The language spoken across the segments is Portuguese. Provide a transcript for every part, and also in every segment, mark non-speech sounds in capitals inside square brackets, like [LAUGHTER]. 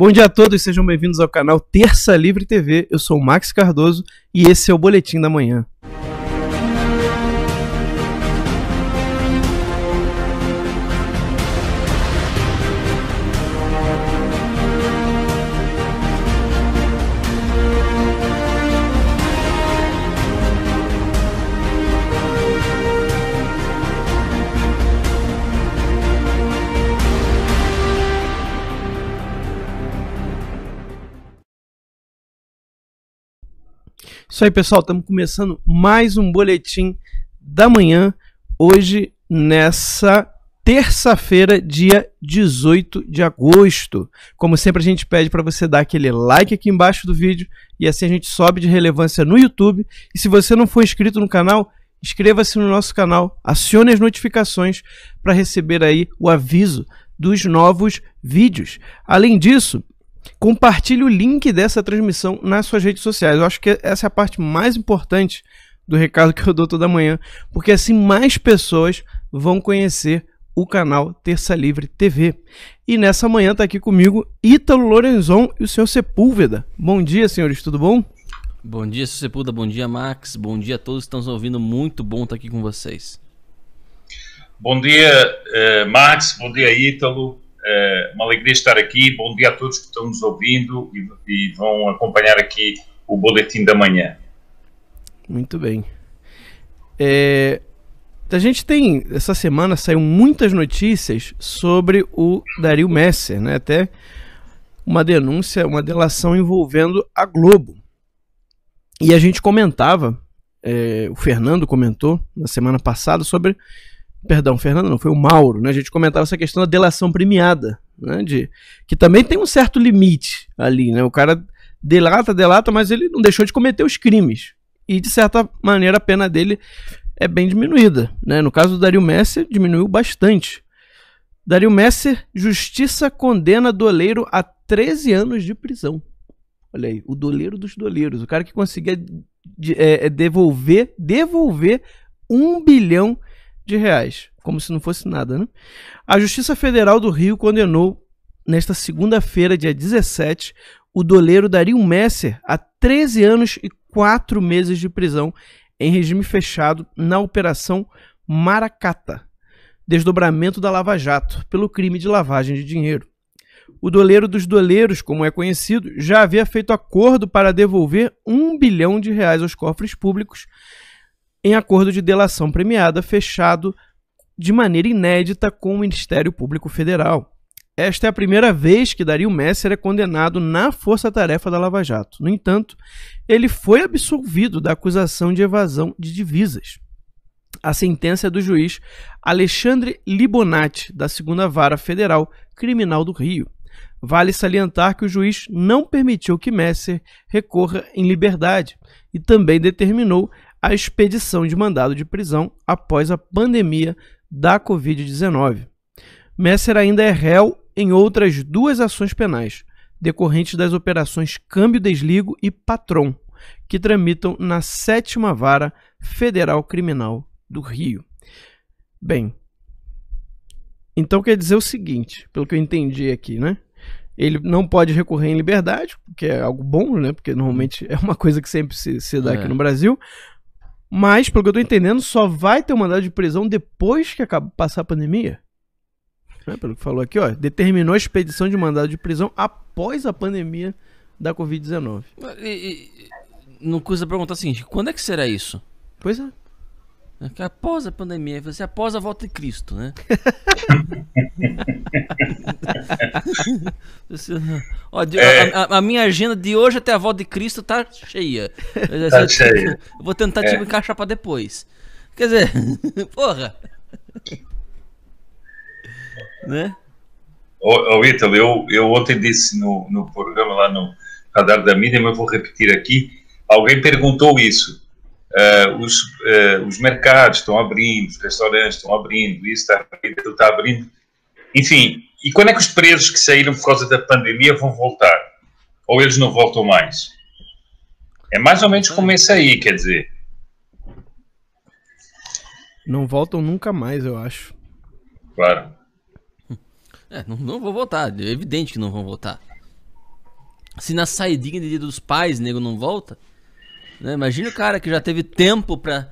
Bom dia a todos, sejam bem-vindos ao canal Terça Livre TV. Eu sou o Max Cardoso e esse é o Boletim da Manhã. Isso aí, pessoal, estamos começando mais um boletim da manhã. Hoje, nessa terça-feira, dia 18 de agosto. Como sempre, a gente pede para você dar aquele like aqui embaixo do vídeo e assim a gente sobe de relevância no YouTube. E se você não for inscrito no canal, inscreva-se no nosso canal, acione as notificações para receber aí o aviso dos novos vídeos. Além disso, Compartilhe o link dessa transmissão nas suas redes sociais. Eu acho que essa é a parte mais importante do recado que eu dou toda manhã, porque assim mais pessoas vão conhecer o canal Terça Livre TV. E nessa manhã está aqui comigo Ítalo Lorenzon e o senhor Sepúlveda. Bom dia, senhores, tudo bom? Bom dia, senhor Sepúlveda, bom dia, Max, bom dia a todos que estão nos ouvindo, muito bom estar aqui com vocês. Bom dia, eh, Max, bom dia, Ítalo, é uma alegria estar aqui. Bom dia a todos que estão nos ouvindo e, e vão acompanhar aqui o boletim da manhã. Muito bem. É, a gente tem essa semana saiu muitas notícias sobre o Dario Messer, né? Até uma denúncia, uma delação envolvendo a Globo. E a gente comentava, é, o Fernando comentou na semana passada sobre Perdão, Fernando não, foi o Mauro, né? A gente comentava essa questão da delação premiada, né? De, que também tem um certo limite ali, né? O cara delata, delata, mas ele não deixou de cometer os crimes. E, de certa maneira, a pena dele é bem diminuída, né? No caso do Dario Messer, diminuiu bastante. Dario Messer, justiça condena doleiro a 13 anos de prisão. Olha aí, o doleiro dos doleiros, o cara que conseguia de, é, é devolver, devolver um bilhão de reais, como se não fosse nada, né? A Justiça Federal do Rio condenou nesta segunda-feira, dia 17, o doleiro Dario Messer a 13 anos e 4 meses de prisão em regime fechado na Operação Maracata, desdobramento da Lava Jato, pelo crime de lavagem de dinheiro. O doleiro dos doleiros, como é conhecido, já havia feito acordo para devolver um bilhão de reais aos cofres públicos em acordo de delação premiada fechado de maneira inédita com o Ministério Público Federal. Esta é a primeira vez que Dario Messer é condenado na força-tarefa da Lava Jato. No entanto, ele foi absolvido da acusação de evasão de divisas. A sentença é do juiz Alexandre Libonati, da Segunda Vara Federal Criminal do Rio. Vale salientar que o juiz não permitiu que Messer recorra em liberdade e também determinou a expedição de mandado de prisão após a pandemia da Covid-19. Messer ainda é réu em outras duas ações penais, decorrentes das operações Câmbio Desligo e Patron, que tramitam na sétima vara federal criminal do Rio. Bem, então quer dizer o seguinte, pelo que eu entendi aqui, né? Ele não pode recorrer em liberdade, que é algo bom, né? Porque normalmente é uma coisa que sempre se, se dá é. aqui no Brasil. Mas, pelo que eu tô entendendo, só vai ter um mandado de prisão depois que acaba passar a pandemia. Né? Pelo que falou aqui, ó. Determinou a expedição de mandado de prisão após a pandemia da Covid-19. Não custa perguntar assim, quando é que será isso? Pois é. É após a pandemia, você após a volta de Cristo, né? [LAUGHS] Ó, é. a, a, minha agenda de hoje até a volta de Cristo tá cheia. [LAUGHS] Tá eu, cheia. Eu vou tentar é. tipo, encaixar pra depois. Quer dizer, [LAUGHS] porra. né? Ô, ô Ítalo, eu, eu ontem disse no, no programa lá no Radar da Mídia, mas vou repetir aqui. Alguém perguntou isso Uh, os, uh, os mercados estão abrindo, os restaurantes estão abrindo, isso está abrindo, aquilo está abrindo. Enfim, e quando é que os presos que saíram por causa da pandemia vão voltar? Ou eles não voltam mais? É mais ou menos como esse aí, quer dizer. Não voltam nunca mais, eu acho. Claro. [LAUGHS] É, não, não vou voltar. É evidente que não vão voltar. Se na saidinha de dia dos pais, nego não volta. Né? Imagina o cara que já teve tempo pra,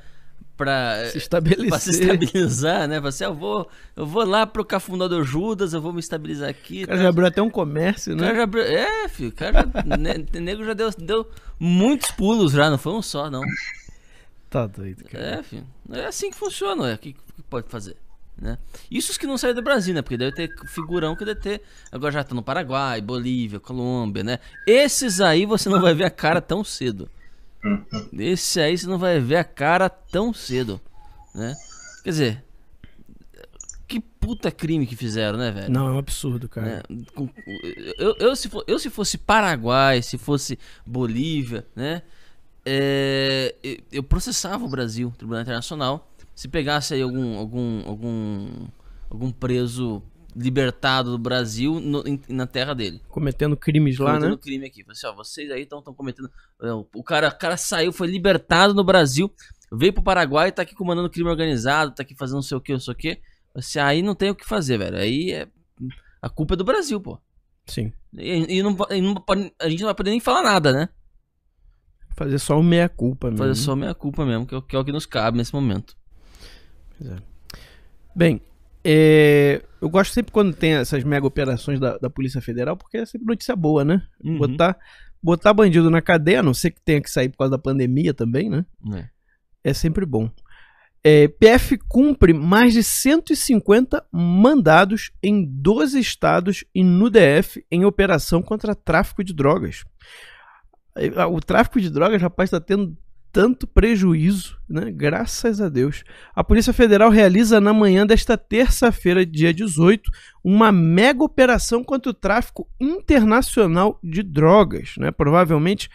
pra, se estabelecer. pra se estabilizar, né? Você, assim, eu vou, eu vou lá pro Cafundador Judas, eu vou me estabilizar aqui. O cara tá? já abriu até um comércio, né? já abriu, é, filho, o cara já, [LAUGHS] nego já deu, deu muitos pulos já, não foi um só, não. Tá doido, cara. É, filho, é assim que funciona, é, o que, que pode fazer? Né? Isso os que não saem do Brasil, né? Porque deve ter figurão que deve ter. Agora já tá no Paraguai, Bolívia, Colômbia, né? Esses aí você não vai ver a cara tão cedo. Esse aí você não vai ver a cara tão cedo, né? Quer dizer, que puta crime que fizeram, né, velho? Não, é um absurdo, cara. Né? Eu, eu, se for, eu, se fosse Paraguai, se fosse Bolívia, né? É, eu processava o Brasil, Tribunal Internacional, se pegasse aí algum, algum, algum, algum preso libertado do Brasil no, na terra dele. Cometendo crimes lá, cometendo né? crime aqui. Assim, ó, vocês aí estão cometendo. É, o cara, o cara saiu, foi libertado no Brasil, veio pro Paraguai, tá aqui comandando crime organizado, tá aqui fazendo não sei o que, não sei o que. Assim, aí não tem o que fazer, velho. Aí é. A culpa é do Brasil, pô. Sim. E, e, não, e não pode, a gente não vai poder nem falar nada, né? Fazer só o meia-culpa mesmo. Fazer só o meia-culpa mesmo, que é, que é o que nos cabe nesse momento. É. Bem, é, eu gosto sempre quando tem essas mega operações da, da Polícia Federal, porque é sempre notícia boa, né? Uhum. Botar, botar bandido na cadeia, a não ser que tenha que sair por causa da pandemia também, né? É, é sempre bom. É, PF cumpre mais de 150 mandados em 12 estados e no DF em operação contra tráfico de drogas. O tráfico de drogas, rapaz, está tendo tanto prejuízo, né? Graças a Deus. A Polícia Federal realiza na manhã desta terça-feira, dia 18, uma mega operação contra o tráfico internacional de drogas, né? Provavelmente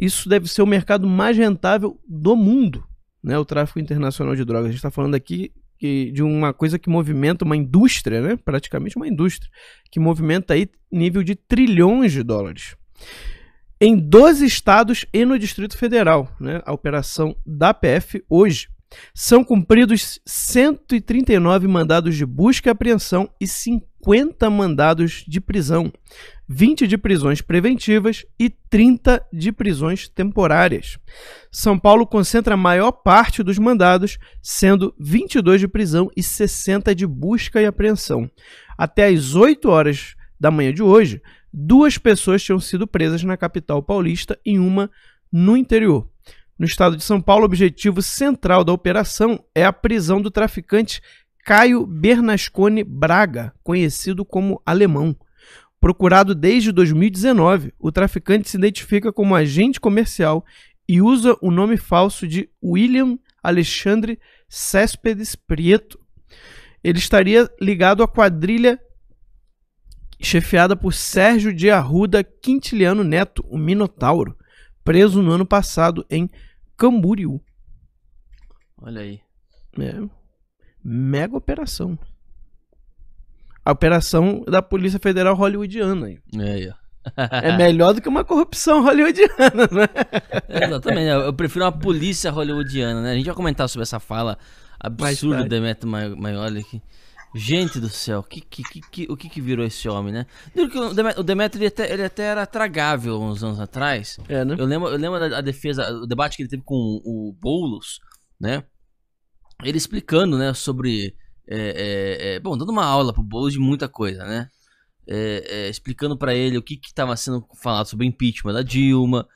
isso deve ser o mercado mais rentável do mundo, né? O tráfico internacional de drogas. A gente está falando aqui de uma coisa que movimenta uma indústria, né? Praticamente uma indústria que movimenta aí nível de trilhões de dólares em 12 estados e no Distrito Federal, né, a operação da PF hoje. São cumpridos 139 mandados de busca e apreensão e 50 mandados de prisão, 20 de prisões preventivas e 30 de prisões temporárias. São Paulo concentra a maior parte dos mandados, sendo 22 de prisão e 60 de busca e apreensão. Até às 8 horas da manhã de hoje, duas pessoas tinham sido presas na capital paulista e uma no interior. No estado de São Paulo, o objetivo central da operação é a prisão do traficante Caio Bernascone Braga, conhecido como Alemão. Procurado desde 2019, o traficante se identifica como agente comercial e usa o nome falso de William Alexandre Céspedes Prieto. Ele estaria ligado à quadrilha chefiada por Sérgio de Arruda Quintiliano Neto, o Minotauro, preso no ano passado em Camboriú. Olha aí. É. Mega operação. A operação da Polícia Federal Hollywoodiana. Aí. É, é. é melhor do que uma corrupção hollywoodiana, né? É, [LAUGHS] exatamente. Eu prefiro uma polícia hollywoodiana, né? A gente vai comentar sobre essa fala absurda do Demetrio Maioli aqui. Gente do céu, que, que, que, o que, que virou esse homem, né? O Demetrio ele até, ele até era tragável uns anos atrás. É, né? Eu lembro, eu lembro da defesa, o debate que ele teve com o Boulos, né? Ele explicando, né, sobre. É, é, é, bom, dando uma aula pro Boulos de muita coisa, né? É, é, explicando para ele o que estava sendo falado sobre o impeachment da Dilma,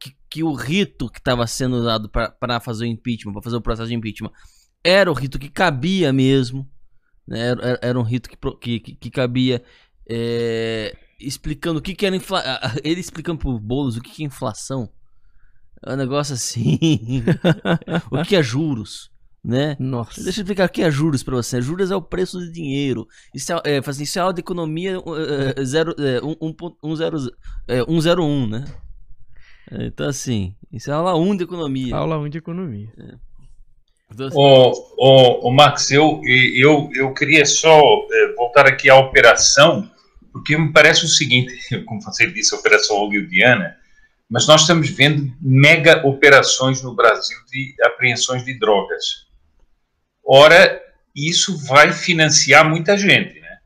que, que o rito que estava sendo usado para fazer o impeachment, para fazer o processo de impeachment, era o rito que cabia mesmo né? Era, era, um rito que, que, que cabia é, explicando o que, que era inflação. Ele explicando pro Boulos o que, que é inflação. É um negócio assim. [LAUGHS] o que é juros? Né? Nossa. Deixa eu explicar o que é juros para você. Juros é o preço do dinheiro. Isso é, é, assim, isso é aula de economia 101, é, é, um, né? Então, assim, isso é aula 1 um de economia. Aula 1 um de economia. É. O, o, Max, eu, eu, eu queria só é, voltar aqui à operação, porque me parece o seguinte, [LAUGHS] como você disse, a operação hollywoodiana, mas nós estamos vendo mega operações no Brasil de apreensões de drogas. Ora, isso vai financiar muita gente, né?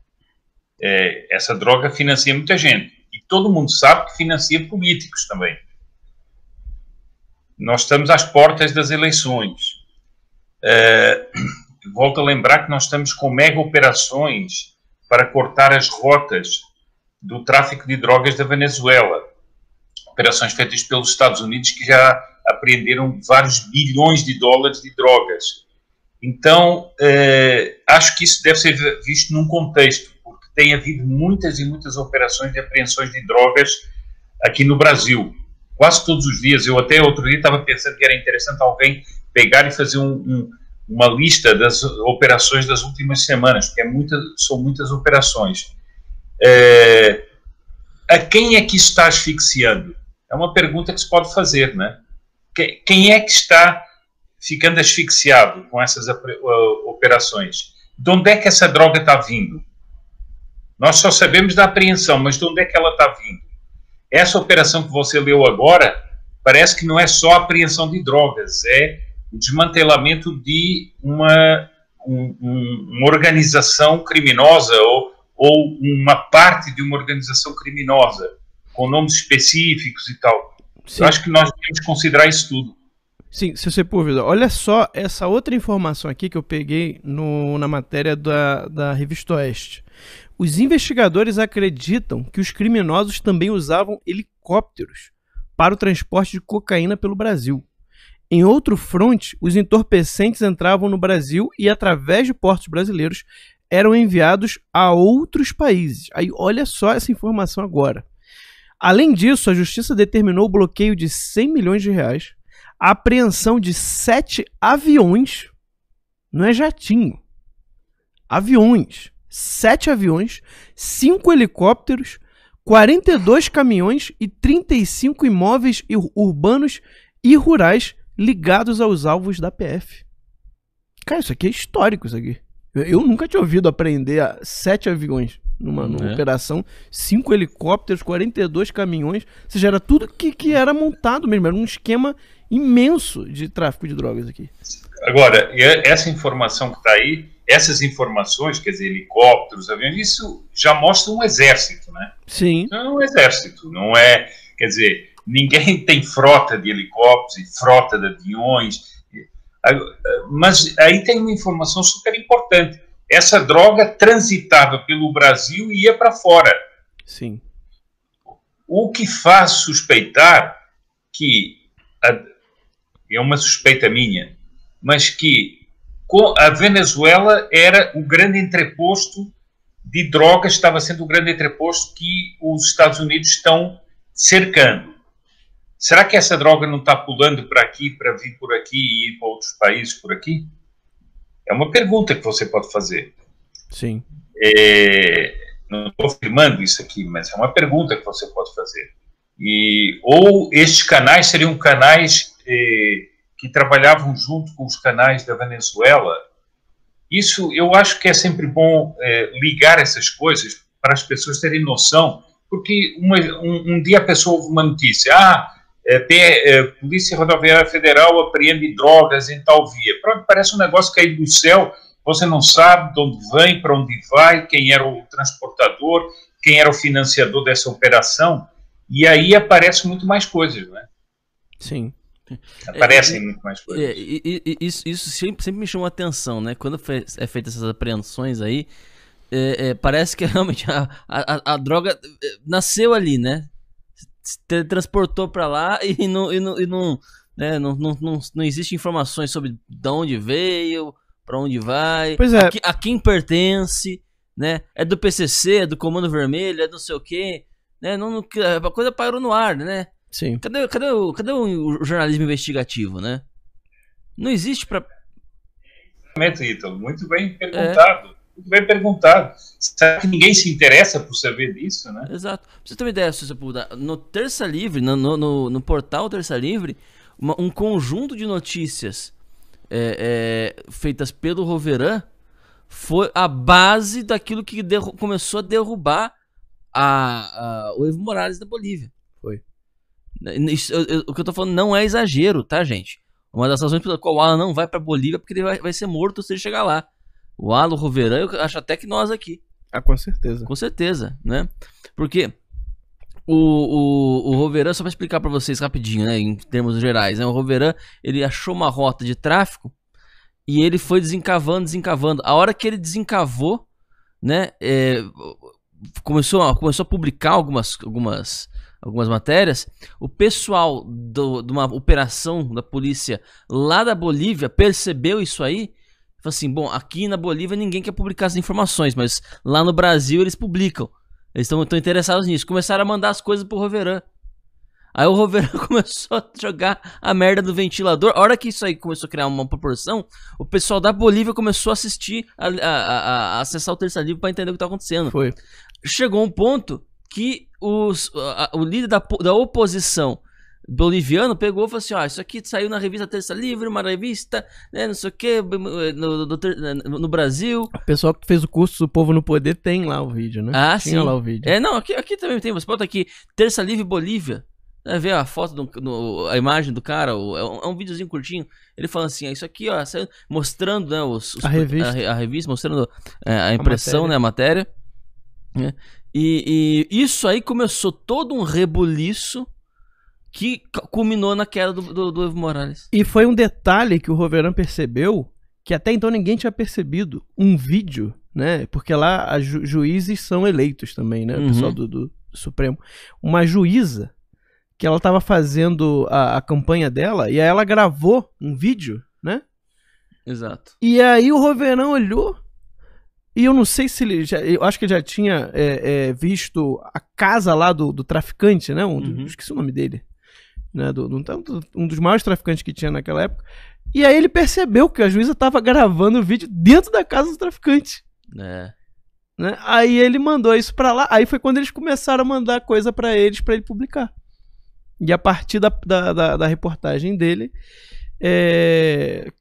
É, essa droga financia muita gente. E todo mundo sabe que financia políticos também. Nós estamos às portas das eleições. Uh, volto a lembrar que nós estamos com mega operações para cortar as rotas do tráfico de drogas da Venezuela. Operações feitas pelos Estados Unidos que já apreenderam vários bilhões de dólares de drogas. Então, eh, acho que isso deve ser visto num contexto, porque tem havido muitas e muitas operações de apreensões de drogas aqui no Brasil. Quase todos os dias. Eu até outro dia estava pensando que era interessante alguém pegar e fazer um, um, uma lista das operações das últimas semanas, porque é muita, são muitas operações. É, a quem é que está asfixiando? É uma pergunta que se pode fazer, né? Quem é que está ficando asfixiado com essas operações? De onde é que essa droga está vindo? Nós só sabemos da apreensão, mas de onde é que ela está vindo? Essa operação que você leu agora parece que não é só apreensão de drogas, é o desmantelamento de uma, um, uma organização criminosa ou, ou uma parte de uma organização criminosa, com nomes específicos e tal. Sim. Eu acho que nós devemos considerar isso tudo. Sim, se você Sepúlveda, olha só essa outra informação aqui que eu peguei no, na matéria da, da Revista Oeste. Os investigadores acreditam que os criminosos também usavam helicópteros para o transporte de cocaína pelo Brasil. Em outro fronte, os entorpecentes entravam no Brasil e, através de portos brasileiros, eram enviados a outros países. Aí, olha só essa informação agora. Além disso, a justiça determinou o bloqueio de 100 milhões de reais, a apreensão de sete aviões, não é jatinho, aviões, sete aviões, cinco helicópteros, 42 caminhões e 35 imóveis urbanos e rurais ligados aos alvos da PF. Cara, isso aqui é histórico, isso aqui. Eu, eu nunca tinha ouvido apreender sete aviões numa, numa é. operação, cinco helicópteros, 42 caminhões, ou seja, era tudo que, que era montado mesmo, era um esquema imenso de tráfico de drogas aqui. Agora, essa informação que está aí, essas informações, quer dizer, helicópteros, aviões, isso já mostra um exército, né? Sim. Então, é um exército, não é, quer dizer, ninguém [LAUGHS] tem frota de helicópteros e frota de aviões. Mas aí tem uma informação super importante. Essa droga transitava pelo Brasil e ia para fora. Sim. O que faz suspeitar que é uma suspeita minha, mas que a Venezuela era o grande entreposto de drogas, estava sendo o grande entreposto que os Estados Unidos estão cercando. Será que essa droga não está pulando para aqui, para vir por aqui e ir para outros países por aqui? É uma pergunta que você pode fazer. Sim. É, não estou afirmando isso aqui, mas é uma pergunta que você pode fazer. E, ou estes canais seriam canais eh, que trabalhavam junto com os canais da Venezuela. Isso eu acho que é sempre bom eh, ligar essas coisas para as pessoas terem noção, porque uma, um, um, dia a pessoa ouve uma notícia, ah, é, Polícia Rodoviária Federal apreende drogas em tal via. Pronto, parece um negócio caído do céu, você não sabe de onde vem, para onde vai, quem era o transportador, quem era o financiador dessa operação, e aí aparece muito mais coisas, né? Sim. Aparecem é, muito mais coisas. É, isso, isso sempre, sempre me chamou a atenção, né? Quando é feita essas apreensões aí, é, é, parece que [LAUGHS] realmente a, a, a, droga é, nasceu ali, né? Se transportou para lá [LAUGHS] e não, e não, e não, né? não, não, não, não existe informações sobre de onde veio, para onde vai, pois é. a, a, quem pertence, né? É do PCC, é do Comando Vermelho, é do não sei o quê, né? Não, não, a coisa parou no ar, né? Sim. Cadê, cadê, o, cadê o jornalismo investigativo, né? Não existe para. Muito bem perguntado. É. Muito bem perguntado. Será que ninguém se interessa por saber disso, né? Exato. Pra você ter uma ideia, no Terça Livre, no, no, no portal Terça Livre, uma, um conjunto de notícias é, é, feitas pelo Roveran foi a base daquilo que começou a derrubar a, a, o Evo Morales da Bolívia. Foi. Isso, eu, eu, o que eu tô falando não é exagero, tá, gente? Uma das razões pela qual o Alan não vai pra Bolívia é porque ele vai, vai ser morto se ele chegar lá. O Alan, o Roveran, eu acho até que nós aqui. Ah, com certeza. Com certeza, né? Porque o, o, o Roveran, só pra explicar pra vocês rapidinho, né, em termos gerais, né, o Roveran, ele achou uma rota de tráfico e ele foi desencavando, desencavando. A hora que ele desencavou, né, é, começou, começou a publicar algumas, algumas, algumas matérias, o pessoal do, de uma operação da polícia lá da Bolívia percebeu isso aí Falei assim, bom, aqui na Bolívia ninguém quer publicar as informações, mas lá no Brasil eles publicam. Eles estão interessados nisso. Começaram a mandar as coisas pro Roveran. Aí o Roveran [LAUGHS] começou a jogar a merda do ventilador. A hora que isso aí começou a criar uma proporção, o pessoal da Bolívia começou a assistir, a, a, a, acessar o Terça Livre para entender o que tá acontecendo. Foi. Chegou um ponto que os, o líder da, da oposição boliviano pegou e falou assim: ó, isso aqui saiu na revista Terça Livre, uma revista, né, não sei o que, no, no, no, Brasil. O pessoal que fez o curso do Povo no Poder tem lá o vídeo, né? Ah, Tinha sim. lá o vídeo. É, não, aqui, aqui também tem. Você bota aqui, Terça Livre Bolívia. Vai ver a foto, do, no, a imagem do cara, o, é, um, é um videozinho curtinho. Ele fala assim: é isso aqui, ó, saiu, mostrando né, os, os a, revista. A, a, revista, mostrando é, a impressão, a né, a matéria. Né? E, e isso aí começou todo um rebuliço que culminou na queda do, do, do, Evo Morales. E foi um detalhe que o Roveran percebeu, que até então ninguém tinha percebido. Um vídeo, né? Porque lá os ju juízes são eleitos também, né? O uhum. pessoal do, do, Supremo. Uma juíza que ela estava fazendo a, a campanha dela e aí ela gravou um vídeo, né? Exato. E aí o Roveran olhou e eu não sei se ele já. Eu acho que ele já tinha é, é, visto a casa lá do, do traficante, né? Um, uhum. Esqueci o nome dele né, do, do, um dos maiores traficantes que tinha naquela época. E aí ele percebeu que a juíza estava gravando o vídeo dentro da casa do traficante. É. Né? Aí ele mandou isso para lá. Aí foi quando eles começaram a mandar coisa para eles para ele publicar. E a partir da, da, da, da reportagem dele, é,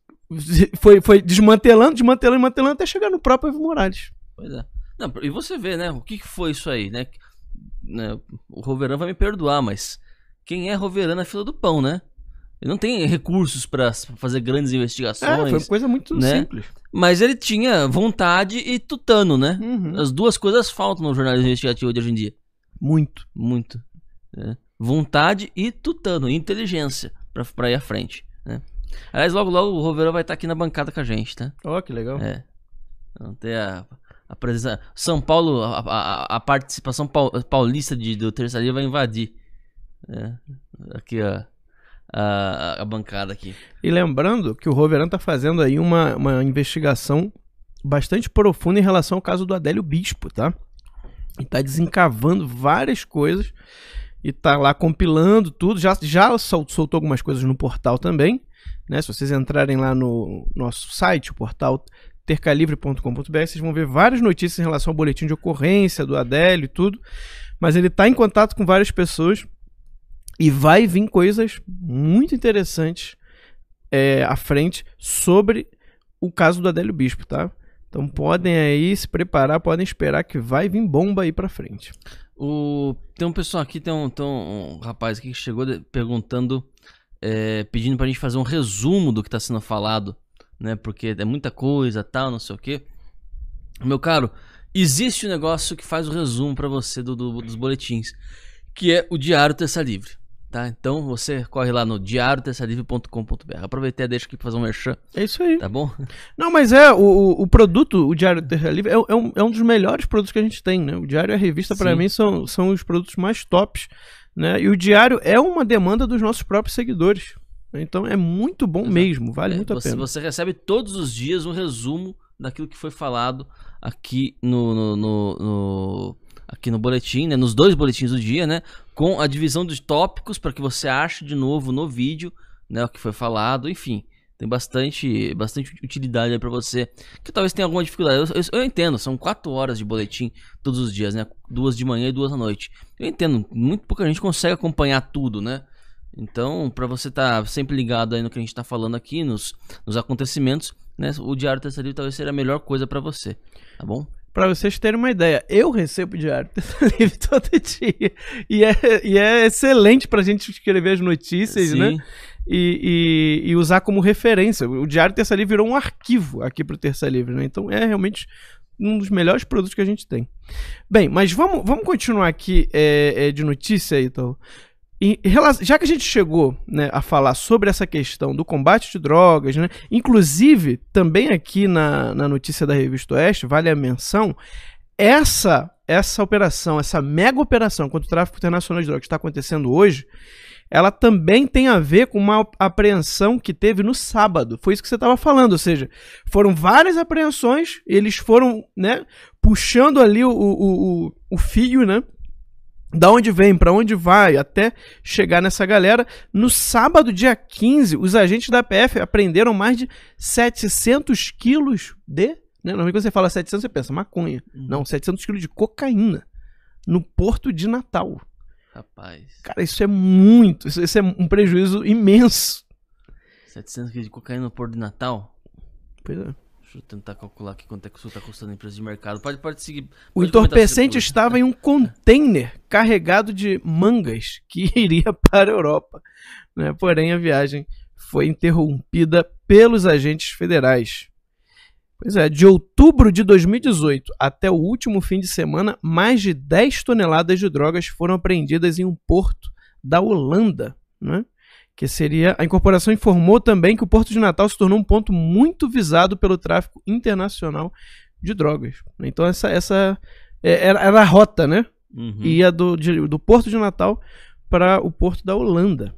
foi, foi desmantelando, desmantelando, desmantelando até chegar no próprio Evo Morales. Pois é. Não, e você vê, né? O que, que foi isso aí, né? né o Roverão vai me perdoar, mas quem é Roverã na fila do pão, né? Ele não tem recursos para fazer grandes investigações. É, foi uma coisa muito né? simples. Mas ele tinha vontade e tutano, né? Uhum. As duas coisas faltam no jornalismo investigativo de hoje em dia. Muito. Muito. É. Vontade e tutano, inteligência para ir à frente. Né? Aliás, logo logo o Roverão vai estar aqui na bancada com a gente, tá? Ó, oh, que legal. É. Então, ter a, a presença. São Paulo, a, a, a participação paulista de, do Terça vai invadir é, aqui, ó. A, a, bancada aqui. E lembrando que o Roveran tá fazendo aí uma, uma investigação bastante profunda em relação ao caso do Adélio Bispo, tá? E tá desencavando várias coisas e tá lá compilando tudo. Já, já soltou algumas coisas no portal também, né? Se vocês entrarem lá no nosso site, o portal tercalivre.com.br, vocês vão ver várias notícias em relação ao boletim de ocorrência do Adélio e tudo. Mas ele tá em contato com várias pessoas e vai vir coisas muito interessantes é, à frente sobre o caso do Adélio Bispo, tá? Então podem aí se preparar, podem esperar que vai vir bomba aí pra frente. O... Tem um pessoal aqui, tem um, tem um rapaz aqui que chegou de... perguntando, é, pedindo pra gente fazer um resumo do que tá sendo falado, né? Porque é muita coisa, tal, não sei o que. Meu caro, existe um negócio que faz o resumo para você do, do, dos boletins, que é o Diário Terça Livre. Tá? Então você corre lá no diarioterçalivre.com.br. Aproveitei e deixa aqui pra fazer um merchan. É isso aí. Tá bom? Não, mas é, o, o produto, o Diário Terça Livre, é, é, um, é um dos melhores produtos que a gente tem, né? O Diário e a revista, para mim, são, são os produtos mais tops. Né? E o Diário é uma demanda dos nossos próprios seguidores. Então é muito bom Exato. mesmo, vale é, muito você, a pena. Você recebe todos os dias um resumo daquilo que foi falado aqui no, no, no, no aqui no boletim, né, nos dois boletins do dia, né, com a divisão dos tópicos para que você ache de novo no vídeo, né, o que foi falado, enfim. Tem bastante, bastante utilidade pra você. Que talvez tenha alguma dificuldade. Eu, eu, eu, entendo, são quatro horas de boletim todos os dias, né? Duas de manhã e duas à noite. Eu entendo, muito pouca gente consegue acompanhar tudo, né? Então, para você estar tá sempre ligado aí no que a gente tá falando aqui, nos, nos acontecimentos, né? O Diário Terça Livre talvez seja a melhor coisa para você, tá bom? Para vocês terem uma ideia, eu recebo diário [LAUGHS] livre todo dia. E é, e é excelente para a gente escrever as notícias, né? Sim. né? E, e, e, usar como referência. O Diário Terça Livre virou um arquivo aqui para o Terça Livre, né? Então é realmente um dos melhores produtos que a gente tem. Bem, mas vamos, vamos continuar aqui é, é, de notícia, então. E, já que a gente chegou né, a falar sobre essa questão do combate de drogas, né, inclusive também aqui na, na notícia da Revista Oeste, vale a menção, essa essa operação, essa mega operação contra o tráfico internacional de drogas que está acontecendo hoje, ela também tem a ver com uma apreensão que teve no sábado. Foi isso que você estava falando, ou seja, foram várias apreensões, eles foram né, puxando ali o, o, o, o fio, né? Da onde vem, para onde vai, até chegar nessa galera. No sábado, dia 15, os agentes da PF apreenderam mais de 700 quilos de. Né? Normalmente quando você fala 700, você pensa maconha. Uhum. Não, 700 quilos de cocaína no porto de Natal. Rapaz. Cara, isso é muito. Isso, isso é um prejuízo imenso. 700 quilos de cocaína no porto de Natal? Pois é. Deixa eu tentar calcular aqui quanto é que isso está custando a empresa de mercado. Pode, pode seguir. Pode o entorpecente estava em um container carregado de mangas que [LAUGHS] iria para a Europa. Né? Porém, a viagem foi interrompida pelos agentes federais. Pois é, de outubro de 2018 até o último fim de semana, mais de 10 toneladas de drogas foram apreendidas em um porto da Holanda. Né? Que seria a incorporação informou também que o Porto de Natal se tornou um ponto muito visado pelo tráfico internacional de drogas. Então essa essa é, era, era a rota, né? Uhum. Ia do, de, do Porto de Natal para o Porto da Holanda.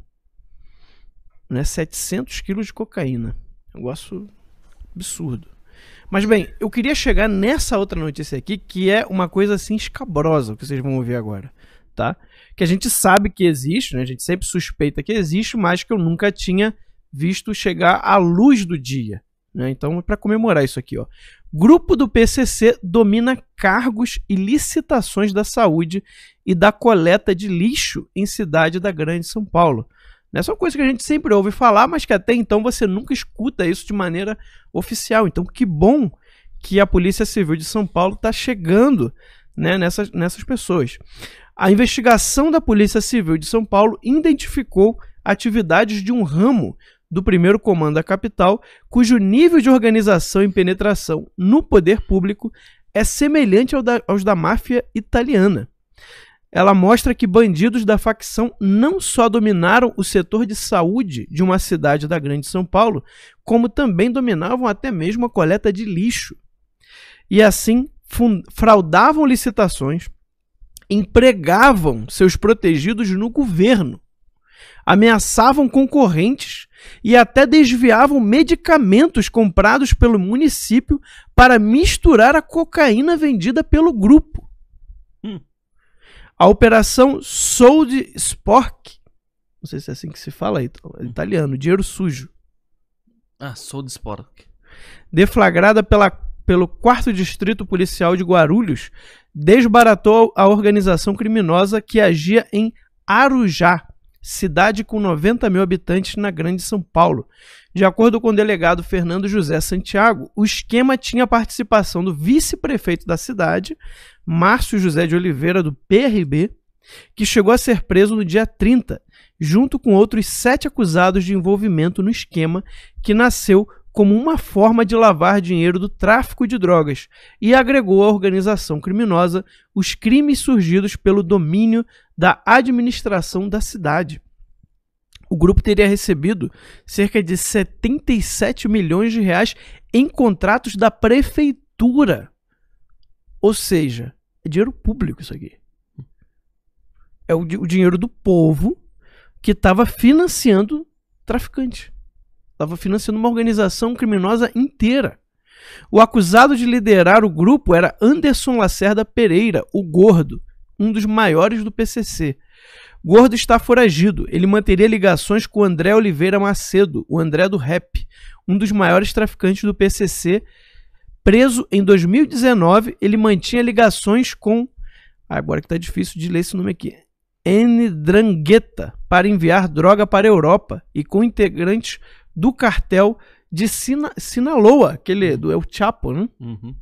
Né? 700 quilos de cocaína. Negócio absurdo. Mas bem, eu queria chegar nessa outra notícia aqui, que é uma coisa assim escabrosa, que vocês vão ouvir agora, tá? Que a gente sabe que existe, né? a gente sempre suspeita que existe, mas que eu nunca tinha visto chegar à luz do dia. Né? Então, para comemorar isso aqui, ó. Grupo do PCC domina cargos e licitações da saúde e da coleta de lixo em cidade da Grande São Paulo. Essa é uma coisa que a gente sempre ouve falar, mas que até então você nunca escuta isso de maneira oficial. Então, que bom que a Polícia Civil de São Paulo está chegando né, nessas, nessas pessoas. A investigação da Polícia Civil de São Paulo identificou atividades de um ramo do primeiro comando da capital, cujo nível de organização e penetração no poder público é semelhante ao da, aos da máfia italiana. Ela mostra que bandidos da facção não só dominaram o setor de saúde de uma cidade da Grande São Paulo, como também dominavam até mesmo a coleta de lixo. E assim fraudavam licitações, empregavam seus protegidos no governo, ameaçavam concorrentes e até desviavam medicamentos comprados pelo município para misturar a cocaína vendida pelo grupo. Hum. A operação Sold Spork, não sei se é assim que se fala, é italiano, dinheiro sujo. Ah, Sold Spork. Deflagrada pela, pelo 4 Distrito Policial de Guarulhos, desbaratou a organização criminosa que agia em Arujá, cidade com 90 mil habitantes na Grande São Paulo. De acordo com o delegado Fernando José Santiago, o esquema tinha a participação do vice-prefeito da cidade, Márcio José de Oliveira, do PRB, que chegou a ser preso no dia 30, junto com outros sete acusados de envolvimento no esquema, que nasceu como uma forma de lavar dinheiro do tráfico de drogas e agregou à organização criminosa os crimes surgidos pelo domínio da administração da cidade. O grupo teria recebido cerca de 77 milhões de reais em contratos da prefeitura. Ou seja, é dinheiro público isso aqui. É o, o dinheiro do povo que estava financiando traficante estava financiando uma organização criminosa inteira. O acusado de liderar o grupo era Anderson Lacerda Pereira, o Gordo, um dos maiores do PCC. Gordo está foragido. Ele manteria ligações com André Oliveira Macedo, o André do Rap, um dos maiores traficantes do PCC. Preso em 2019, ele mantinha ligações com. Ah, agora que está difícil de ler esse nome aqui. N. Drangheta, para enviar droga para a Europa e com integrantes do cartel de Sina, Sinaloa, aquele do El Chapo, né? Uhum.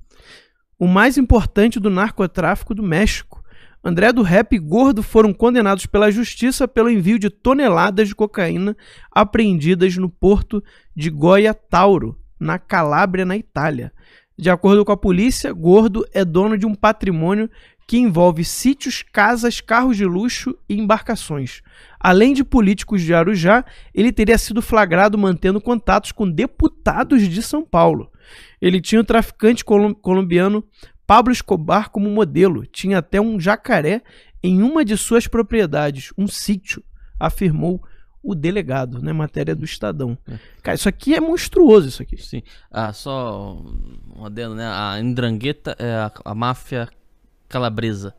O mais importante do narcotráfico do México. André do Rap e Gordo foram condenados pela justiça pelo envio de toneladas de cocaína apreendidas no porto de Goia Tauro, na Calábria, na Itália. De acordo com a polícia, Gordo é dono de um patrimônio que envolve sítios, casas, carros de luxo e embarcações. Além de políticos de Arujá, ele teria sido flagrado mantendo contatos com deputados de São Paulo. Ele tinha o traficante colombiano Pablo Escobar como modelo, tinha até um jacaré em uma de suas propriedades, um sítio, afirmou o delegado, né? Matéria do Estadão. É. Cara, isso aqui é monstruoso, isso aqui. Sim. Ah, só um adendo, né? A Indrangheta é a, a máfia calabresa.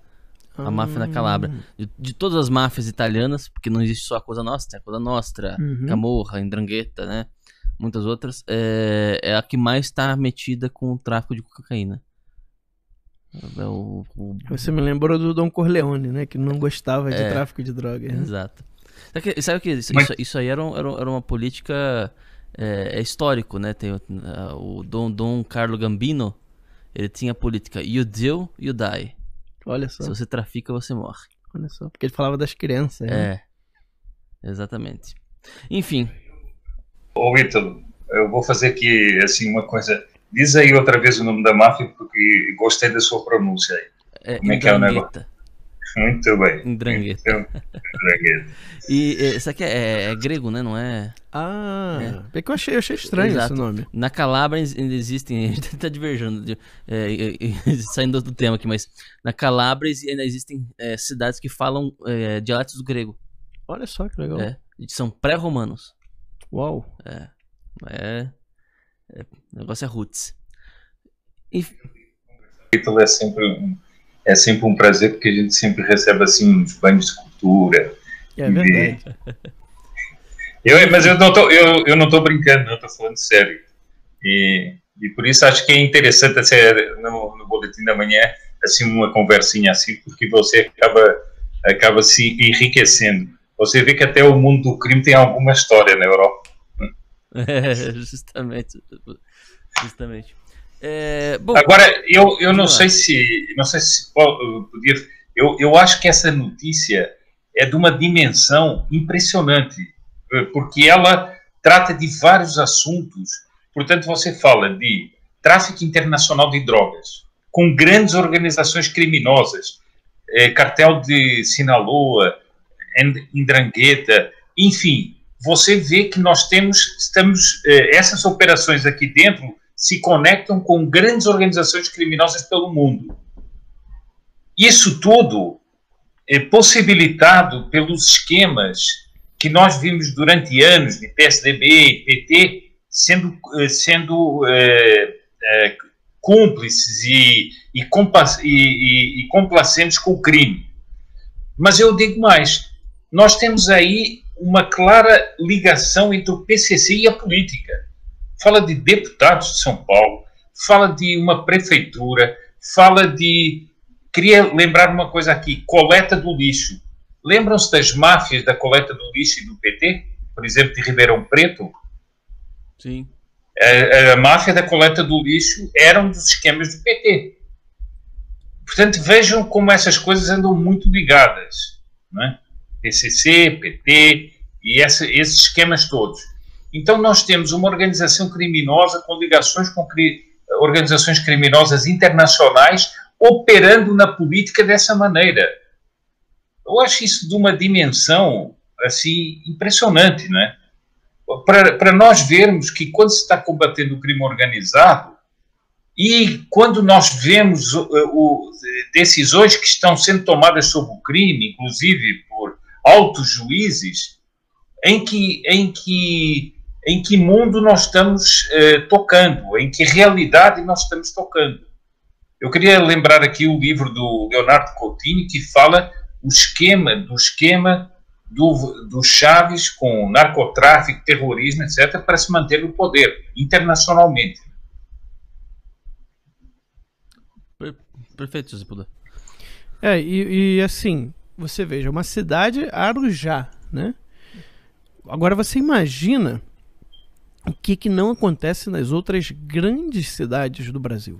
A ah. máfia na Calabria. De, de, todas as máfias italianas, porque não existe só a Cosa Nostra, a Cosa Nostra, uhum. Camorra, Indrangheta, né? Muitas outras. É, é a que mais está metida com o tráfico de cocaína. É o, o... Você me lembrou do Dom Corleone, né? Que não gostava de é, tráfico de drogas. Né? Exato. Sabe o que? Isso, Mas... isso, aí era, um, era uma política é, é histórico, né? Tem o, o Dom, Dom Carlo Gambino, ele tinha a política you do, you die. Olha só. Se você trafica, você morre. Olha só, porque ele falava das crianças. Né? É, exatamente. Enfim. Ô, Ítalo, eu vou fazer aqui, assim, uma coisa. Diz aí outra vez o nome da máfia, porque gostei da sua pronúncia aí. É, Como é que é o negócio? Muito bem. Indrangheta. e isso aqui é, é, grego, né? Não é? Ah, é, que eu achei, eu achei estranho Exato. esse nome. Na Calabria ainda existem, a gente tá divergindo, é, [LAUGHS] saindo do tema aqui, mas na Calabria ainda existem é, cidades que falam é, dialetos do grego. Olha só que legal. É, são pré-romanos. Uau. É, é, é, o negócio é roots. E... É sempre um é sempre um prazer porque a gente sempre recebe assim uns banhos de cultura. É verdade. Eu, mas eu não tô, eu, eu não estou brincando, não estou falando sério. E, e por isso acho que é interessante assim, no, no boletim da manhã assim uma conversinha assim, porque você acaba acaba se enriquecendo. Você vê que até o mundo do crime tem alguma história na Europa. [LAUGHS] É, justamente, justamente. É, bom, Agora, eu, eu não sei se não sei se podia. Eu, eu acho que essa notícia é de uma dimensão impressionante, eh, porque ela trata de vários assuntos. Portanto, você fala de tráfico internacional de drogas, com grandes organizações criminosas, eh, cartel de Sinaloa, Indrangheta, enfim, você vê que nós temos, estamos, eh, essas operações aqui dentro se conectam com grandes organizações criminosas pelo mundo. Isso tudo é possibilitado pelos esquemas que nós vimos durante anos de PSDB e PT sendo, eh, sendo é, é, cúmplices e, e, e, e complacentes com o crime. Mas eu digo mais: nós temos aí uma clara ligação entre o PCC e a política fala de deputados de São Paulo, fala de uma prefeitura, fala de. Queria lembrar uma coisa aqui: coleta do lixo. Lembram-se das máfias da coleta do lixo e do PT? Por exemplo, de Ribeirão Preto? Sim. A, a máfia da coleta do lixo era um dos esquemas do PT. Portanto, vejam como essas coisas andam muito ligadas. Né? PCC, PT e essa, esses esquemas todos. Então, nós temos uma organização criminosa com ligações com cri organizações criminosas internacionais operando na política dessa maneira. Eu acho isso de uma dimensão assim impressionante, não é? Para nós vermos que quando se está combatendo o crime organizado e quando nós vemos o, o, decisões que estão sendo tomadas sobre o crime, inclusive por altos juízes, em que, em que em que mundo nós estamos eh, tocando, em que realidade nós estamos tocando. Eu queria lembrar aqui o livro do Leonardo Coutinho que fala o esquema do esquema do, do Chaves com narcotráfico, terrorismo, etc., para se manter no poder internacionalmente. Perfeito, José Puder. É, e, e, assim, você veja, uma cidade Arujá, né? Agora você imagina o que, que não acontece nas outras grandes cidades do Brasil.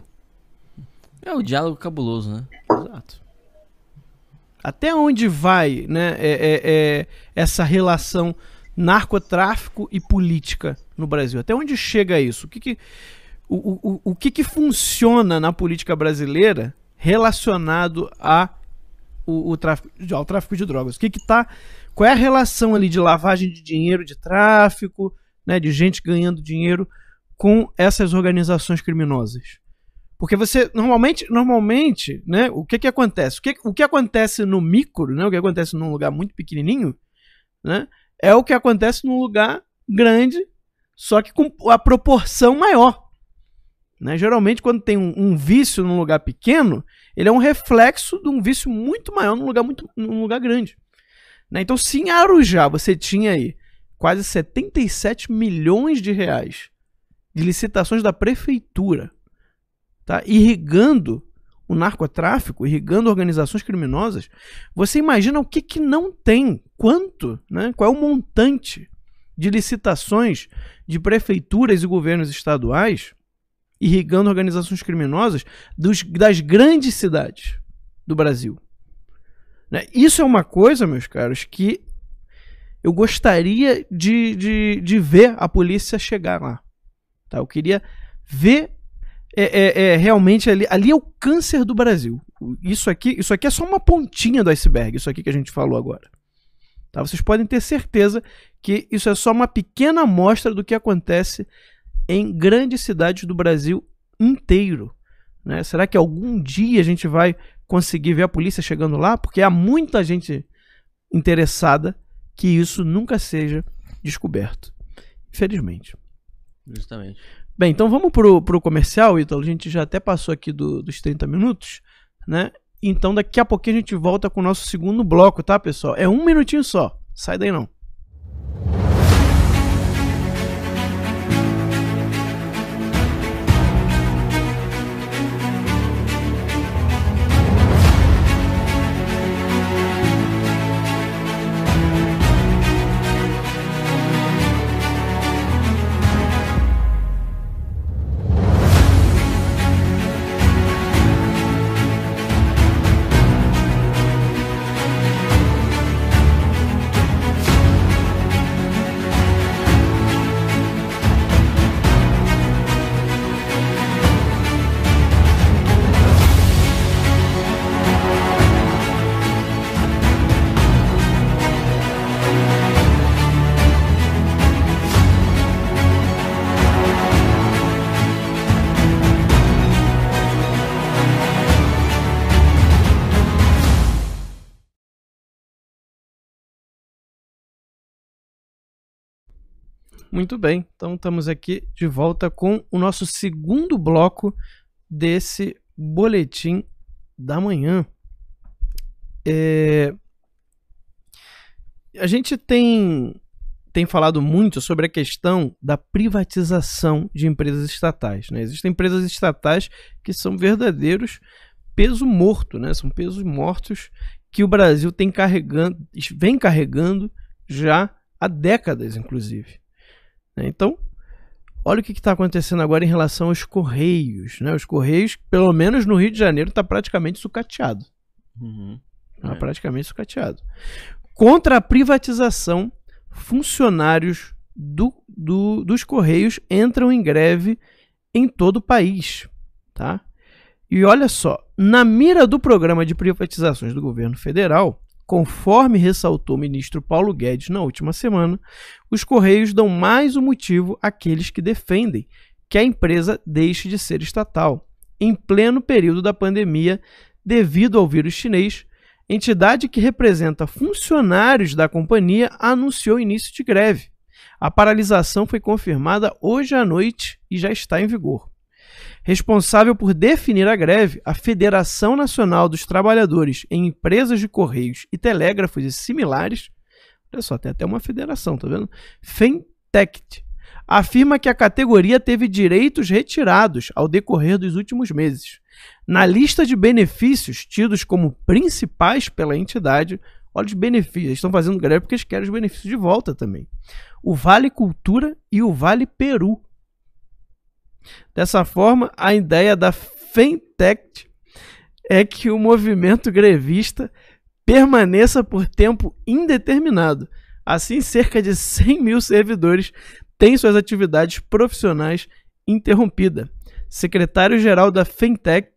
É o diálogo cabuloso, né? Exato. Até onde vai né, é, é, é essa relação narcotráfico e política no Brasil? Até onde chega isso? O que, que o, o, o que, que funciona na política brasileira relacionado a o, o tráfico, ao tráfico de drogas. O que que tá, qual é a relação ali de lavagem de dinheiro, de tráfico, né, de gente ganhando dinheiro com essas organizações criminosas? Porque você normalmente, normalmente, né, o que que acontece? O que, o que acontece no micro, né, o que acontece num lugar muito pequenininho, né, é o que acontece num lugar grande, só que com a proporção maior. Né? Geralmente, quando tem um, um, vício num lugar pequeno, ele é um reflexo de um vício muito maior num lugar, muito, num lugar grande. Né? Então, se em Arujá você tinha aí quase 77 milhões de reais de licitações da prefeitura, tá? irrigando o narcotráfico, irrigando organizações criminosas, você imagina o que, que não tem, quanto, né? qual é o montante de licitações de prefeituras e governos estaduais irrigando organizações criminosas dos, das grandes cidades do Brasil. Né? Isso é uma coisa, meus caros, que eu gostaria de, de, de ver a polícia chegar lá. Tá? Eu queria ver é, é, é, realmente ali, ali é o câncer do Brasil. Isso aqui, isso aqui é só uma pontinha do iceberg, isso aqui que a gente falou agora. Tá? Vocês podem ter certeza que isso é só uma pequena amostra do que acontece em grandes cidades do Brasil inteiro. Né? Será que algum dia a gente vai conseguir ver a polícia chegando lá? Porque há muita gente interessada que isso nunca seja descoberto. Infelizmente. Justamente. Bem, então vamos pro, pro comercial, Ítalo. A gente já até passou aqui do, dos 30 minutos, né? Então daqui a pouquinho a gente volta com o nosso segundo bloco, tá, pessoal? É um minutinho só. Sai daí não. Muito bem, então estamos aqui de volta com o nosso segundo bloco desse boletim da manhã. É... A gente tem, tem falado muito sobre a questão da privatização de empresas estatais. Né? Existem empresas estatais que são verdadeiros peso morto, né? são pesos mortos que o Brasil tem carregando, vem carregando já há décadas, inclusive. Né? Então, olha o que está acontecendo agora em relação aos Correios. Né? Os Correios, pelo menos no Rio de Janeiro, está praticamente sucateado. Uhum. Tá é. praticamente sucateado. Contra a privatização, funcionários do, do, dos Correios entram em greve em todo o país. Tá? E olha só, na mira do programa de privatizações do governo federal, Conforme ressaltou o ministro Paulo Guedes na última semana, os Correios dão mais um motivo àqueles que defendem que a empresa deixe de ser estatal, em pleno período da pandemia devido ao vírus chinês. Entidade que representa funcionários da companhia anunciou início de greve. A paralisação foi confirmada hoje à noite e já está em vigor. Responsável por definir a greve, a Federação Nacional dos Trabalhadores em Empresas de Correios e Telégrafos e similares, olha só, tem até uma federação, tá vendo? Fentect, afirma que a categoria teve direitos retirados ao decorrer dos últimos meses. Na lista de benefícios tidos como principais pela entidade, olha os benefícios, eles estão fazendo greve porque eles querem os benefícios de volta também. O Vale Cultura e o Vale Peru Dessa forma, a ideia da Fentech é que o movimento grevista permaneça por tempo indeterminado. Assim, cerca de 100 mil servidores têm suas atividades profissionais interrompida. Secretário-geral da Fintech,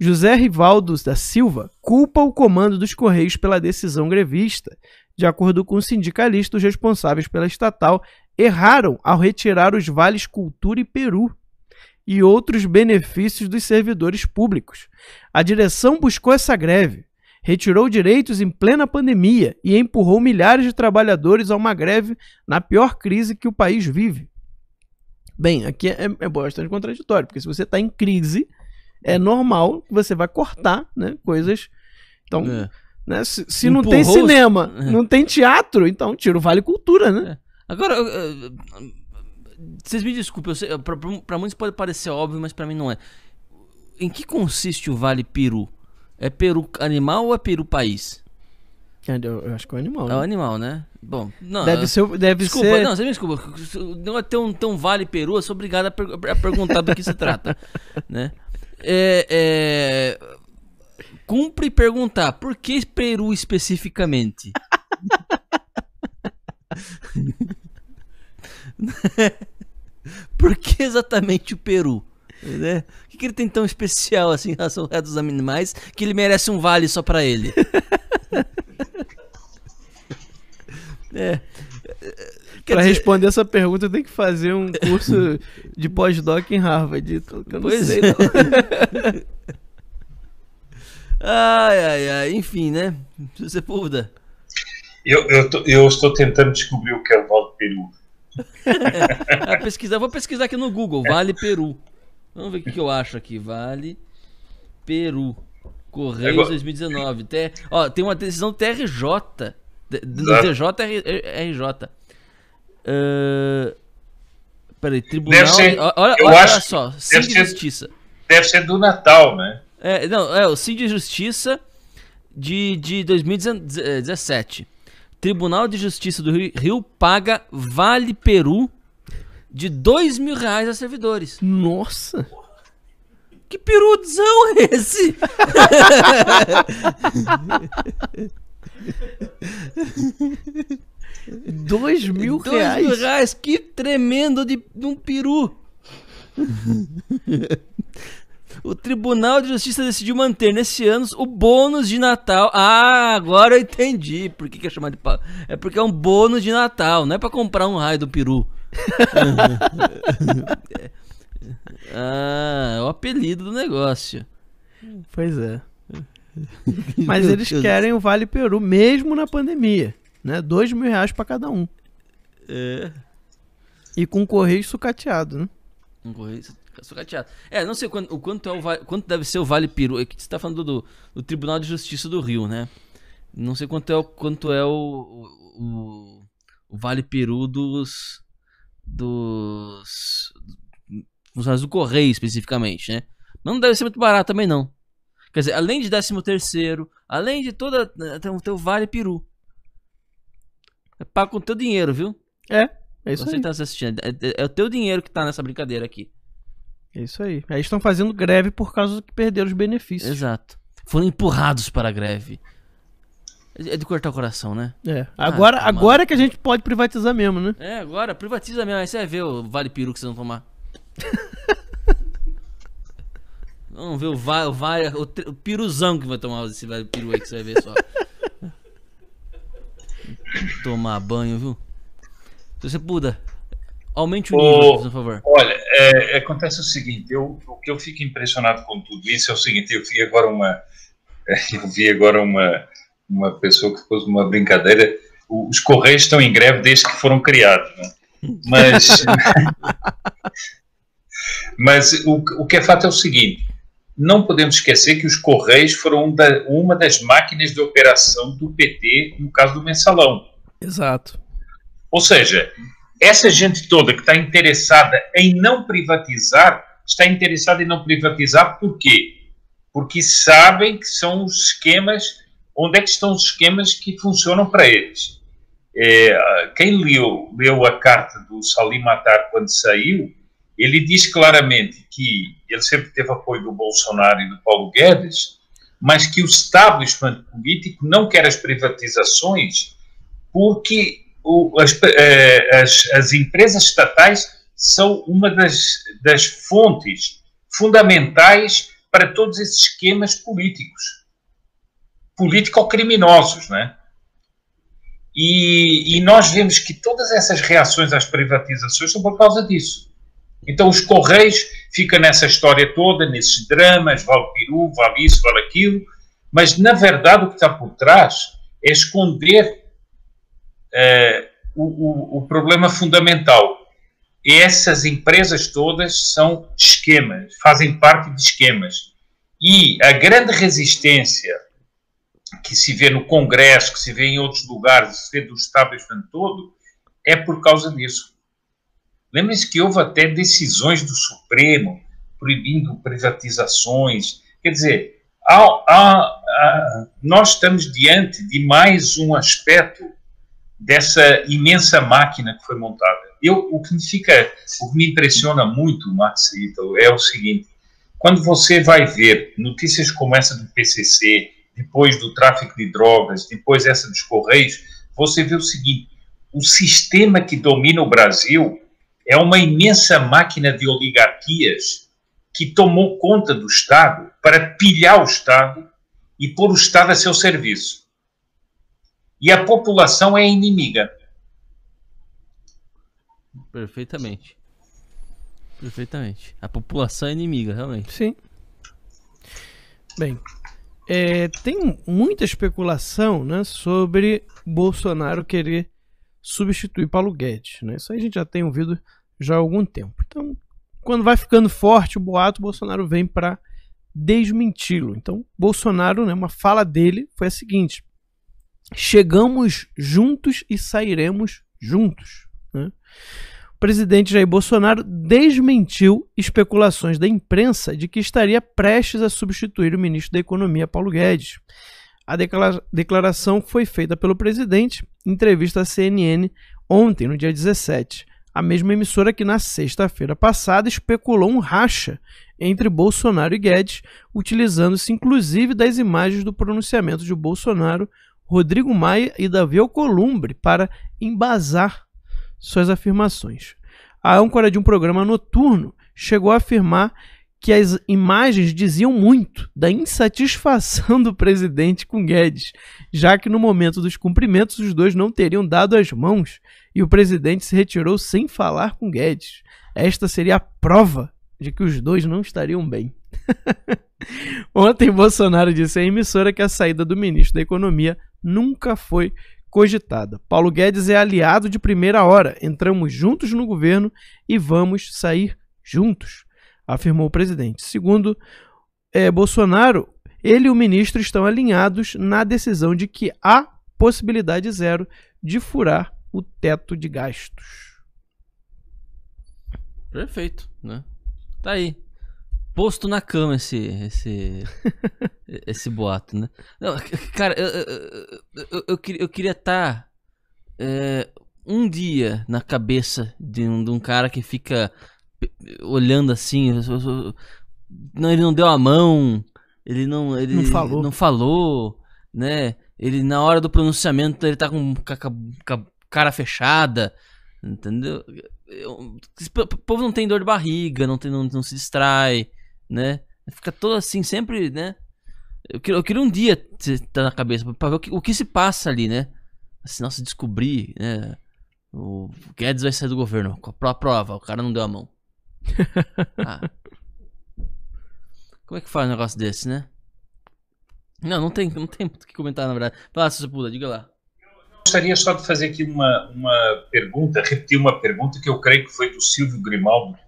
José Rivaldo da Silva, culpa o comando dos Correios pela decisão grevista. De acordo com o sindicalista, os responsáveis pela estatal erraram ao retirar os vales Cultura e Peru e outros benefícios dos servidores públicos. A direção buscou essa greve, retirou direitos em plena pandemia e empurrou milhares de trabalhadores a uma greve na pior crise que o país vive. Bem, aqui é, é bastante contraditório, porque se você está em crise, é normal que você vai cortar né, coisas. Então, é. né, se, se não tem cinema, é. não tem teatro, então tira o Vale Cultura, né? É. Agora, vocês me desculpem, para muitos pode parecer óbvio, mas para mim não é. Em que consiste o Vale Peru? É peru animal ou é peru país? É, eu, acho que é o animal. É o né? animal, né? Bom, não. Deve ser. Deve desculpa, ser... não, você me desculpa. Não é ter um, ter um vale peru, eu sou obrigado a, per a perguntar do que se trata. [LAUGHS] né? É, é... Cumpre perguntar, por que peru especificamente? [LAUGHS] [LAUGHS] por que exatamente o peru? Né? O que, que, ele tem tão especial assim em relação ao resto dos animais que ele merece um vale só para ele? [LAUGHS] é. Para responder essa pergunta, tem que fazer um curso de pós-doc em Harvard. Eu não pois sei, é. [LAUGHS] ai, ai, ai. Enfim, né? Você puda. Eu, eu, tô, eu, estou tentando descobrir o que é o Vale Peru. [LAUGHS] ah, pesquisar, vou pesquisar aqui no Google, Vale Peru. Vamos ver o que, que eu acho aqui. Vale Peru. Correios Agora... 2019. T... Ó, tem uma decisão do TRJ. Do TJRJ. Uh... Peraí, tribunal. Ser, olha, olha, olha só, Sim de Justiça. Deve ser do Natal, né? É, não, é o Sim de Justiça de, de 2017. Tribunal de Justiça do Rio, Rio paga Vale Peru de dois mil reais a servidores. Nossa! Que peruzão é esse? [LAUGHS] dois mil dois reais? Dois mil reais, que tremendo de, de um peru. [LAUGHS] O Tribunal de Justiça decidiu manter nesse ano o bônus de Natal. Ah, agora eu entendi por que, que é chamado de. É porque é um bônus de Natal, não é para comprar um raio do peru. [LAUGHS] ah, é o apelido do negócio. Pois é. [LAUGHS] Mas eles querem o Vale Peru, mesmo na pandemia. Né? Dois mil reais pra cada um. É. E com correio sucateado, né? Um correio sucateado. É, não sei quanto, o quanto, é o vale, quanto deve ser o Vale Peru. É que você tá falando do, do Tribunal de Justiça do Rio, né? Não sei quanto é o, quanto é o, o, o Vale Peru dos, dos funcionários do Correio especificamente, né? Mas não deve ser muito barato também não. Quer dizer, além de 13 terceiro, além de toda né, tem o teu vale peru. É pago com o teu dinheiro, viu? É, é isso Você aí. tá assistindo, é, é, é, o teu dinheiro que tá nessa brincadeira aqui. É isso aí. Aí estão fazendo greve por causa que perderam os benefícios. Exato. Foram empurrados para a greve. É de cortar o coração, né? É. Agora, ah, agora é que a gente pode privatizar mesmo, né? É, agora privatiza mesmo. Aí você vai ver o vale peru que vocês vão tomar. [LAUGHS] Vamos ver o, vai, o, o, o piruzão que vai tomar esse vale peru aí que você vai ver só. [LAUGHS] tomar banho, viu? Se você puder, aumente o nível, por favor. Olha, é, acontece o seguinte, eu, o que eu fico impressionado com tudo isso é o seguinte, eu vi agora uma, [LAUGHS] eu vi agora uma uma pessoa que pôs uma brincadeira. Os Correios estão em greve desde que foram criados. Né? Mas, [LAUGHS] mas o, o que é fato é o seguinte: não podemos esquecer que os Correios foram da, uma das máquinas de operação do PT no caso do mensalão. Exato. Ou seja, essa gente toda que está interessada em não privatizar, está interessada em não privatizar por quê? Porque sabem que são os esquemas onde é que estão os esquemas que funcionam para eles. É, quem leu, leu a carta do Salim Matar quando saiu, ele diz claramente que ele sempre teve apoio do Bolsonaro e do Paulo Guedes, mas que o establishment político não quer as privatizações porque o, as, é, as, as empresas estatais são uma das, das fontes fundamentais para todos esses esquemas políticos, político-criminosos, né? E, e nós vemos que todas essas reações às privatizações são por causa disso. Então os Correios ficam nessa história toda, nesses dramas, vale peru, vale isso, vale aquilo, mas na verdade o que está por trás é esconder uh, o, o, o problema fundamental. Essas empresas todas são esquemas, fazem parte de esquemas. E a grande resistência que se vê no Congresso, que se vê em outros lugares, se vê do establishment todo, é por causa disso. Lembrem-se que houve até decisões do Supremo proibindo privatizações. Quer dizer, há, há, há, nós estamos diante de mais um aspecto dessa imensa máquina que foi montada. Eu, o que me fica, o que me impressiona muito, Max Ito, é o seguinte: quando você vai ver notícias como essa do PCC, depois do tráfico de drogas, depois essa dos Correios, você vê o seguinte: o sistema que domina o Brasil é uma imensa máquina de oligarquias que tomou conta do Estado para pilhar o Estado e pôr o Estado a seu serviço. E a população é inimiga. Perfeitamente. Perfeitamente. A população é inimiga, realmente. Sim. Bem, é, tem muita especulação né, sobre Bolsonaro querer substituir Paulo Guedes. Né? Isso aí a gente já tem ouvido já há algum tempo. Então, quando vai ficando forte o boato, Bolsonaro vem para desmenti-lo. Então, Bolsonaro, né, uma fala dele foi a seguinte: chegamos juntos e sairemos juntos. Né? O presidente Jair Bolsonaro desmentiu especulações da imprensa de que estaria prestes a substituir o ministro da Economia, Paulo Guedes. A declaração foi feita pelo presidente em entrevista à CNN ontem, no dia 17. A mesma emissora que na sexta-feira passada especulou um racha entre Bolsonaro e Guedes, utilizando-se inclusive das imagens do pronunciamento de Bolsonaro, Rodrigo Maia e Davi Alcolumbre para embasar suas afirmações. A âncora de um programa noturno chegou a afirmar que as imagens diziam muito da insatisfação do presidente com Guedes, já que no momento dos cumprimentos os dois não teriam dado as mãos e o presidente se retirou sem falar com Guedes. Esta seria a prova de que os dois não estariam bem. [LAUGHS] Ontem Bolsonaro disse à emissora que a saída do ministro da Economia nunca foi cogitada. Paulo Guedes é aliado de primeira hora. Entramos juntos no governo e vamos sair juntos afirmou o presidente. Segundo é, Bolsonaro, ele e o ministro estão alinhados na decisão de que há possibilidade zero de furar o teto de gastos. Perfeito, né? Tá aí. Posto na cama esse esse [LAUGHS] esse boato, né? Não, cara, eu, eu, eu, eu, queria estar tá, é, um dia na cabeça de um, de um cara que fica olhando assim. Não, ele não deu a mão. Ele não. Ele não falou. Não falou, né? Ele, na hora do pronunciamento, ele tá com a cara fechada. Entendeu? O povo não tem dor de barriga, não, tem, não, não se distrai, né? Fica todo assim, sempre, né? Eu queria, eu queria um dia estar tá na cabeça pra ver o que, o que se passa ali, né? Assim, nossa, descobrir, né? O Guedes vai sair do governo. A prova, o cara não deu a mão. [LAUGHS] ah. Como é que faz um negócio desse, né? Não, não tem, não tem muito o que comentar, na verdade. Fala, Pula, diga lá. Gostaria só de fazer aqui uma, uma pergunta, repetir uma pergunta que eu creio que foi do Silvio Grimaldo,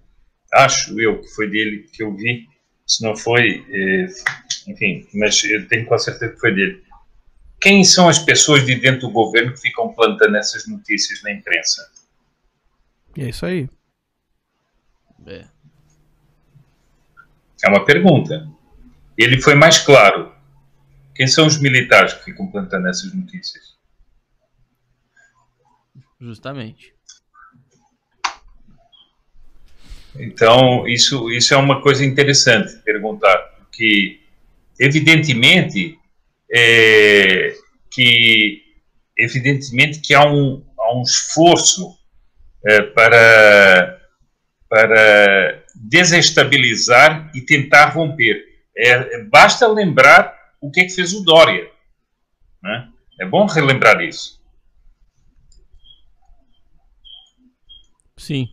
acho eu que foi dele que eu vi, se não foi, eh, enfim, mas eu tenho com certeza que foi dele. Quem são as pessoas de dentro do governo que ficam plantando essas notícias na imprensa? É isso aí. É. É uma pergunta. Ele foi mais claro. Quem são os militares que ficam plantando essas notícias? Justamente. Então, isso, isso é uma coisa interessante perguntar, porque, evidentemente, é, que, evidentemente que há um, há um esforço é, para para desestabilizar e tentar romper. É, basta lembrar o que é que fez o Dória. Né? É bom relembrar isso. Sim,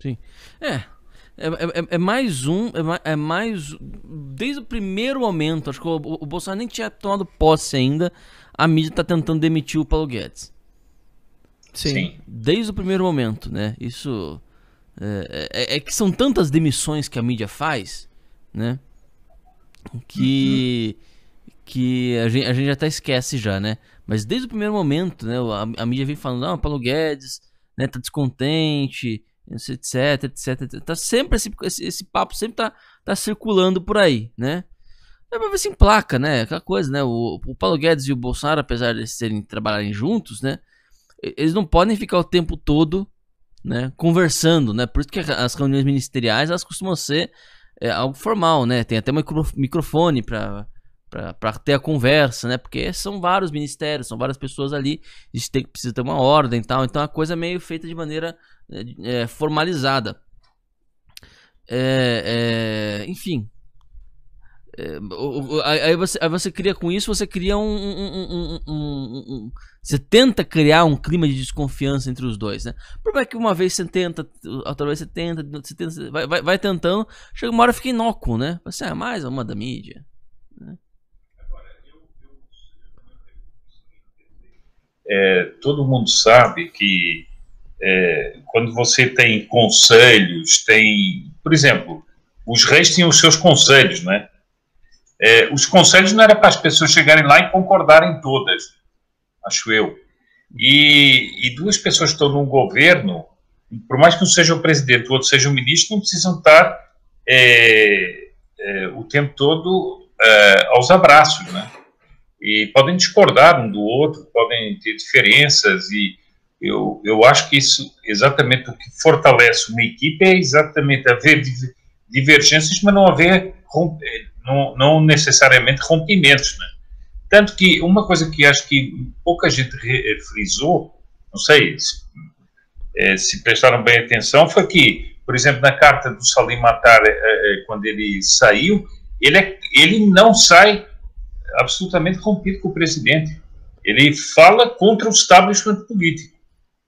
sim. É, é, é, é mais um, é, é mais, desde o primeiro momento, acho que o, o, Bolsonaro nem tinha tomado posse ainda, a mídia está tentando demitir o Paulo Guedes. Sim. sim. Desde o primeiro momento, né? Isso é, é, é, que são tantas demissões que a mídia faz, né? Que uhum. que a gente, a gente até esquece já, né? Mas desde o primeiro momento, né? A, a mídia vem falando, não, Paulo Guedes, né? Tá descontente, etc, etc, etc. Tá sempre esse, esse, esse, papo sempre tá, tá circulando por aí, né? É pra ver se emplaca, né? Aquela coisa, né? O, o Paulo Guedes e o Bolsonaro, apesar de serem trabalharem juntos, né? Eles não podem ficar o tempo todo né, conversando, né? Por isso que as reuniões ministeriais elas costumam ser é, algo formal, né? Tem até micro, microfone para para ter a conversa, né? Porque são vários ministérios, são várias pessoas ali, a gente tem, precisa ter uma ordem e tal. Então a coisa é meio feita de maneira é, formalizada. É, é, enfim, é, aí, você, aí você cria com isso, você cria um, um, um, um, Você tenta criar um clima de desconfiança entre os dois, né? O problema é que uma vez você tenta, outra vez você tenta, você tenta vai, vai, vai tentando, chega uma hora fica inócuo, né? Você é mais uma da mídia. Né? É, todo mundo sabe que é, quando você tem conselhos, tem. Por exemplo, os reis tinham os seus conselhos, né? É, os conselhos não era para as pessoas chegarem lá e concordarem todas, acho eu. E, e duas pessoas que estão num governo, por mais que um seja o presidente, o outro seja o ministro, não precisam estar é, é, o tempo todo é, aos abraços, né? E podem discordar um do outro, podem ter diferenças e eu, eu acho que isso, exatamente o que fortalece uma equipe é exatamente haver divergências, mas não haver não, não necessariamente rompimentos. Né? Tanto que uma coisa que acho que pouca gente frisou, não sei se, é, se prestaram bem atenção, foi que, por exemplo, na carta do Salim Matar, é, é, quando ele saiu, ele, é, ele não sai absolutamente rompido com o presidente. Ele fala contra o establishment político,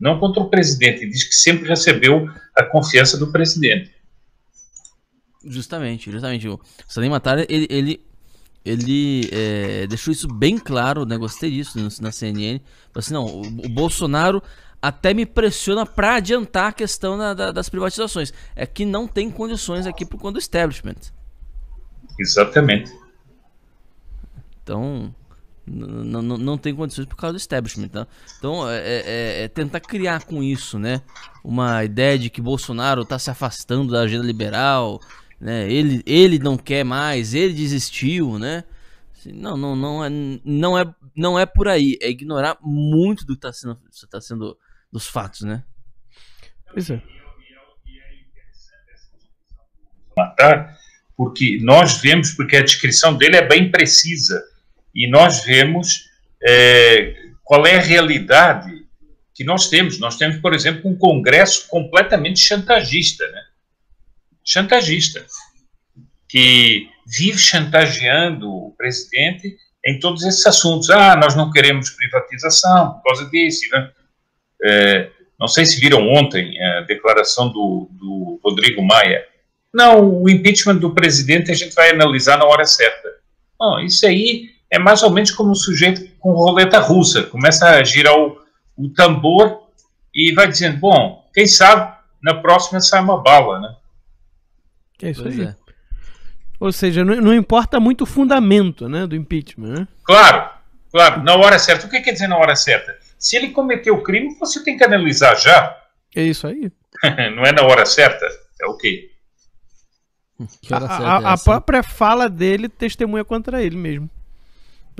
não contra o presidente. Ele diz que sempre recebeu a confiança do presidente. Justamente, justamente. O Salim Matar, ele, ele, ele é, deixou isso bem claro, né? Gostei disso na CNN. Assim, não, o, o Bolsonaro até me pressiona para adiantar a questão da, da, das privatizações. É que não tem condições aqui por conta do establishment. Exatamente. Então, não tem condições por causa do establishment. Tá? Então, é, é, é, tentar criar com isso, né? Uma ideia de que Bolsonaro está se afastando da agenda liberal, né? Ele, ele não quer mais, ele desistiu, né? Assim, não, não, não é, não é, não é por aí. É ignorar muito do que está sendo, tá sendo dos fatos, né? Pois é. Matar, porque nós vemos, porque a descrição dele é bem precisa e nós vemos é, qual é a realidade que nós temos. Nós temos, por exemplo, um Congresso completamente chantagista, né? chantagista, que vive chantageando o presidente em todos esses assuntos. Ah, nós não queremos privatização por causa disso. Né? É, não sei se viram ontem a declaração do, do Rodrigo Maia. Não, o impeachment do presidente a gente vai analisar na hora certa. Bom, isso aí é mais ou menos como um sujeito com roleta russa. Começa a girar o, o tambor e vai dizendo, bom, quem sabe na próxima sai uma bala, né? É isso pois aí. É. Ou seja, não, não, importa muito o fundamento né, do impeachment. Né? Claro, claro, na hora certa. O que quer dizer na hora certa? Se ele cometeu o crime, você tem que analisar já. É isso aí. [LAUGHS] não é na hora certa? É o quê? a, a, a própria fala dele testemunha contra ele mesmo.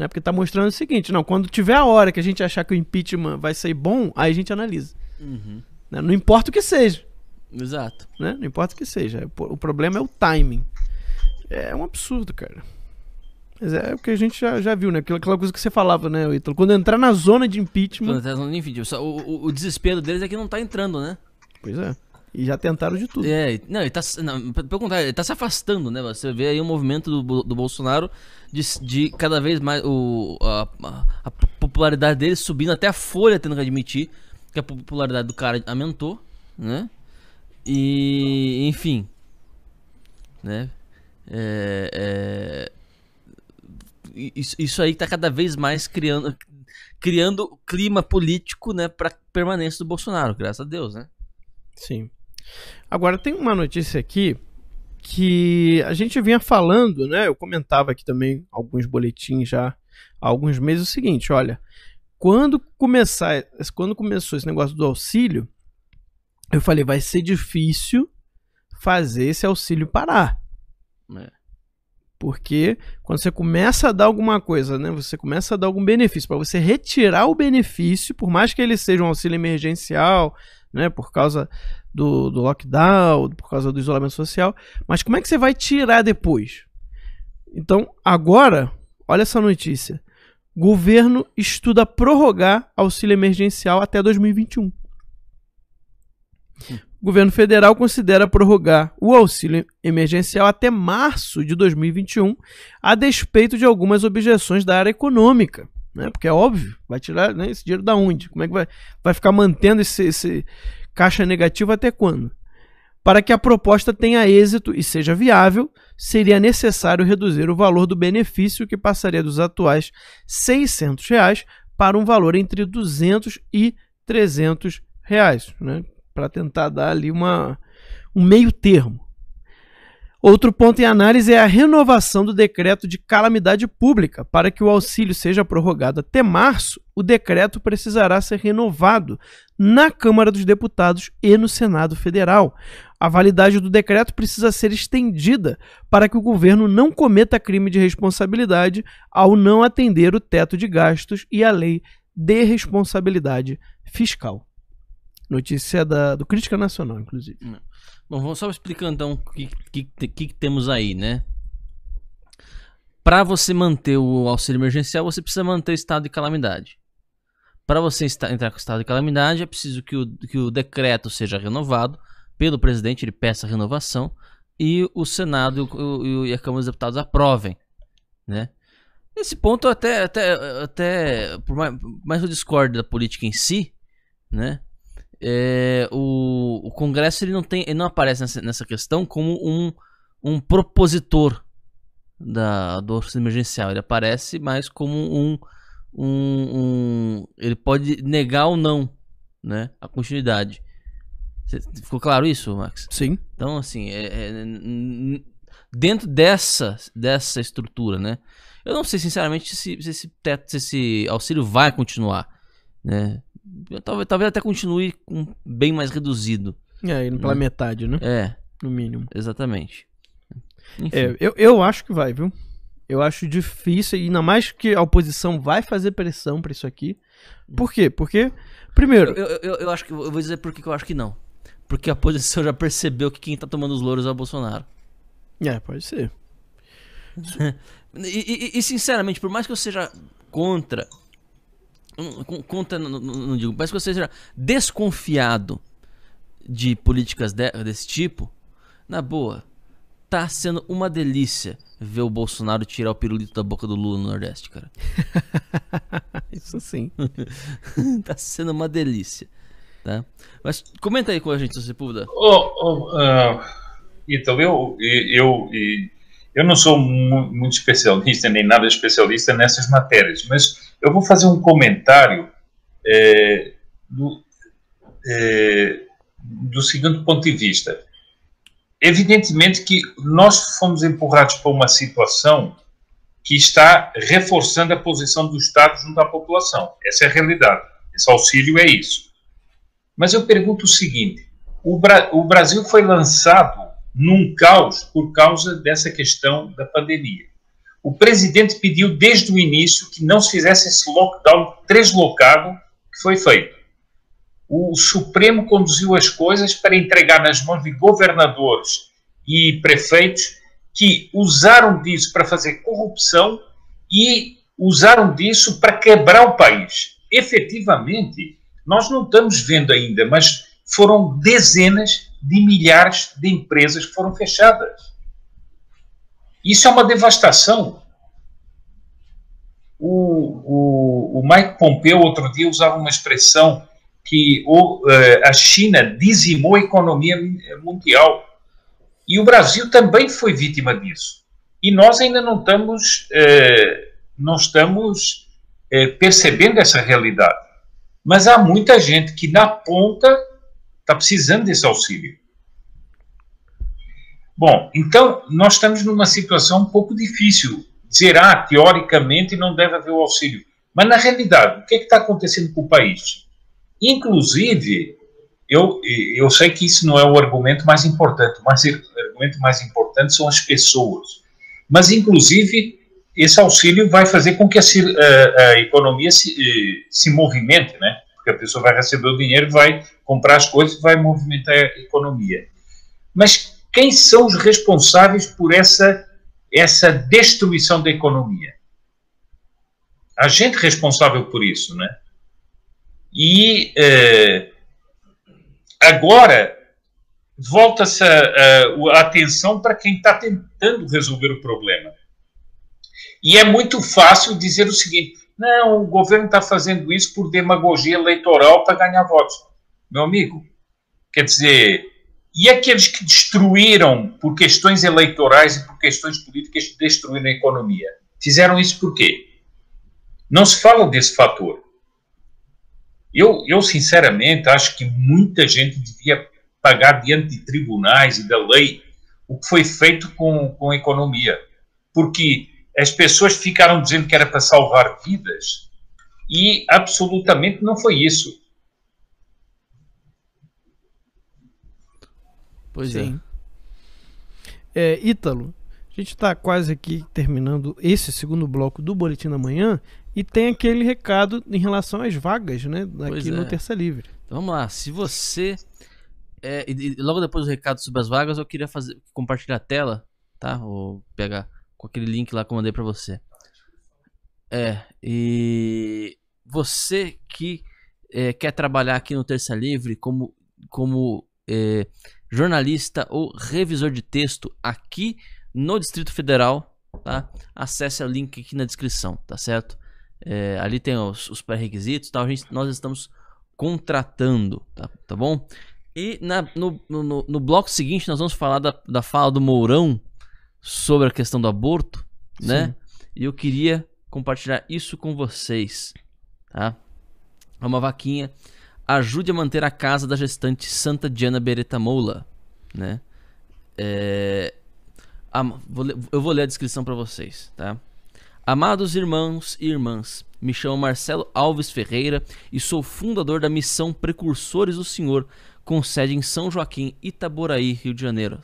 Né? Porque tá mostrando o seguinte: não, quando tiver a hora que a gente achar que o impeachment vai ser bom, aí a gente analisa. Uhum. Né? Não importa o que seja. Exato. Né? Não importa o que seja. O problema é o timing. É um absurdo, cara. Mas é o que a gente já, já viu, né? Aquela, aquela coisa que você falava, né, Ítalo? Quando entrar na zona de impeachment. Quando entrar na zona de impeachment. O, o, o, desespero deles é que não tá entrando, né? Pois é. E já tentaram de tudo. É, não, ele tá, não, pelo contrário, ele tá se afastando, né? Você vê aí o movimento do, do Bolsonaro de, de cada vez mais o, a, a, popularidade dele subindo, até a Folha tendo que admitir que a popularidade do cara aumentou, né? E, enfim, né? É, é, isso, isso aí tá cada vez mais criando, criando clima político, né, para permanência do Bolsonaro, graças a Deus, né? Sim. Agora tem uma notícia aqui que a gente vinha falando, né? Eu comentava aqui também alguns boletins já há alguns meses o seguinte, olha, quando começar, quando começou esse negócio do auxílio, eu falei, vai ser difícil fazer esse auxílio parar. É. Porque quando você começa a dar alguma coisa, né, você começa a dar algum benefício, para você retirar o benefício, por mais que ele seja um auxílio emergencial, né, por causa do, do lockdown, por causa do isolamento social, mas como é que você vai tirar depois? Então, agora, olha essa notícia. Governo estuda prorrogar auxílio emergencial até 2021. O governo federal considera prorrogar o auxílio emergencial até março de 2021, a despeito de algumas objeções da área econômica. Né? Porque é óbvio, vai tirar né, esse dinheiro da onde? Como é que vai, vai ficar mantendo esse, esse caixa negativo até quando? Para que a proposta tenha êxito e seja viável, seria necessário reduzir o valor do benefício, que passaria dos atuais 600 reais para um valor entre 200 e 300 reais, né? para tentar dar ali uma, um meio termo. Outro ponto em análise é a renovação do decreto de calamidade pública. Para que o auxílio seja prorrogado até março, o decreto precisará ser renovado na Câmara dos Deputados e no Senado Federal. A validade do decreto precisa ser estendida para que o governo não cometa crime de responsabilidade ao não atender o teto de gastos e a lei de responsabilidade fiscal. Notícia da, do Crítica Nacional, inclusive. Bom, vamos só explicar então o que, que, que, temos aí, né? Para você manter o auxílio emergencial, você precisa manter o estado de calamidade. Para você entrar com o estado de calamidade, é preciso que o, que o decreto seja renovado pelo presidente, ele peça a renovação e o Senado e, o, e a Câmara dos Deputados aprovem, né? Esse ponto até, até, até por mais, mais eu discordo da política em si, né? É, o, o Congresso ele não tem, ele não aparece nessa, nessa questão como um, um propositor da, do orçamento emergencial. Ele aparece mais como um, um, um, ele pode negar ou não, né, a continuidade. Ficou claro isso, Max? Sim. Então, assim, é, é, dentro dessa, dessa estrutura, né? Eu não sei, sinceramente, se, se, esse, teto, se esse auxílio vai continuar, né? Talvez, talvez até continue com bem mais reduzido. É, indo pela né? metade, né? É. No mínimo. Exatamente. É, eu, eu acho que vai, viu? Eu acho difícil, e ainda mais que a oposição vai fazer pressão para isso aqui. Por quê? Porque, primeiro. Eu, eu, eu, acho que. Eu vou dizer por que eu acho que não. Porque a oposição [LAUGHS] já percebeu que quem tá tomando os louros é o Bolsonaro. É, pode ser. [LAUGHS] e, e, e, sinceramente, por mais que eu seja contra conta, não, não digo, mas que você seja desconfiado de políticas de, desse tipo, na boa, tá sendo uma delícia ver o Bolsonaro tirar o pirulito da boca do Lula no Nordeste, cara. [LAUGHS] Isso sim. [LAUGHS] tá sendo uma delícia, tá? Mas comenta aí com a gente, seu Sepúlveda. Oh, oh, uh, então, eu, eu, eu, eu não sou muito especialista, nem nada especialista nessas matérias, mas eu vou fazer um comentário é, do, é, do seguinte ponto de vista. Evidentemente que nós fomos empurrados para uma situação que está reforçando a posição do Estado junto à população. Essa é a realidade. Esse auxílio é isso. Mas eu pergunto o seguinte: o, Bra o Brasil foi lançado num caos por causa dessa questão da pandemia. O presidente pediu desde o início que não se fizesse esse lockdown deslocado que foi feito. O Supremo conduziu as coisas para entregar nas mãos de governadores e prefeitos que usaram disso para fazer corrupção e usaram disso para quebrar o país. Efetivamente, nós não estamos vendo ainda, mas foram dezenas de milhares de empresas que foram fechadas. Isso é uma devastação. O, o, o Mike Pompeo, outro dia, usava uma expressão que o, uh, a China dizimou a economia mundial. E o Brasil também foi vítima disso. E nós ainda não estamos, uh, não estamos uh, percebendo essa realidade. Mas há muita gente que na ponta está precisando desse auxílio. Bom, então nós estamos numa situação um pouco difícil. Dizer, ah, teoricamente não deve haver o auxílio. Mas na realidade, o que é está acontecendo com o país? Inclusive, eu, eu sei que isso não é o argumento mais importante, mas o argumento mais importante são as pessoas. Mas, inclusive, esse auxílio vai fazer com que a, a, a economia se, eh, se movimente, né? Porque a pessoa vai receber o dinheiro, vai comprar as coisas e vai movimentar a economia. Mas quem são os responsáveis por essa, essa destruição da economia? A gente responsável por isso, né? E eh, agora volta-se a, a, atenção para quem está tentando resolver o problema. E é muito fácil dizer o seguinte: não, o governo está fazendo isso por demagogia eleitoral para ganhar votos. Meu amigo, quer dizer, e aqueles que destruíram por questões eleitorais e por questões políticas, destruíram a economia? Fizeram isso por quê? Não se fala desse fator. Eu, eu, sinceramente, acho que muita gente devia pagar diante de tribunais e da lei o que foi feito com, com a economia. Porque as pessoas ficaram dizendo que era para salvar vidas e absolutamente não foi isso. Pois é. Sim. é. é Ítalo, a gente está quase aqui terminando esse segundo bloco do Boletim da Manhã e tem aquele recado em relação às vagas, né? Aqui é. no Terça Livre. Então, vamos lá. Se você. É, e, e logo depois do recado sobre as vagas, eu queria fazer compartilhar a tela, tá? Ou pegar com aquele link lá que eu mandei para você. É, e você que é, quer trabalhar aqui no Terça Livre como, como é, jornalista ou revisor de texto aqui no Distrito Federal, tá? Acesse o link aqui na descrição, tá certo? É, ali tem os, os pré-requisitos, tá? Gente, nós estamos contratando, tá, tá bom? E na, no, no, no, bloco seguinte nós vamos falar da, da fala do Mourão sobre a questão do aborto, né? Sim. E eu queria compartilhar isso com vocês, tá? É uma vaquinha. Ajude a manter a casa da gestante Santa Diana Beretta Moula, né? É... eu vou ler a descrição para vocês, tá? Amados irmãos e irmãs, me chamo Marcelo Alves Ferreira e sou fundador da missão Precursores do Senhor, com sede em São Joaquim, Itaboraí, Rio de Janeiro,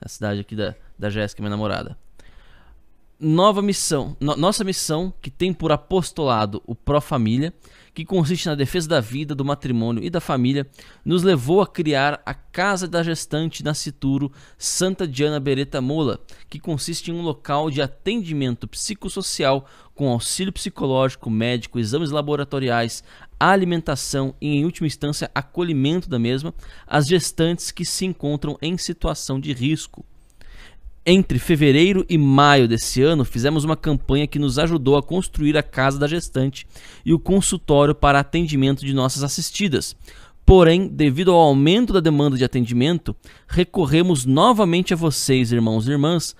a cidade aqui da, da Jéssica, minha namorada. Nova missão, no, nossa missão, que tem por apostolado o Pró Família, que consiste na defesa da vida, do matrimônio e da família, nos levou a criar a Casa da Gestante Nascituro Santa Diana Beretta Mola, que consiste em um local de atendimento psicossocial com auxílio psicológico, médico, exames laboratoriais, alimentação e, em última instância, acolhimento da mesma às gestantes que se encontram em situação de risco. Entre fevereiro e maio desse ano, fizemos uma campanha que nos ajudou a construir a casa da gestante e o consultório para atendimento de nossas assistidas. Porém, devido ao aumento da demanda de atendimento, recorremos novamente a vocês, irmãos e irmãs,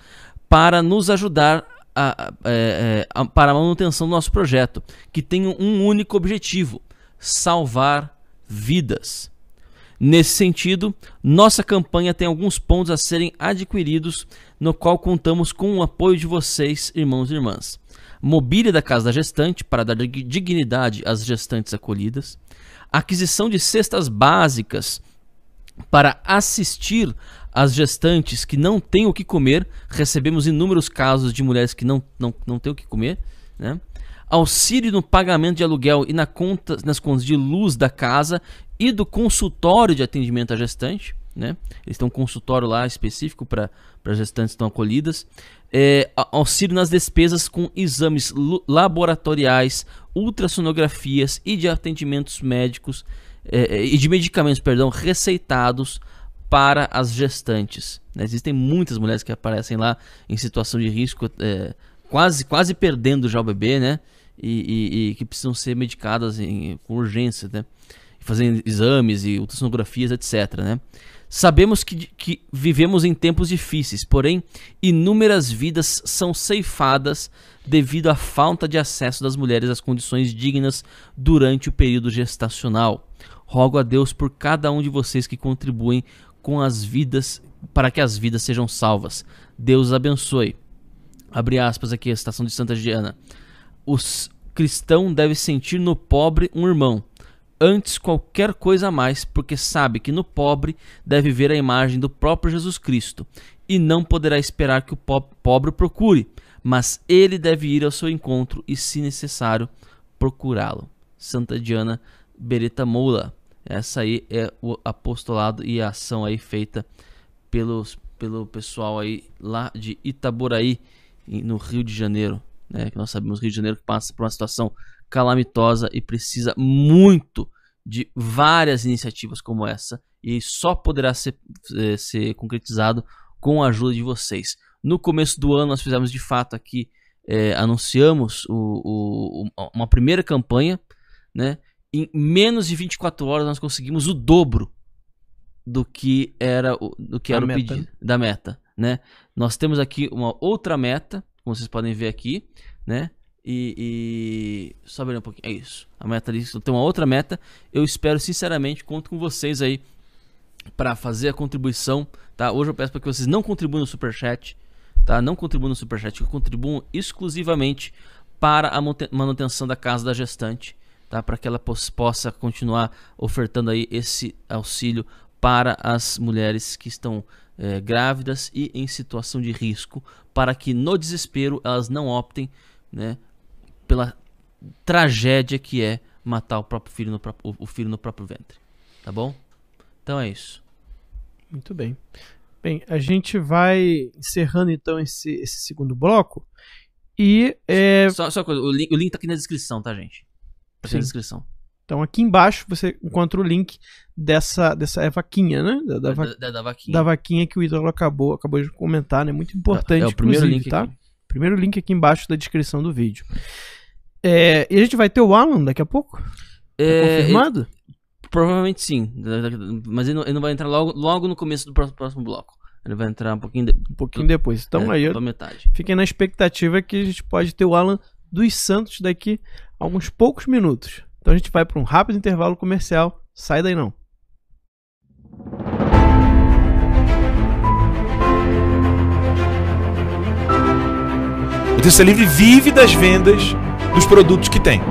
para nos ajudar a, a, é, a, para a manutenção do nosso projeto, que tem um único objetivo: salvar vidas. Nesse sentido, nossa campanha tem alguns pontos a serem adquiridos, no qual contamos com o apoio de vocês, irmãos e irmãs. Mobília da casa da gestante para dar dignidade às gestantes acolhidas, aquisição de cestas básicas para assistir as gestantes que não têm o que comer. Recebemos inúmeros casos de mulheres que não, não, não têm o que comer. Né? Auxílio no pagamento de aluguel e na conta, nas contas de luz da casa e do consultório de atendimento à gestante. Né? Eles têm um consultório lá específico para gestantes que estão acolhidas. É, auxílio nas despesas com exames laboratoriais, ultrassonografias e de atendimentos médicos é, é, e de medicamentos, perdão, receitados para as gestantes. Né? Existem muitas mulheres que aparecem lá em situação de risco, é, quase, quase perdendo já o bebê, né? E, e, e que precisam ser medicadas em, com urgência, né? Fazendo exames e ultrassonografias, etc, né? Sabemos que, que vivemos em tempos difíceis, porém, inúmeras vidas são ceifadas devido à falta de acesso das mulheres às condições dignas durante o período gestacional. Rogo a Deus por cada um de vocês que contribuem com as vidas para que as vidas sejam salvas. Deus abençoe. Abre aspas aqui a estação de Santa Diana. Os cristão deve sentir no pobre um irmão antes qualquer coisa a mais, porque sabe que no pobre deve ver a imagem do próprio Jesus Cristo, e não poderá esperar que o pobre procure, mas ele deve ir ao seu encontro e, se necessário, procurá-lo. Santa Diana Beretta Moula. Essa aí é o apostolado e a ação aí feita pelos, pelo pessoal aí lá de Itaboraí, no Rio de Janeiro. Né, que nós sabemos Rio de Janeiro que passa por uma situação calamitosa e precisa muito de várias iniciativas como essa e só poderá ser, eh, ser concretizado com a ajuda de vocês. No começo do ano nós fizemos de fato aqui, é, anunciamos o, o, uma primeira campanha, né? Em menos de 24 horas nós conseguimos o dobro do que era o, do que era o pedido da meta, né? Nós temos aqui uma outra meta, como vocês podem ver aqui, né? E, e só ver um pouquinho. É isso. A meta ali tem uma outra meta. Eu espero sinceramente, conto com vocês aí para fazer a contribuição, tá? Hoje eu peço para que vocês não contribuam no superchat, tá? Não contribuam no superchat, contribuam exclusivamente para a manutenção da casa da gestante, tá? Para que ela possa continuar ofertando aí esse auxílio para as mulheres que estão é, grávidas e em situação de risco, para que no desespero elas não optem, né, pela tragédia que é matar o próprio filho no próprio, o filho no próprio ventre, tá bom? Então é isso. Muito bem. Bem, a gente vai encerrando então esse, esse segundo bloco. E. É... Só, só coisa, o link, o link tá aqui na descrição, tá, gente? Tá aqui na descrição. Então aqui embaixo você encontra o link dessa, dessa é vaquinha, né? Da, da, da, da, da vaquinha. Da vaquinha que o Ítalo acabou, acabou de comentar, né? Muito importante. É, é o primeiro link, tá? Aqui. Primeiro link aqui embaixo da descrição do vídeo. É, e a gente vai ter o Alan daqui a pouco? Tá é, confirmado? Ele, provavelmente sim. Mas ele não, ele não, vai entrar logo, logo no começo do próximo, próximo bloco. Ele vai entrar um pouquinho, de, um pouquinho depois. Então é, aí eu metade. fiquem na expectativa que a gente pode ter o Alan dos Santos daqui a alguns poucos minutos. Então a gente vai para um rápido intervalo comercial. Sai daí não. O Terça Livre vive das vendas dos produtos que tem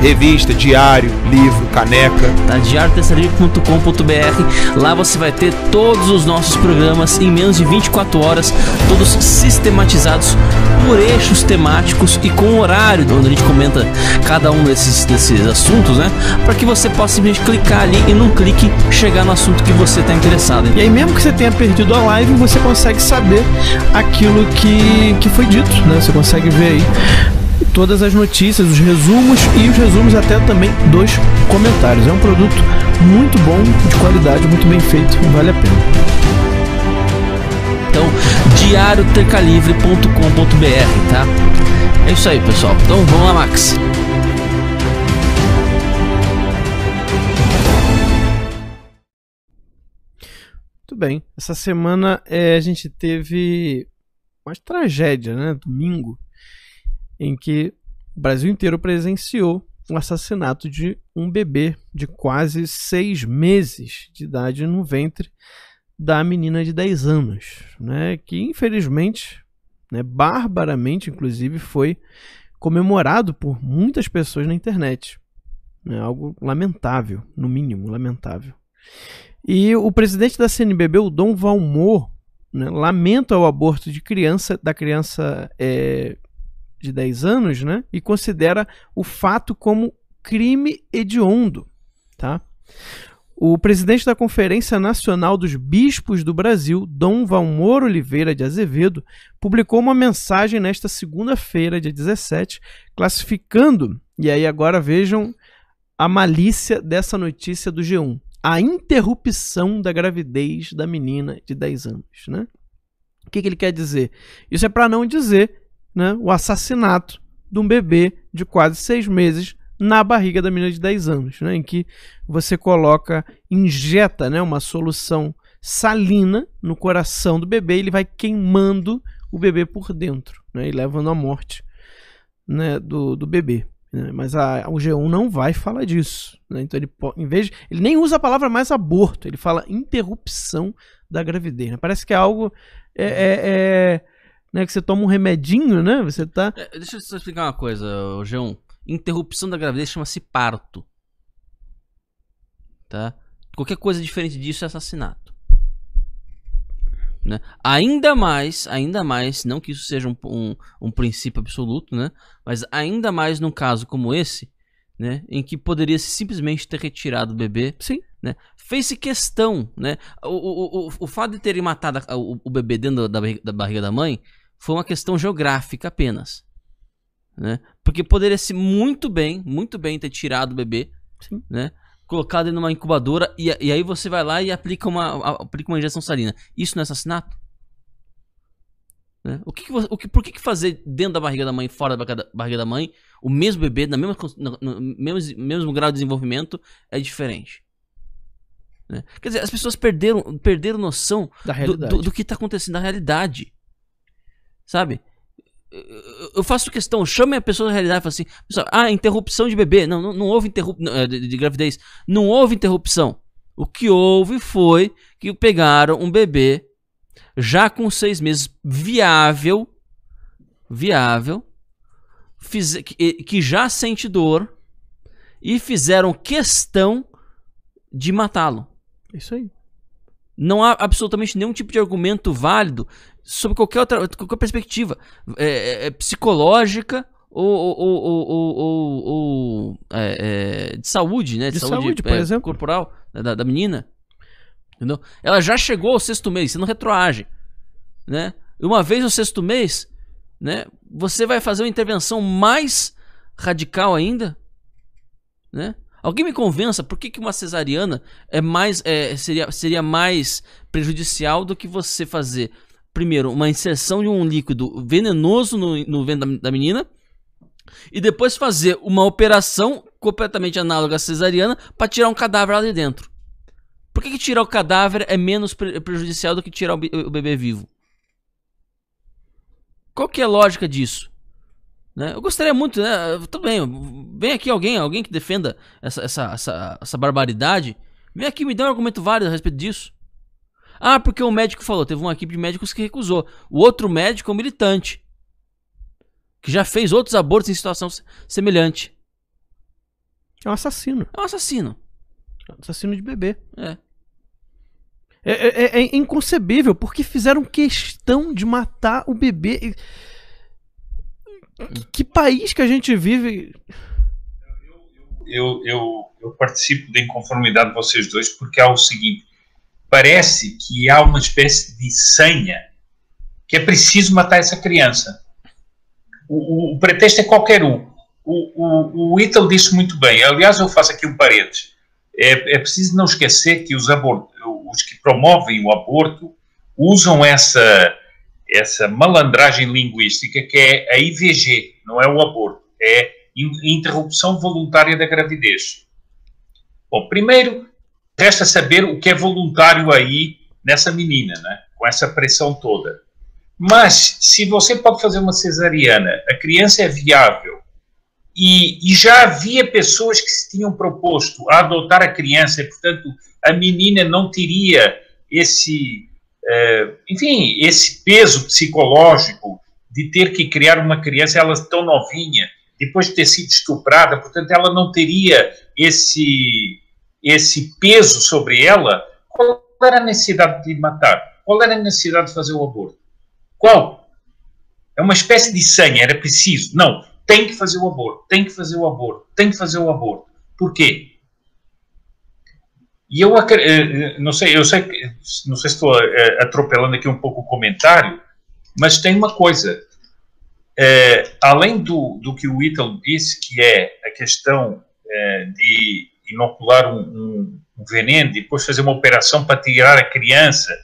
revista, diário, livro, caneca. Tá, diarioterceiralivre.com.br. Lá você vai ter todos os nossos programas em menos de 24 horas, todos sistematizados por eixos temáticos e com horário, onde a gente comenta cada um desses, desses assuntos, né? Para que você possa simplesmente clicar ali e num clique chegar no assunto que você está interessado. E aí, mesmo que você tenha perdido a live, você consegue saber aquilo que, que foi dito, né? Você consegue ver aí todas as notícias, os resumos e os resumos até também dos comentários. É um produto muito bom, de qualidade, muito bem feito, vale a pena. Então, diariotecalivre.com.br, tá? É isso aí, pessoal. Então, vamos lá, Max. Muito bem. Essa semana é, a gente teve uma tragédia, né? Domingo em que o Brasil inteiro presenciou o assassinato de um bebê de quase seis meses de idade no ventre da menina de 10 anos, né, que infelizmente, né, barbaramente inclusive, foi comemorado por muitas pessoas na internet. É algo lamentável, no mínimo lamentável. E o presidente da CNBB, o Dom Valmor, né, lamenta o aborto de criança da criança é, de 10 anos, né? E considera o fato como crime hediondo, tá? O presidente da Conferência Nacional dos Bispos do Brasil, Dom Valmor Oliveira de Azevedo, publicou uma mensagem nesta segunda-feira, dia 17, classificando, e aí agora vejam a malícia dessa notícia do G1, a interrupção da gravidez da menina de 10 anos, né? O que, que ele quer dizer? Isso é para não dizer né, o assassinato de um bebê de quase seis meses na barriga da menina de 10 anos, né, em que você coloca, injeta né, uma solução salina no coração do bebê ele vai queimando o bebê por dentro né, e levando à morte né, do, do bebê. Né? Mas a, o G1 não vai falar disso. Né? Então ele, em vez ele nem usa a palavra mais aborto, ele fala interrupção da gravidez. Né? Parece que é algo é, é, é, né, que você toma um remedinho, né? Você tá. É, deixa eu só explicar uma coisa, G1. Interrupção da gravidez chama-se parto. Tá? Qualquer coisa diferente disso é assassinato. Né? Ainda mais, ainda mais, não que isso seja um, um, um, princípio absoluto, né? Mas ainda mais num caso como esse, né? Em que poderia simplesmente ter retirado o bebê. Sim. Né? Fez-se questão, né? O, o, o, o fato de terem matado o, o bebê dentro da, da barriga da mãe foi uma questão geográfica apenas. Né? Porque poderia se muito bem, muito bem ter tirado o bebê, Sim. né? colocado ele numa incubadora e, e aí você vai lá e aplica uma, aplica uma injeção salina. Isso não é assassinato? Né? O que, que o que, por que, que fazer dentro da barriga da mãe, fora da barriga da mãe, o mesmo bebê, na mesma, no, no mesmo, mesmo grau de desenvolvimento, é diferente? Né? Quer dizer, as pessoas perderam, perderam noção do, do, do, que está acontecendo na realidade. Sabe? Eu faço questão, chame a pessoa da realidade e falo assim: ah, interrupção de bebê. Não, não, não houve interrupção eh, de, de gravidez. Não houve interrupção. O que houve foi que pegaram um bebê já com seis meses viável, viável, fiz, que, que já sente dor e fizeram questão de matá-lo. Isso aí. Não há absolutamente nenhum tipo de argumento válido sobre qualquer outra qualquer perspectiva é, é, é psicológica ou, ou, ou, ou é, é, de saúde, né? De, de saúde, saúde, por exemplo. corporal né, da, da menina. Entendeu? Ela já chegou ao sexto mês, você não retroage. Né? Uma vez no sexto mês, né, você vai fazer uma intervenção mais radical ainda. Né? Alguém me convença por que, que uma cesariana é mais, é, seria, seria mais prejudicial do que você fazer, primeiro, uma inserção de um líquido venenoso no, no vento da, da menina e depois fazer uma operação completamente análoga à cesariana para tirar um cadáver lá de dentro. Por que, que tirar o cadáver é menos prejudicial do que tirar o, o bebê vivo? Qual que é a lógica disso? Né? Eu gostaria muito, né? Tudo bem, vem aqui alguém, alguém que defenda essa, essa, essa, essa barbaridade. Vem aqui me dá um argumento válido a respeito disso. Ah, porque o médico falou, teve uma equipe de médicos que recusou. O outro médico é um militante. Que já fez outros abortos em situação semelhante. É um assassino. É um assassino. É um assassino de bebê. É. É, é, é, inconcebível, porque fizeram questão de matar o bebê. Que país que a gente vive? Eu, eu, eu participo da inconformidade de vocês dois porque há o seguinte: parece que há uma espécie de senha que é preciso matar essa criança. O, o, o pretexto é qualquer um. O, o, o Ítalo disse muito bem, aliás, eu faço aqui um parênteses. É, é preciso não esquecer que os, os que promovem o aborto usam essa essa malandragem linguística que é a IVG, não é o aborto, é interrupção voluntária da gravidez. Bom, primeiro, resta saber o que é voluntário aí nessa menina, né? com essa pressão toda. Mas, se você pode fazer uma cesariana, a criança é viável, e, e, já havia pessoas que se tinham proposto a adotar a criança, e, portanto, a menina não teria esse é, enfim, esse peso psicológico de ter que criar uma criança, ela tão novinha, depois de ter sido estuprada, portanto, ela não teria esse, esse peso sobre ela. Qual era a necessidade de matar? Qual era a necessidade de fazer o aborto? Qual? É uma espécie de senha, era preciso. Não, tem que fazer o aborto, tem que fazer o aborto, tem que fazer o aborto. Por quê? E eu eh, eh, não sei, eu sei não sei se estou eh, atropelando aqui um pouco o comentário, mas tem uma coisa. É, além do, do que o Ítalo disse, que é a questão é, de inocular um, um, um veneno, depois fazer uma operação para tirar a criança,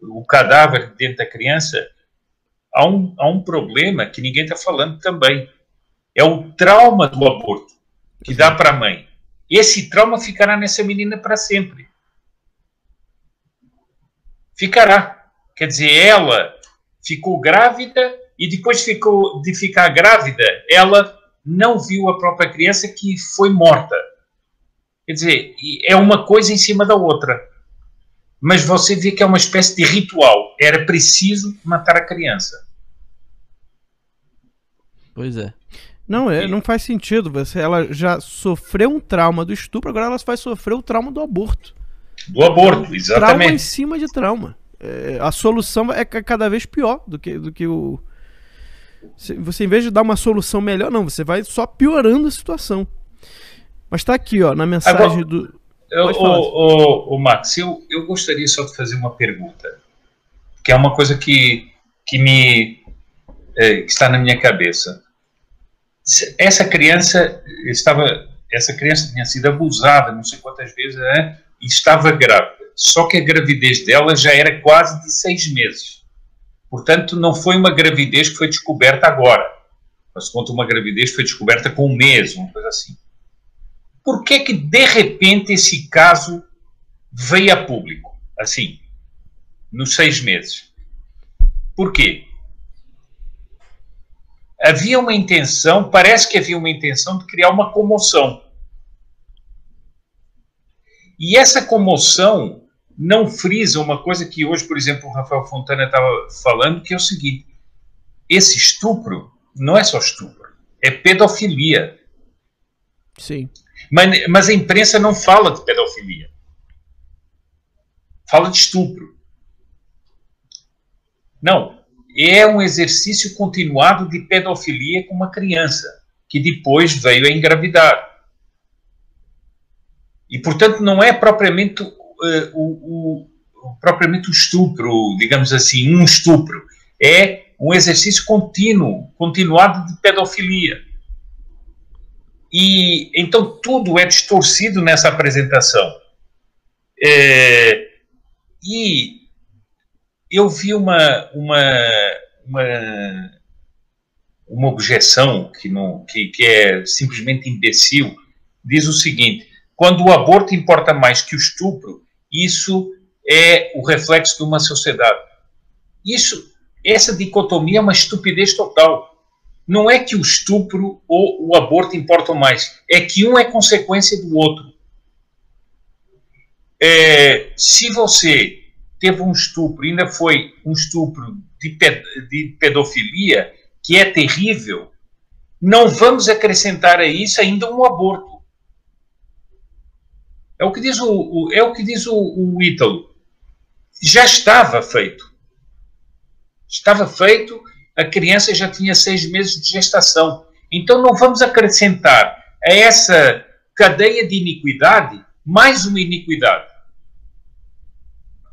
o cadáver dentro da criança, há um, há um problema que ninguém está falando também. É o trauma do aborto que dá para a mãe. Esse trauma ficará nessa menina para sempre. Ficará. Quer dizer, ela ficou grávida e depois ficou, de ficar grávida, ela não viu a própria criança que foi morta. Quer dizer, é uma coisa em cima da outra. Mas você vê que é uma espécie de ritual. Era preciso matar a criança. Pois é. Não, é, não faz sentido. Você, ela já sofreu um trauma do estupro, agora ela vai sofrer o trauma do aborto. Do aborto, exatamente. Trauma em cima de trauma. É, a solução é cada vez pior do que, do que o. Você, em vez de dar uma solução melhor, não, você vai só piorando a situação. Mas tá aqui, ó, na mensagem Agora, do. Eu, o, o, o, Max, eu, eu gostaria só de fazer uma pergunta, que é uma coisa que, que me é, que está na minha cabeça. Essa criança estava, essa criança tinha sido abusada, não sei quantas vezes, né, e estava grávida. Só que a gravidez dela já era quase de seis meses. Portanto, não foi uma gravidez que foi descoberta agora. Mas quanto uma gravidez foi descoberta com um mês, uma coisa assim. Por que que de repente esse caso veio a público? Assim, nos seis meses. Por quê? Havia uma intenção, parece que havia uma intenção de criar uma comoção. E essa comoção não frisa uma coisa que hoje, por exemplo, o Rafael Fontana estava falando, que é o seguinte: esse estupro não é só estupro, é pedofilia. Sim. Mas, mas a imprensa não fala de pedofilia. Fala de estupro. Não. É um exercício continuado de pedofilia com uma criança, que depois veio a engravidar. E, portanto, não é propriamente uh, o, o, propriamente o estupro, digamos assim, um estupro. É um exercício contínuo, continuado de pedofilia. E então tudo é distorcido nessa apresentação. É, e eu vi uma, uma, uma, uma objeção que, não, que, que é simplesmente imbecil. Diz o seguinte: quando o aborto importa mais que o estupro, isso é o reflexo de uma sociedade. Isso, essa dicotomia é uma estupidez total não é que o estupro ou o aborto importam mais, é que um é consequência do outro. É, se você teve um estupro, ainda foi um estupro de, ped de pedofilia, que é terrível, não vamos acrescentar a isso ainda um aborto. É o que diz o, o é o que diz o, o Ítalo. Já estava feito. Estava feito a criança já tinha seis meses de gestação. Então não vamos acrescentar a essa cadeia de iniquidade mais uma iniquidade.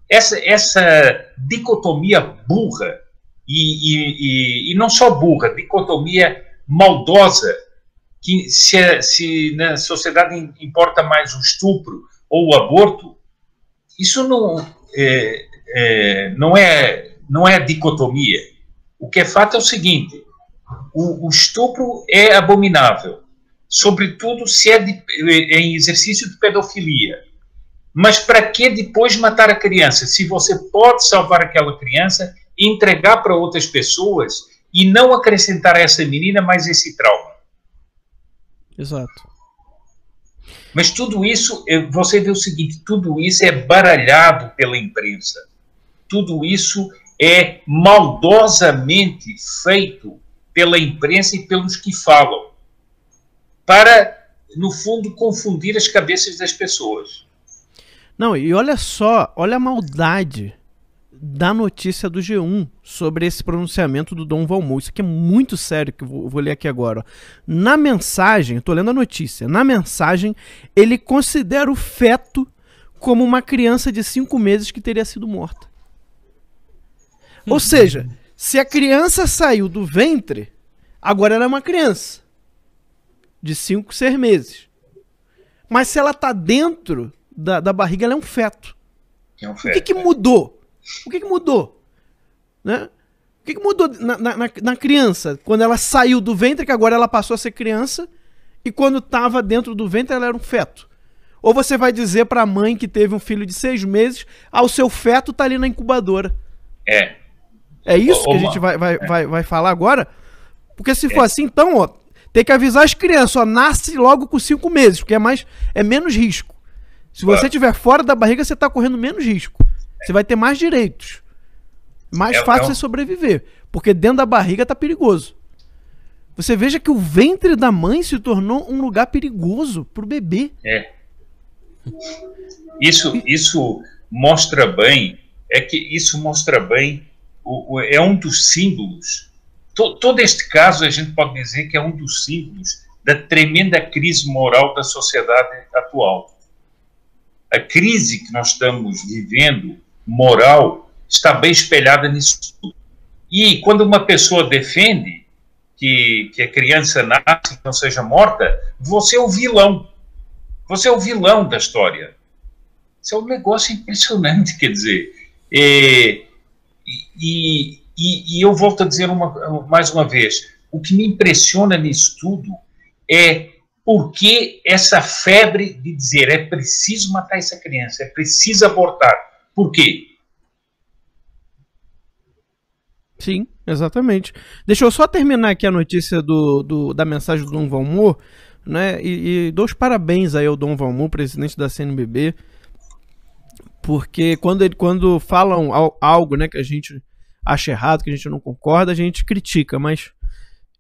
Essa, essa dicotomia burra, e, e, e, e não só burra, dicotomia maldosa, que se, se na sociedade importa mais o estupro ou o aborto, isso não é, é, não é, não é dicotomia o que é fato é o seguinte: o, o estupro é abominável, sobretudo se é de, em exercício de pedofilia. Mas para que depois matar a criança? Se você pode salvar aquela criança e entregar para outras pessoas e não acrescentar a essa menina mais esse trauma. Exato. Mas tudo isso, você vê o seguinte: tudo isso é baralhado pela imprensa. Tudo isso é maldosamente feito pela imprensa e pelos que falam, para, no fundo, confundir as cabeças das pessoas. Não, e olha só, olha a maldade da notícia do G1 sobre esse pronunciamento do Dom Valmor. Isso aqui é muito sério que eu vou, vou ler aqui agora. Na mensagem, estou lendo a notícia, na mensagem ele considera o feto como uma criança de cinco meses que teria sido morta. Ou seja, se a criança saiu do ventre, agora ela é uma criança de 5, 6 meses. Mas se ela está dentro da, da barriga ela é um feto. É um O feto. que, que mudou? O que, que mudou? Né? O que, que mudou na, na, na- na criança? Quando ela saiu do ventre, que agora ela passou a ser criança, e quando estava dentro do ventre, ela era um feto. Ou você vai dizer para a mãe que teve um filho de seis meses, ah, o seu feto tá ali na incubadora. É. É isso Ô, que a gente vai, vai, vai, vai falar agora? Porque se É. for assim, então, ó, tem que avisar as crianças, ó, nasce logo com cinco meses, porque é mais é menos risco. Se você estiver fora da barriga, você está correndo menos risco. Você vai ter mais direitos. Mais É- fácil é um- você sobreviver, porque dentro da barriga tá perigoso. Você veja que o ventre da mãe se tornou um lugar perigoso pro bebê. É. Isso, isso mostra bem, é que isso mostra bem, o, o- é um dos símbolos. To- todo este caso a gente pode dizer que é um dos símbolos da tremenda crise moral da sociedade atual. A crise que nós estamos vivendo, moral, está bem espelhada nisso tudo. E quando uma pessoa defende que, que a criança nasce e não seja morta, você é o vilão. Você é o vilão da história. Isso é um negócio impressionante, quer dizer. É, e, e, e eu volto a dizer uma, mais uma vez: o que me impressiona nisso tudo é por que essa febre de dizer é preciso matar essa criança, é preciso abortar. Por quê? Sim, exatamente. Deixa eu só terminar aqui a notícia do, do- da mensagem do Dom Valmor, né? E, e dou os parabéns aí ao Dom Valmor, presidente da CNBB, porque quando ele quando falam al- algo, né, que a gente acha errado, que a gente não concorda, a gente critica, mas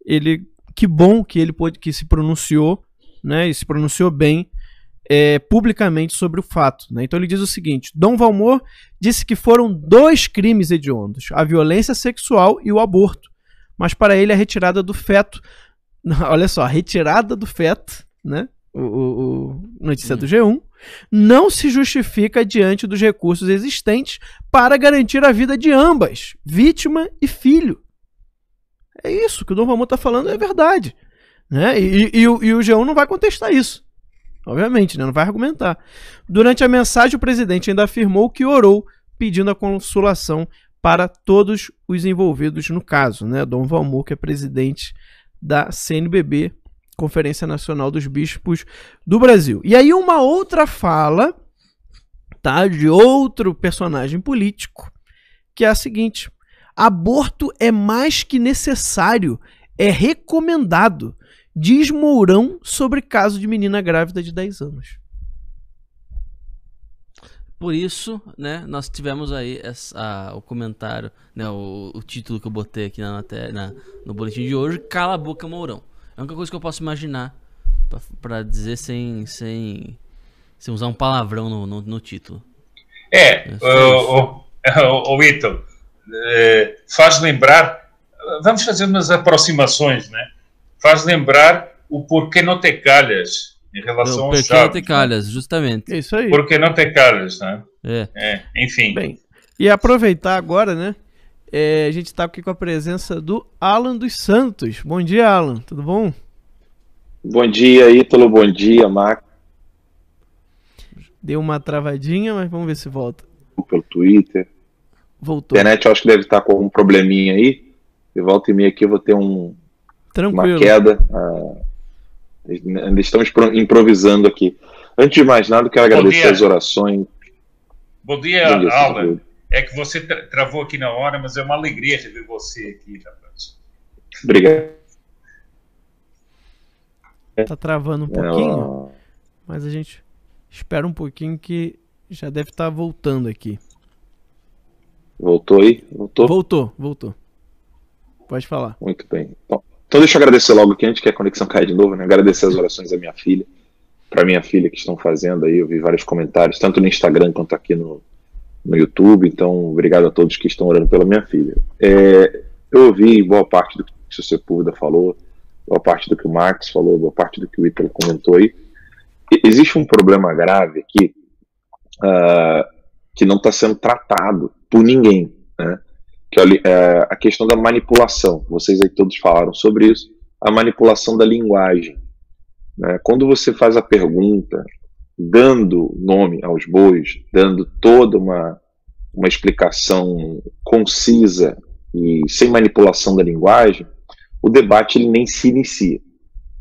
ele que bom que ele pôde que se pronunciou, né? E se pronunciou bem é, publicamente sobre o fato. Né? Então ele diz o seguinte: Dom Valmor disse que foram dois crimes hediondos, a violência sexual e o aborto. Mas para ele a retirada do feto, [LAUGHS] olha só, a retirada do feto, né? O, o- o- notícia do G1, não se justifica diante dos recursos existentes para garantir a vida de ambas, vítima e filho. É isso que o Dom Valmor está falando, é verdade. Né? E, e o, e o G1 não vai contestar isso. Obviamente, né? não vai argumentar. Durante a mensagem, o presidente ainda afirmou que orou pedindo a consolação para todos os envolvidos no caso. Né? Dom Valmor, que é presidente da CNBB, Conferência Nacional dos Bispos do Brasil. E aí uma outra fala tá, de outro personagem político, que é a seguinte: aborto é mais que necessário, é recomendado diz Mourão sobre caso de menina grávida de 10 anos. Por isso, né, nós tivemos aí essa, o comentário, né, o, o título que eu botei aqui na, na- no boletim de hoje, Cala a Boca Mourão. É a única coisa que eu posso imaginar pra, pra dizer sem, sem, sem usar um palavrão no, no, no título. É, É, o, o, o, o Ítalo, eh, faz lembrar, vamos fazer umas aproximações, né? Faz lembrar o porquê não ter calhas em relação ao Chaves. te calhas, justamente. É isso aí. Por que não ter calhas, né? É. É, enfim. Bem, e aproveitar agora, né? É, a gente tá aqui com a presença do Alan dos Santos. Bom dia, Alan. Tudo bom? Bom dia, Ítalo. Bom dia, Marco, Deu uma travadinha, mas vamos ver se volta. pelo Twitter. Voltou. internet eu acho que deve estar com algum probleminha aí. De volta e meia aqui eu vou ter um, uma Tranquilo. queda. ah, ainda estamos pro- improvisando aqui. Antes de mais nada, quero agradecer dia. as orações. Bom dia, Bom dia, Alan. É que você tra- travou aqui na hora, mas é uma alegria rever você aqui, rapaz. Obrigado. Tá travando um pouquinho, Ah, mas a gente espera um pouquinho que já deve estar voltando aqui. voltou aí? Voltou? Voltou, voltou. Pode falar. Muito bem. Então, então deixa eu agradecer logo aqui, antes que a conexão caia de novo, né? Agradecer as orações da minha filha, para minha filha que estão fazendo aí. Eu vi vários comentários, tanto no Instagram quanto aqui no, no YouTube. Então, obrigado a todos que estão orando pela minha filha. É, eu ouvi boa parte do que o Sepúlveda falou, boa parte do que o Marx falou, boa parte do que o Ítalo comentou aí. Existe um problema grave aqui ah, que não está sendo tratado por ninguém, né? que é é a questão da manipulação. Vocês aí todos falaram sobre isso. A manipulação da linguagem. né? Quando você faz a pergunta dando nome aos bois, dando toda uma, uma explicação concisa e sem manipulação da linguagem, o debate ele nem se inicia.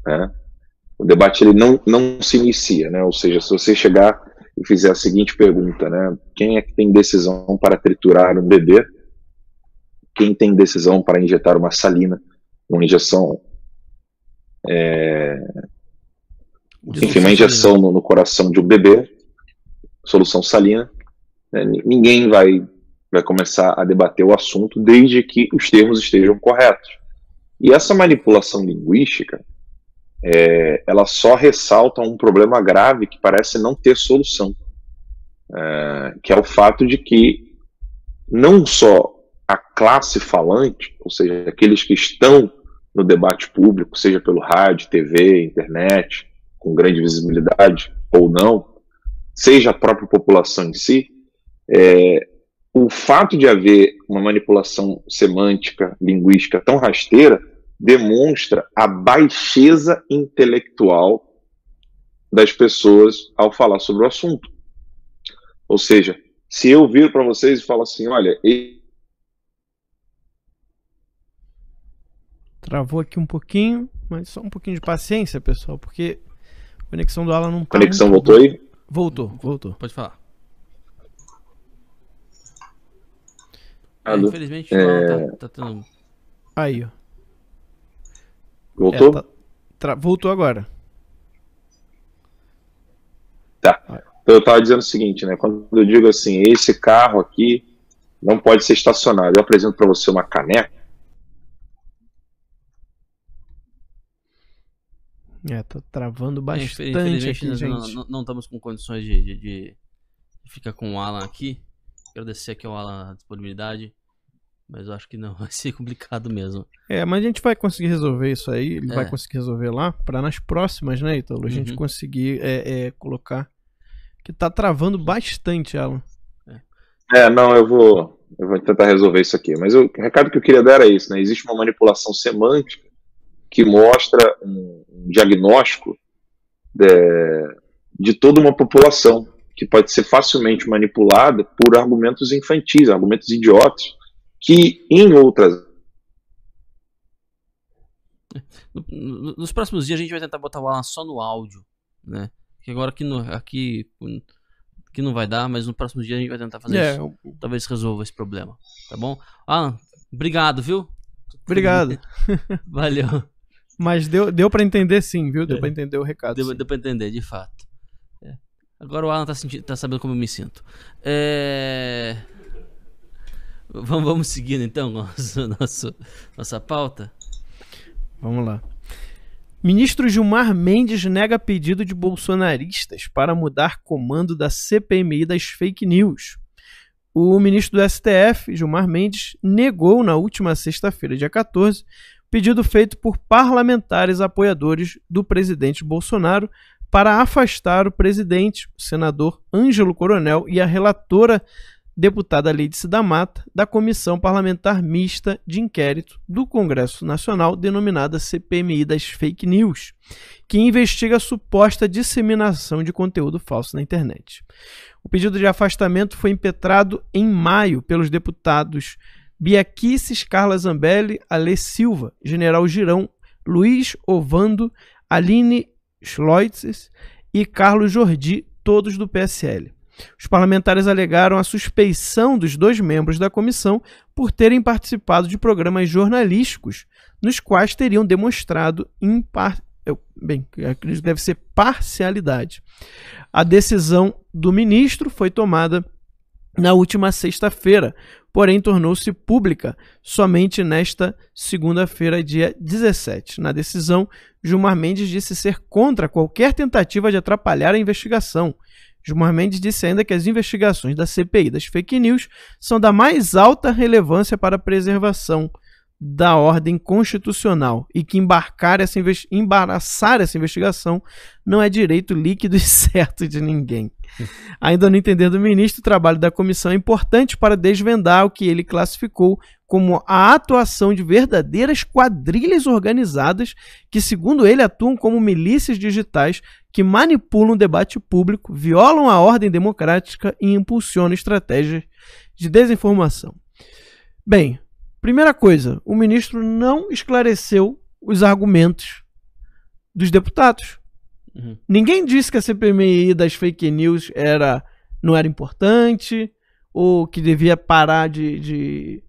Né? O debate ele não, não se inicia, né? ou seja, se você chegar e fizer a seguinte pergunta, né? quem é que tem decisão para triturar um bebê? Quem tem decisão para injetar uma salina, uma injeção é, enfim, uma injeção no, no, coração de um bebê, solução salina, né, ninguém vai, vai começar a debater o assunto desde que os termos estejam corretos. E essa manipulação linguística, é, ela só ressalta um problema grave que parece não ter solução, é, que é o fato de que não só a classe falante, ou seja, aqueles que estão no debate público, seja pelo rádio, TV, internet, com grande visibilidade ou não, seja a própria população em si, é, o fato de haver uma manipulação semântica, linguística tão rasteira, demonstra a baixeza intelectual das pessoas ao falar sobre o assunto. Ou seja, se eu vir para vocês e falo assim, olha, Travou aqui um pouquinho, mas só um pouquinho de paciência, pessoal, porque conexão do Alan não tá. Conexão voltou aí? Voltou, voltou. Pode falar. É, infelizmente, é... tá, tá tendo. Aí, ó. Voltou? É, tá... Tra... Voltou agora. Tá. Então eu estava dizendo o seguinte, né? Quando eu digo assim, esse carro aqui não pode ser estacionado, eu apresento para você uma caneca É, tá travando bastante Infelizmente, aqui, nós gente. Não, não, estamos com condições de, de, de, ficar com o Alan aqui. Agradecer aqui ao Alan a disponibilidade. Mas eu acho que não, [LAUGHS] vai ser complicado mesmo. É, mas a gente vai conseguir resolver isso aí. Ele é. vai conseguir resolver lá. para nas próximas, né, Italo? A gente uhum. conseguir é, é, colocar. Que tá travando bastante, Alan. É. é, não, eu vou. Eu vou tentar resolver isso aqui. Mas o recado que eu queria dar era isso, né? Existe uma manipulação semântica que mostra um, diagnóstico de, de toda uma população que pode ser facilmente manipulada por argumentos infantis, argumentos idiotas, que em outras nos próximos dias a gente vai tentar botar o Alan só no áudio, né? Que agora aqui, no, aqui, aqui não vai dar, mas no próximo dia a gente vai tentar fazer é, isso. Eu... Talvez resolva esse problema, tá bom? Alan, obrigado, viu? Obrigado. [LAUGHS] Valeu. Mas deu, deu para entender sim, viu? Deu é. para entender o recado. Deu, deu para entender, de fato. É. Agora o Alan tá, sentindo, tá sabendo como eu me sinto. É... Vamos, vamos seguindo então [LAUGHS] nosso, nosso, nossa pauta? Vamos lá. Ministro Gilmar Mendes nega pedido de bolsonaristas para mudar comando da CPMI das fake news. O ministro do STF, Gilmar Mendes, negou na última sexta-feira, dia 14, pedido feito por parlamentares apoiadores do presidente Bolsonaro para afastar o presidente, o senador Ângelo Coronel e a relatora deputada Lídice da Mata da Comissão Parlamentar Mista de Inquérito do Congresso Nacional, denominada CPMI das Fake News, que investiga a suposta disseminação de conteúdo falso na internet. O pedido de afastamento foi impetrado em maio pelos deputados Biaquices Carla Zambelli, Ale Silva, General Girão, Luiz Ovando, Aline Schloitzes e Carlos Jordi, todos do PSL. Os parlamentares alegaram a suspeição dos dois membros da comissão por terem participado de programas jornalísticos nos quais teriam demonstrado impar... bem, acredito deve ser parcialidade. A decisão do ministro foi tomada na última sexta-feira, porém tornou-se pública somente nesta segunda-feira, dia 17. Na decisão, Gilmar Mendes disse ser contra qualquer tentativa de atrapalhar a investigação. Gilmar Mendes disse ainda que as investigações da CPI das fake news são da mais alta relevância para a preservação da ordem constitucional e que embarcar essa embaraçar essa investigação não é direito líquido e [LAUGHS] certo de ninguém. [LAUGHS] Ainda no entender do ministro, o trabalho da comissão é importante para desvendar o que ele classificou como a atuação de verdadeiras quadrilhas organizadas que, segundo ele, atuam como milícias digitais que manipulam o debate público, violam a ordem democrática e impulsionam estratégias de desinformação. Bem, primeira coisa, o ministro não esclareceu os argumentos dos deputados. Uhum. Ninguém disse que a CPMI das fake news era, não era importante ou que devia parar de, de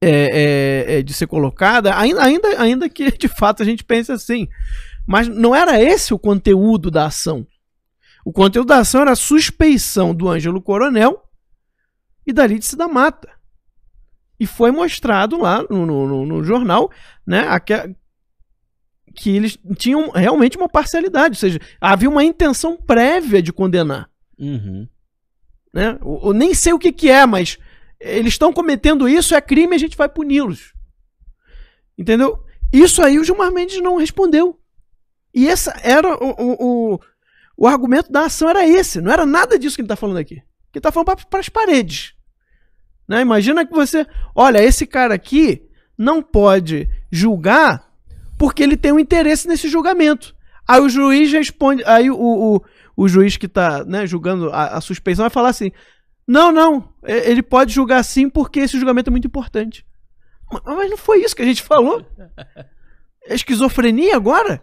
é, é, é, de ser colocada, ainda, ainda, ainda que de fato a gente pense assim. Mas não era esse o conteúdo da ação. O conteúdo da ação era a suspeição do Ângelo Coronel e da Lídice da Mata. E foi mostrado lá no, no, no jornal né, que eles tinham realmente uma parcialidade, ou seja, havia uma intenção prévia de condenar. Uhum. Né? Eu, eu nem sei o que, que é, mas eles estão cometendo isso, é crime, a gente vai puni-los. Entendeu? Isso aí o Gilmar Mendes não respondeu. E esse era o, o, o, o, argumento da ação, era esse. Não era nada disso que ele está falando aqui. Ele está falando para as paredes. Né? Imagina que você. Olha, esse cara aqui não pode julgar porque ele tem um interesse nesse julgamento. Aí o juiz responde. Aí o, o, o juiz que está né, julgando a, a suspeição vai falar assim: não, não. Ele pode julgar sim porque esse julgamento é muito importante. Mas não foi isso que a gente falou. [LAUGHS] É esquizofrenia agora?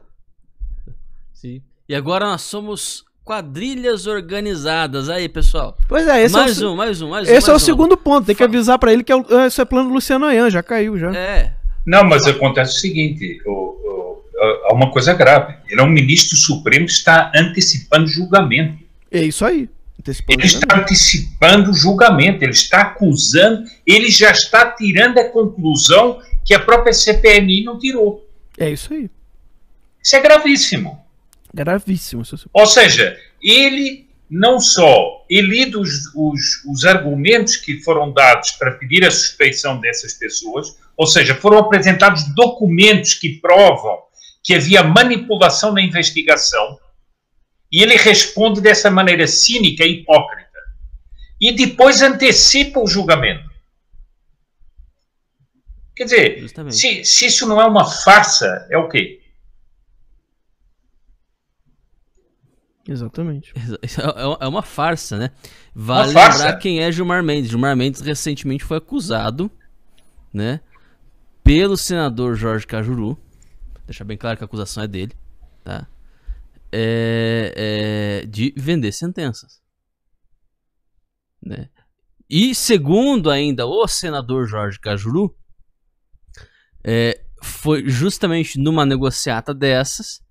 Sim. E agora nós somos quadrilhas organizadas. Aí, pessoal. Pois é, esse mais é o, um, mais um, mais um. Esse mais é o um. segundo ponto. Tem que avisar para ele que é o, esse é plano do Luciano Ayan, já caiu já. É. Não, mas acontece o seguinte: o, há uma coisa grave. Ele é um ministro supremo que está antecipando julgamento. É isso aí. Ele está antecipando o julgamento, ele está acusando, ele já está tirando a conclusão que a própria CPMI não tirou. É isso aí. Isso é gravíssimo. Gravíssimo. Ou seja, ele não só elide os, os, os argumentos que foram dados para pedir a suspeição dessas pessoas, ou seja, foram apresentados documentos que provam que havia manipulação na investigação, e ele responde dessa maneira cínica e hipócrita. E depois antecipa o julgamento. Quer dizer, se, se, isso não é uma farsa, é o quê? Exatamente. [LAUGHS] É, é uma farsa, né? Vale uma lembrar quem é Gilmar Mendes. Gilmar Mendes recentemente foi acusado, né? Pelo senador Jorge Cajuru. Deixar bem claro que a acusação é dele, tá? é, é, de vender sentenças. Né? E segundo ainda o senador Jorge Cajuru, é, foi justamente numa negociata dessas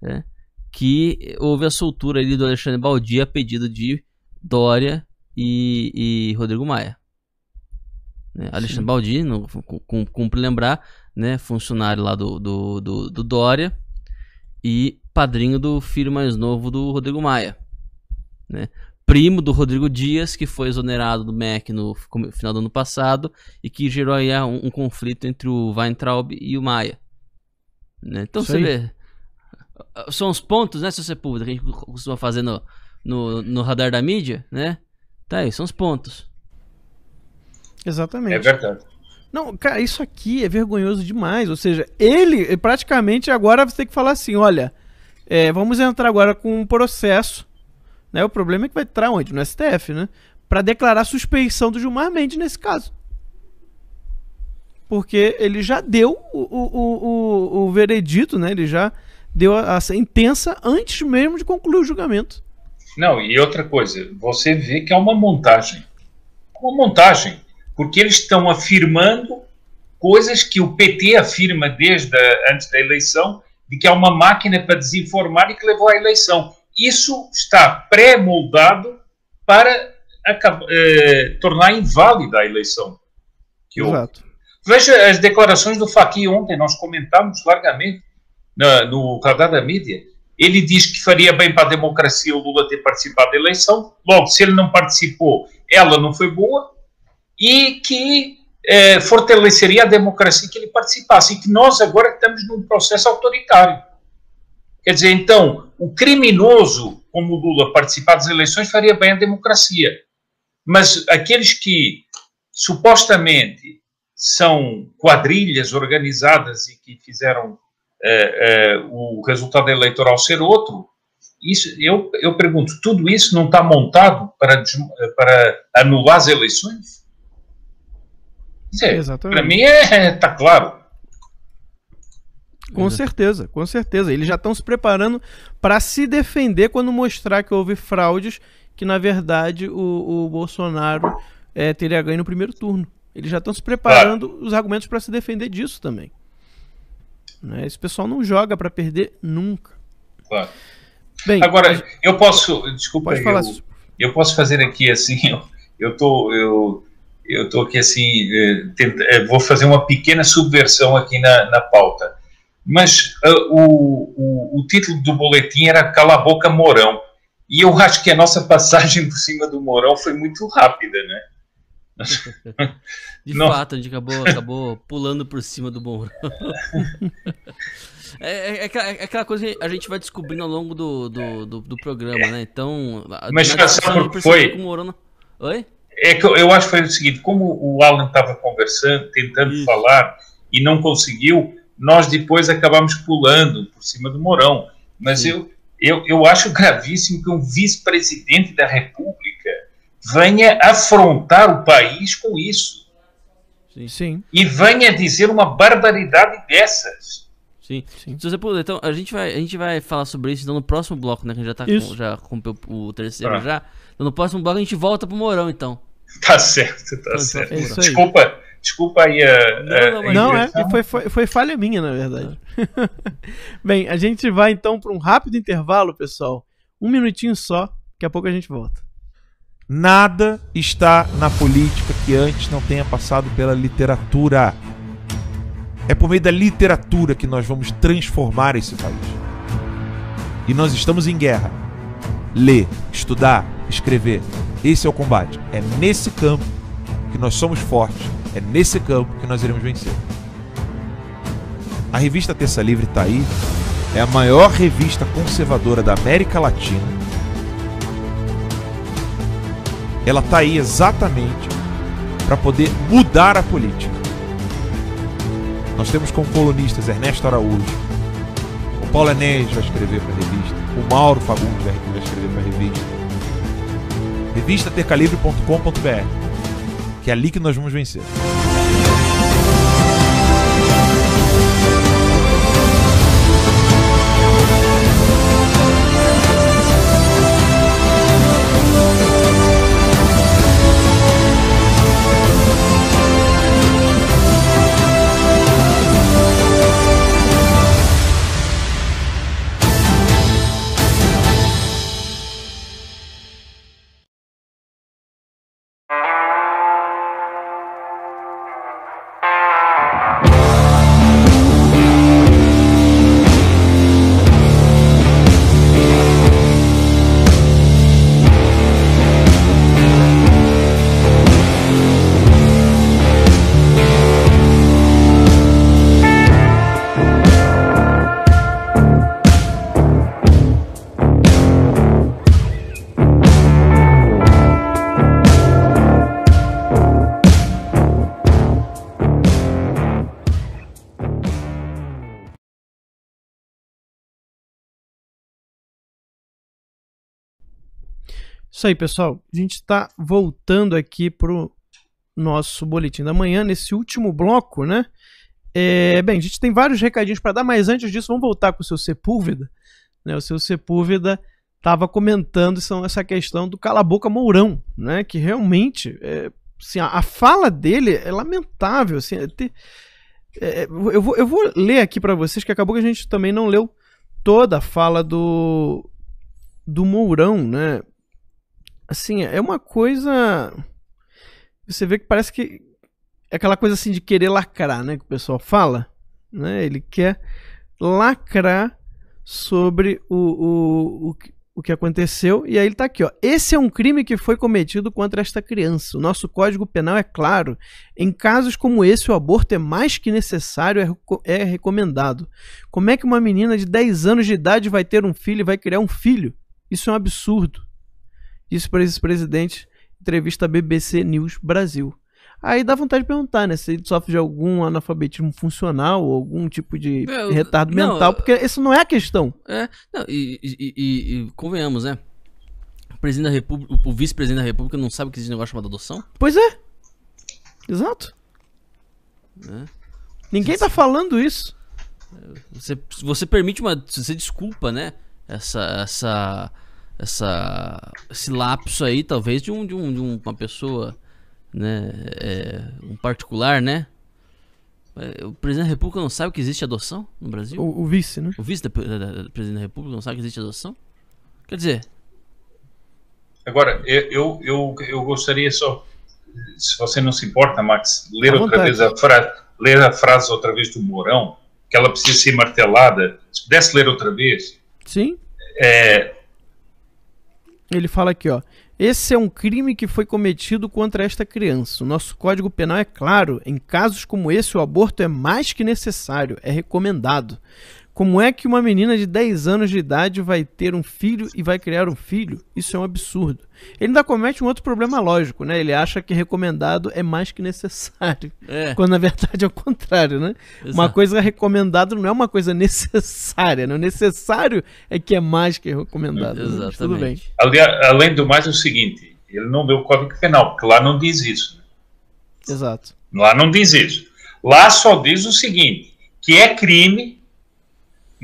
né, que houve a soltura ali do Alexandre Baldi a pedido de Dória e, e Rodrigo Maia. Né, Alexandre Baldi, no, cumpre lembrar, né, funcionário lá do, do, do, do Dória, e padrinho do filho mais novo do Rodrigo Maia, né? Primo do Rodrigo Dias, que foi exonerado do MEC no final do ano passado e que gerou aí ah, um, um conflito entre o Weintraub e o Maia. Né? Então Isso você aí. vê. São os pontos, né, seu Sepúlveda, que a gente costuma fazer no, no, no radar da mídia, né? Tá aí, são os pontos. Exatamente. É verdade. Não, cara, isso aqui é vergonhoso demais. Ou seja, ele praticamente agora você tem que falar assim: olha, é, vamos entrar agora com um processo. Né? O problema é que vai entrar onde? No STF, né? Para declarar suspeição do Gilmar Mendes nesse caso. Porque ele já deu o, o, o, o veredito, né? Ele já deu a, a sentença antes mesmo de concluir o julgamento. Não, e outra coisa, você vê que é uma montagem. Uma montagem porque eles estão afirmando coisas que o PT afirma desde a, antes da eleição, de que há uma máquina para desinformar e que levou à eleição. Isso está pré-moldado para eh, tornar inválida a eleição. Exato. Veja as declarações do Faqui ontem, nós comentámos largamente na, no radar da mídia. Ele diz que faria bem para a democracia o Lula ter participado da eleição. Logo, se ele não participou, ela não foi boa e que é, fortaleceria a democracia que ele participasse, e que nós agora estamos num processo autoritário. Quer dizer, então, o criminoso como Lula participar das eleições faria bem à democracia. Mas aqueles que supostamente são quadrilhas organizadas e que fizeram é, é, o resultado eleitoral ser outro, isso, eu, eu pergunto, tudo isso não está montado para, para anular as eleições? É, para mim está é, tá claro. Com certeza, com certeza. Eles já estão se preparando para se defender quando mostrar que houve fraudes, que na verdade o, o Bolsonaro é, teria ganho no primeiro turno. Eles já estão se preparando claro. os argumentos para se defender disso também. Né? Esse pessoal não joga para perder nunca. Claro. Bem, Agora, eu posso. Desculpa, pode falar, eu, eu posso fazer aqui assim. [LAUGHS] Eu, eu tô. Eu, eu tô aqui assim. Eh, tenta, eh, vou fazer uma pequena subversão aqui na, na pauta. Mas uh, o, o, o título do boletim era Cala a Boca Mourão. E eu acho que a nossa [LAUGHS] passagem por cima do Mourão foi muito rápida, né? [LAUGHS] De Não. fato, a gente acabou, acabou pulando por cima do Mourão. [LAUGHS] É, é, é, é, aquela coisa que a gente vai descobrindo ao longo do, do, do, do programa, né? Então. Mas sabe por foi? Mourão... Oi? É que eu, eu acho que foi o seguinte: como o Alan estava conversando, tentando Isso. falar e não conseguiu, nós depois acabamos pulando por cima do Mourão. Mas eu, eu, eu acho gravíssimo que um vice-presidente da República venha afrontar o país com isso. Sim. Sim. E venha dizer uma barbaridade dessas. Sim. Sim. Se você puder, então a gente vai a gente vai falar sobre isso então, no próximo bloco, né? Que já tá com, já rompeu o terceiro ah. já. Então no próximo bloco a gente volta pro Morão, então. Tá certo, tá então, certo. Então, desculpa, desculpa aí a. Não, não, não é, foi, foi, foi falha minha, na verdade. [LAUGHS] Bem, a gente vai então para um rápido intervalo, pessoal. Um minutinho só, daqui a pouco a gente volta. Nada está na política que antes não tenha passado pela literatura. É por meio da literatura que nós vamos transformar esse país. E nós estamos em guerra. Ler, estudar, escrever. Esse é o combate. É nesse campo que nós somos fortes. É nesse campo que nós iremos vencer. A revista Terça Livre está aí. É a maior revista conservadora da América Latina ela está aí exatamente para poder mudar a política. Nós temos como colunistas Ernesto Araújo, o Paulo Enéas vai escrever para a revista, o Mauro Fagundes vai escrever para a revista. Revista tercalibre.com.br, que é ali que nós vamos vencer. Isso aí, pessoal. A gente está voltando aqui pro nosso boletim da manhã, nesse último bloco, né? É, bem, a gente tem vários recadinhos para dar, mas antes disso, vamos voltar com o seu Sepúlveda. Né? O seu Sepúlveda estava comentando essa questão do cala-boca Mourão, né? Que realmente, é, assim, a, a, fala dele é lamentável. Assim, é ter, é, eu, vou, eu vou ler aqui para vocês, que acabou que a gente também não leu toda a fala do, do Mourão, né? Assim, é uma coisa. Você vê que parece que é aquela coisa assim de querer lacrar, né? Que o pessoal fala. Né? Ele quer lacrar sobre o, o, o, o que aconteceu. E aí ele está aqui, ó. Esse é um crime que foi cometido contra esta criança. O nosso Código Penal é claro. Em casos como esse, o aborto é mais que necessário, é, é recomendado. Como é que uma menina de 10 anos de idade vai ter um filho e vai criar um filho? Isso é um absurdo. Isso para esse presidente, entrevista BBC News Brasil. Aí dá vontade de perguntar, né? Se ele sofre de algum analfabetismo funcional ou algum tipo de É, eu- retardo não, mental, porque isso não é a questão. É, não, e, e- e- e convenhamos, né? O presidente da República, o vice-presidente da República não sabe que existe um negócio chamado adoção? Pois é. Exato. É. Ninguém tá falando isso. Você, você permite uma. Você desculpa, né? Essa. essa essa esse lapso aí talvez de um de, um, de um- uma pessoa né é, um particular né É, o presidente da república não sabe que existe adoção no Brasil O, o vice, né? o vice da, da- da- presidente da república não sabe que existe adoção quer dizer Agora, eu, eu, eu, gostaria só, se você não se importa, Max, ler outra vontade. vez a frase, ler a frase outra vez do Mourão, que ela precisa ser martelada. Se pudesse ler outra vez, Sim. é, Ele fala aqui, ó. Esse é um crime que foi cometido contra esta criança. O nosso Código Penal é claro. Em casos como esse, o aborto é mais que necessário, é recomendado. Como é que uma menina de 10 anos de idade vai ter um filho e vai criar um filho? Isso é um absurdo. Ele ainda comete um outro problema lógico, né? Ele acha que recomendado é mais que necessário. é Quando na verdade é o contrário, né? Uma Exato. coisa recomendada não é uma coisa necessária, né? O necessário é que é mais que recomendado. né? Mas Tudo bem. exatamente ali- além do mais, é o seguinte, ele não deu o Código Penal, porque lá não diz isso. né? Exato. Lá não diz isso. Lá só diz o seguinte, que é crime,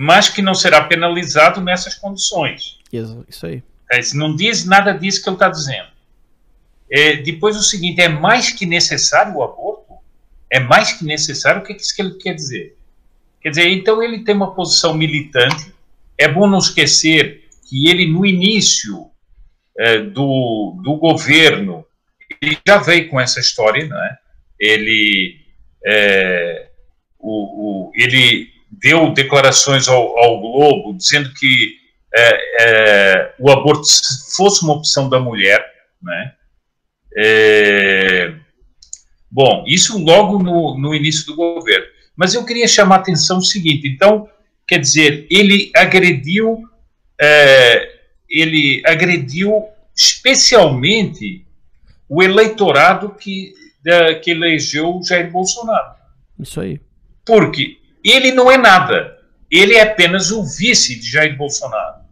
mas que não será penalizado nessas condições. Isso isso aí. É, não diz nada disso que ele está dizendo. É, depois o seguinte, é mais que necessário o aborto? É mais que necessário? O que é isso que ele quer dizer? Quer dizer, então ele tem uma posição militante. É bom não esquecer que ele, no início é, do, do governo, ele já veio com essa história, não é? Ele, é, o, o- ele deu declarações ao, ao Globo dizendo que é, é, o aborto fosse uma opção da mulher, né? É, bom, isso logo no, no início do governo. Mas eu queria chamar a atenção o seguinte, então, quer dizer, ele agrediu, é, ele agrediu especialmente o eleitorado que, da- que elegeu Jair Bolsonaro. Isso aí. Porque ele não é nada. Ele é apenas o vice de Jair Bolsonaro.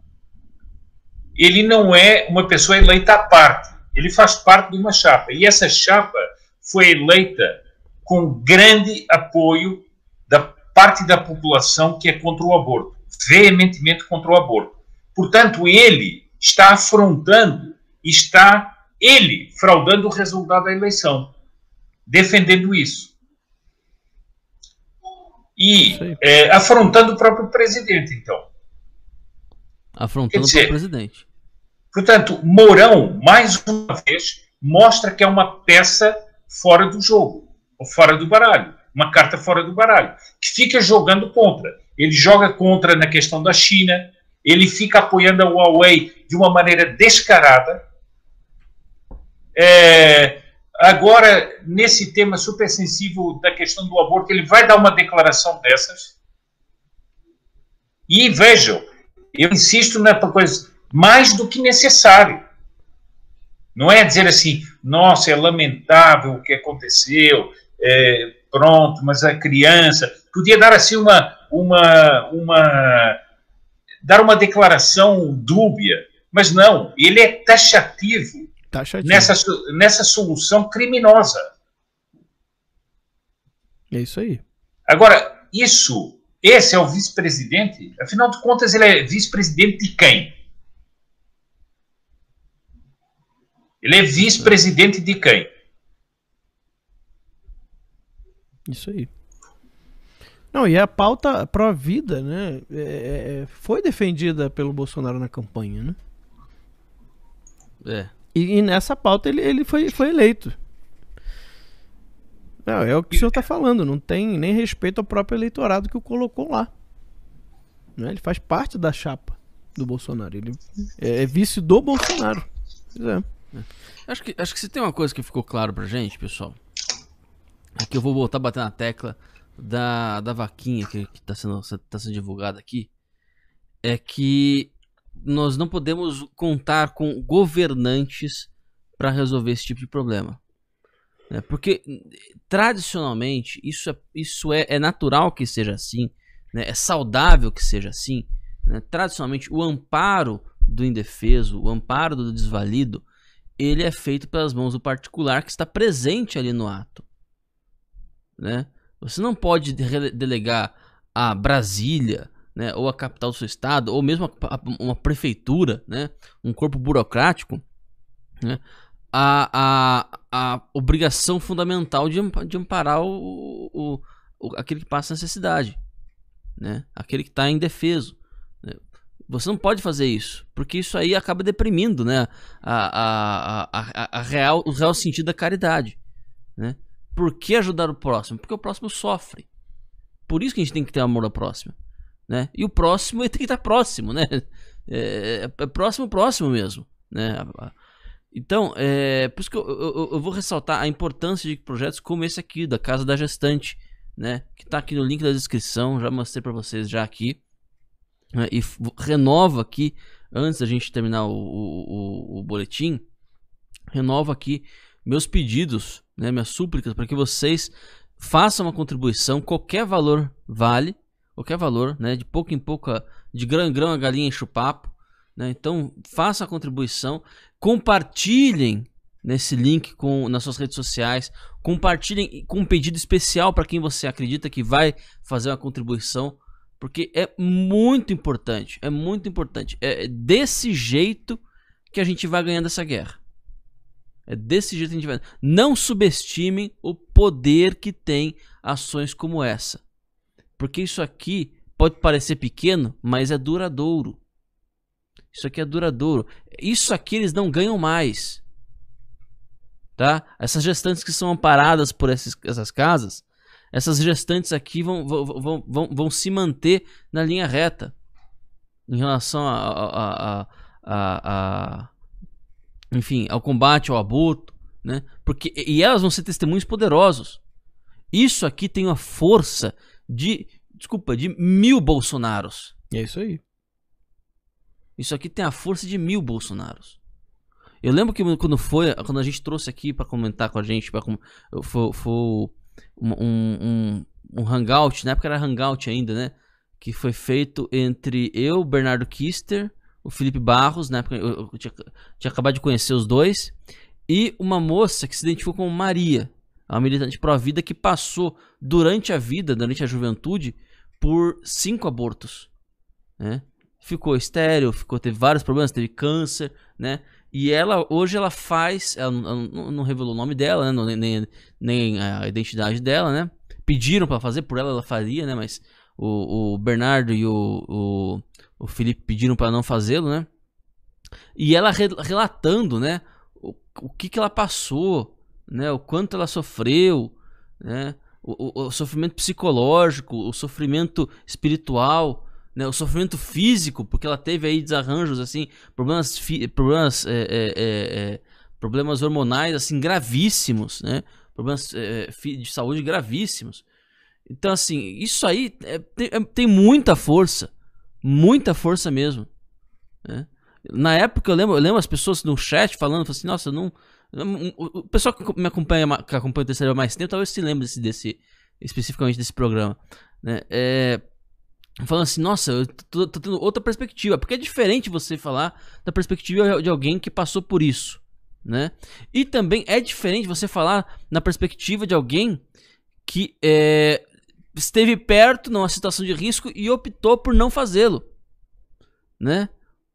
Ele não é uma pessoa eleita à parte. Ele faz parte de uma chapa. E essa chapa foi eleita com grande apoio da parte da população que é contra o aborto veementemente contra o aborto. Portanto, ele está afrontando, está ele fraudando o resultado da eleição, defendendo isso e aí. é, afrontando o próprio presidente, então. Afrontando dizer- o presidente. Portanto, Mourão, mais uma vez, mostra que é uma peça fora do jogo, ou fora do baralho, uma carta fora do baralho, que fica jogando contra. Ele joga contra na questão da China, ele fica apoiando a Huawei de uma maneira descarada. É, agora, nesse tema super sensível da questão do aborto, ele vai dar uma declaração dessas. E vejam, eu insisto na coisa, mais do que necessário. Não é dizer assim, nossa, é lamentável o que aconteceu, é, pronto, mas a criança. Podia dar assim uma, uma, uma. dar uma declaração dúbia, mas não, ele é taxativo Tá nessa, nessa solução criminosa. É isso aí. Agora, isso, esse é o vice-presidente? Afinal de contas, ele é vice-presidente de quem? Ele é vice-presidente de quem? Isso aí. Não, e a pauta pró-vida, né, é- é- foi defendida pelo Bolsonaro na campanha, né? É. E, e nessa pauta ele, ele foi, foi eleito. Não, é o que o senhor está falando, não tem nem respeito ao próprio eleitorado que o colocou lá. Né? Ele faz parte da chapa do Bolsonaro. Ele é, é vice do Bolsonaro. É. Acho que, acho que se tem uma coisa que ficou claro pra gente, pessoal, é que eu vou voltar a bater na tecla da, da vaquinha que, que tá, sendo, tá sendo divulgada aqui, é que nós não podemos contar com governantes para resolver esse tipo de problema. Né? Porque, tradicionalmente, isso, é, isso é, é natural que seja assim, né? é saudável que seja assim. Né? Tradicionalmente, o amparo do indefeso, o amparo do desvalido, ele é feito pelas mãos do particular que está presente ali no ato. Né? Você não pode delegar a Brasília, né, ou a capital do seu estado, ou mesmo uma prefeitura, né, um corpo burocrático, né, a, a, a obrigação fundamental de, de amparar o, o, o, aquele que passa necessidade, né, aquele que está indefeso. Né. Você não pode fazer isso, porque isso aí acaba deprimindo né, a, a, a, a real, o real sentido da caridade. Né? Por que ajudar o próximo? Porque o próximo sofre. Por isso que a gente tem que ter amor ao próximo né? E o próximo [LAUGHS] tem que estar próximo, né? É, é, é próximo, próximo mesmo, né? Então, é, por isso que eu, eu, eu, vou ressaltar a importância de projetos como esse aqui, da Casa da Gestante, né? Que está aqui no link da descrição, já mostrei para vocês já aqui. Né? E renova aqui, antes da gente terminar o, o, o, o boletim, renova aqui meus pedidos, né? Minhas súplicas para que vocês façam uma contribuição, qualquer valor vale, qualquer valor, né? De pouco em pouco, de grão em grão a galinha enche o papo. Né? Então, faça a contribuição, compartilhem nesse link com nas suas redes sociais, compartilhem com um pedido especial para quem você acredita que vai fazer uma contribuição, porque é muito importante, é muito importante. É desse jeito que a gente vai ganhando essa guerra. É desse jeito que a gente vai. Não subestimem o poder que tem ações como essa. Porque isso aqui pode parecer pequeno, mas é duradouro. Isso aqui é duradouro. Isso aqui eles não ganham mais. Tá? Essas gestantes que são amparadas por esses, essas casas, essas gestantes aqui vão, vão, vão, vão, vão se manter na linha reta em relação a, a, a, a, enfim, ao combate ao aborto, né? Porque e elas vão ser testemunhos poderosos. Isso aqui tem uma força de, desculpa, de mil Bolsonaros. É isso aí. Isso aqui tem a força de mil Bolsonaros. Eu lembro que quando foi, quando a gente trouxe aqui para comentar com a gente, pra, foi, foi um, um, um, hangout, na época era hangout ainda, né? Que foi feito entre eu, Bernardo Kister, o Felipe Barros, na época eu, eu tinha, tinha acabado de conhecer os dois, e uma moça que se identificou como Maria. É uma militante pró-vida que passou durante a vida, durante a juventude, por cinco abortos. Né? Ficou estéreo, ficou, teve vários problemas, teve câncer, né? E ela, hoje ela faz, ela não, não revelou o nome dela, né? nem, nem a identidade dela, né? Pediram para fazer, por ela ela faria, né? Mas o, o Bernardo e o, o, o Felipe pediram para não fazê-lo, né? E ela re, relatando, né? O, o que, que ela passou, né? O quanto ela sofreu, né? O, o, o sofrimento psicológico, o sofrimento espiritual, né? O sofrimento físico, porque ela teve aí desarranjos, assim, problemas, problemas, é, é, é, problemas hormonais, assim, gravíssimos, né? Problemas é, de saúde gravíssimos. Então, assim, isso aí é, tem, tem muita força, muita força mesmo, né? Na época eu lembro, eu lembro as pessoas no chat falando assim, nossa, eu não, o pessoal que me acompanha, que acompanha o terceiro mais tempo, talvez se lembre desse, desse especificamente desse programa. Né? É, falando assim, nossa, eu tô, tô, tendo outra perspectiva. Porque é diferente você falar da perspectiva de alguém que passou por isso. Né? E também é diferente você falar na perspectiva de alguém que é, esteve perto numa situação de risco e optou por não fazê-lo. Né?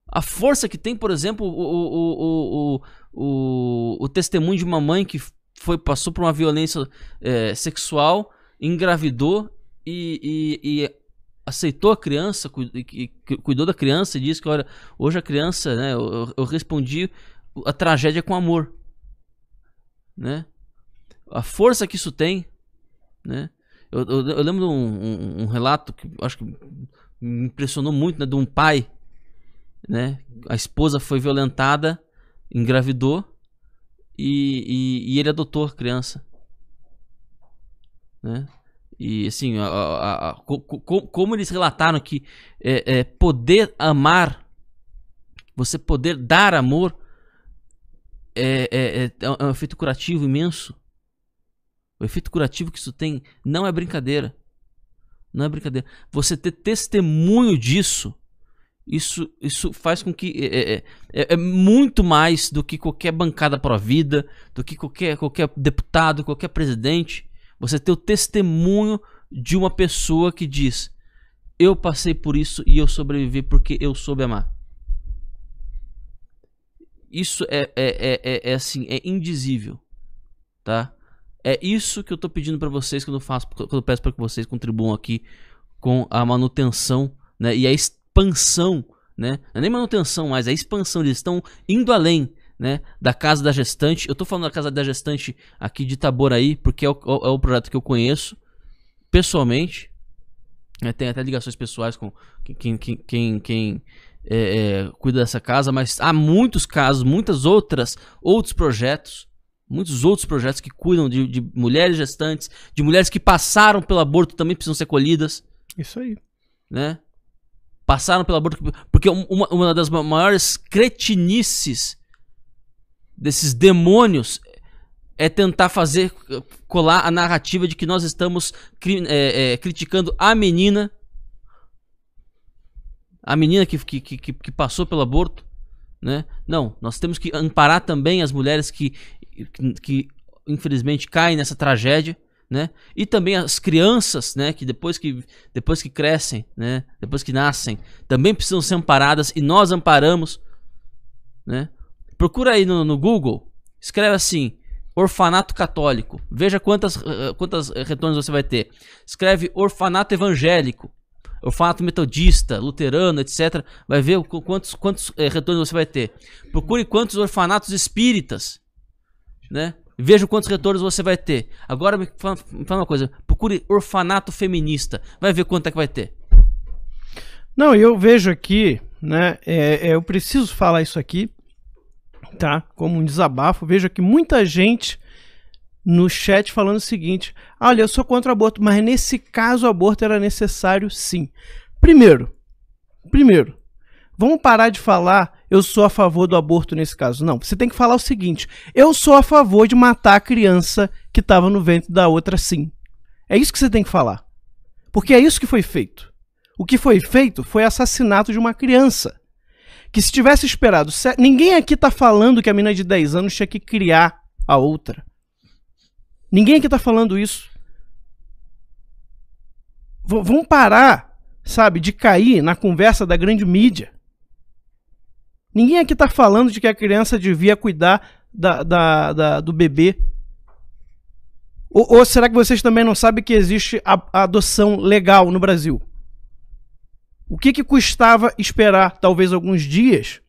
A força que tem, por exemplo, o, o, o, o, o testemunho de uma mãe que foi, passou por uma violência é, sexual, engravidou e, e, e, aceitou a criança, cuidou da criança e disse que olha, hoje a criança, né, eu, eu respondi a tragédia com amor. Né? A força que isso tem, né? Eu, eu, eu lembro de um, um, um, relato que acho que me impressionou muito, né, de um pai né? A esposa foi violentada, engravidou e, e, e ele adotou a criança, né? E assim, a, a, a, co, co, como eles relataram que é, é, poder amar Você poder dar amor é, é, é, é um efeito curativo imenso. O efeito curativo que isso tem não é brincadeira. Não é brincadeira. Você ter testemunho disso, isso, isso faz com que. É, é, é, é muito mais do que qualquer bancada pró-vida, do que qualquer, qualquer deputado, qualquer presidente. Você ter o testemunho de uma pessoa que diz: Eu passei por isso e eu sobrevivi porque eu soube amar. Isso é, é, é, é, é assim, é indizível, tá? É isso que eu tô pedindo para vocês quando eu faço, quando eu peço para que vocês contribuam aqui com a manutenção, né, e a expansão, né? Não é nem manutenção, mas a expansão, eles estão indo além, né, da casa da gestante. Eu tô falando da casa da gestante aqui de Itaboraí, porque é o, é o projeto que eu conheço pessoalmente. É, tem até ligações pessoais com quem, quem, quem, quem é, é, cuida dessa casa, mas há muitos casos, muitas outras, outros projetos, muitos outros projetos que cuidam de, de mulheres gestantes, de mulheres que passaram pelo aborto também precisam ser colhidas. Isso aí. Né? Passaram pelo aborto. Porque uma, uma das maiores cretinices desses demônios é tentar fazer colar a narrativa de que nós estamos é, é, criticando a menina a menina que, que, que, que passou pelo aborto, né? Não, nós temos que amparar também as mulheres que, que, que infelizmente caem nessa tragédia, né? E também as crianças, né? Que depois que depois que crescem, né? Depois que nascem, também precisam ser amparadas e nós amparamos, né? Procura aí no, no Google, escreve assim orfanato católico. Veja quantas, uh, quantas retornos você vai ter. Escreve orfanato evangélico orfanato metodista, luterano, etc. Vai ver quantos, quantos retornos você vai ter. Procure quantos orfanatos espíritas, né? Veja quantos retornos você vai ter. Agora me fala, uma coisa. Procure orfanato feminista. Vai ver quanto é que vai ter. Não, eu vejo aqui, né? É, é, eu preciso falar isso aqui, tá? Como um desabafo. Vejo aqui muita gente no chat falando o seguinte: olha, eu sou contra o aborto, mas nesse caso o aborto era necessário sim. Primeiro, primeiro, vamos parar de falar eu sou a favor do aborto nesse caso. Não, você tem que falar o seguinte: eu sou a favor de matar a criança que estava no ventre da outra sim. É isso que você tem que falar. Porque é isso que foi feito. O que foi feito foi assassinato de uma criança. Que se tivesse esperado. Ninguém aqui está falando que a menina de 10 anos tinha que criar a outra. Ninguém aqui está falando isso. V vamos parar, sabe, de cair na conversa da grande mídia. Ninguém aqui está falando de que a criança devia cuidar da, da, da do bebê. Ou, ou, será que vocês também não sabem que existe a, a adoção legal no Brasil? O que, que custava esperar talvez alguns dias,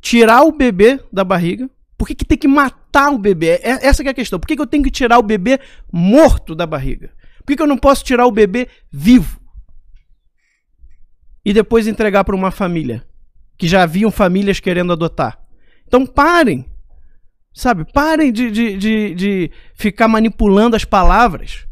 tirar o bebê da barriga, por que, que tem que matar o bebê? É, essa é a questão. Por que, que eu tenho que tirar o bebê morto da barriga? Por que, que eu não posso tirar o bebê vivo? E depois entregar para uma família? Que já haviam famílias querendo adotar. Então parem. Sabe? Parem de, de, de, de ficar manipulando as palavras.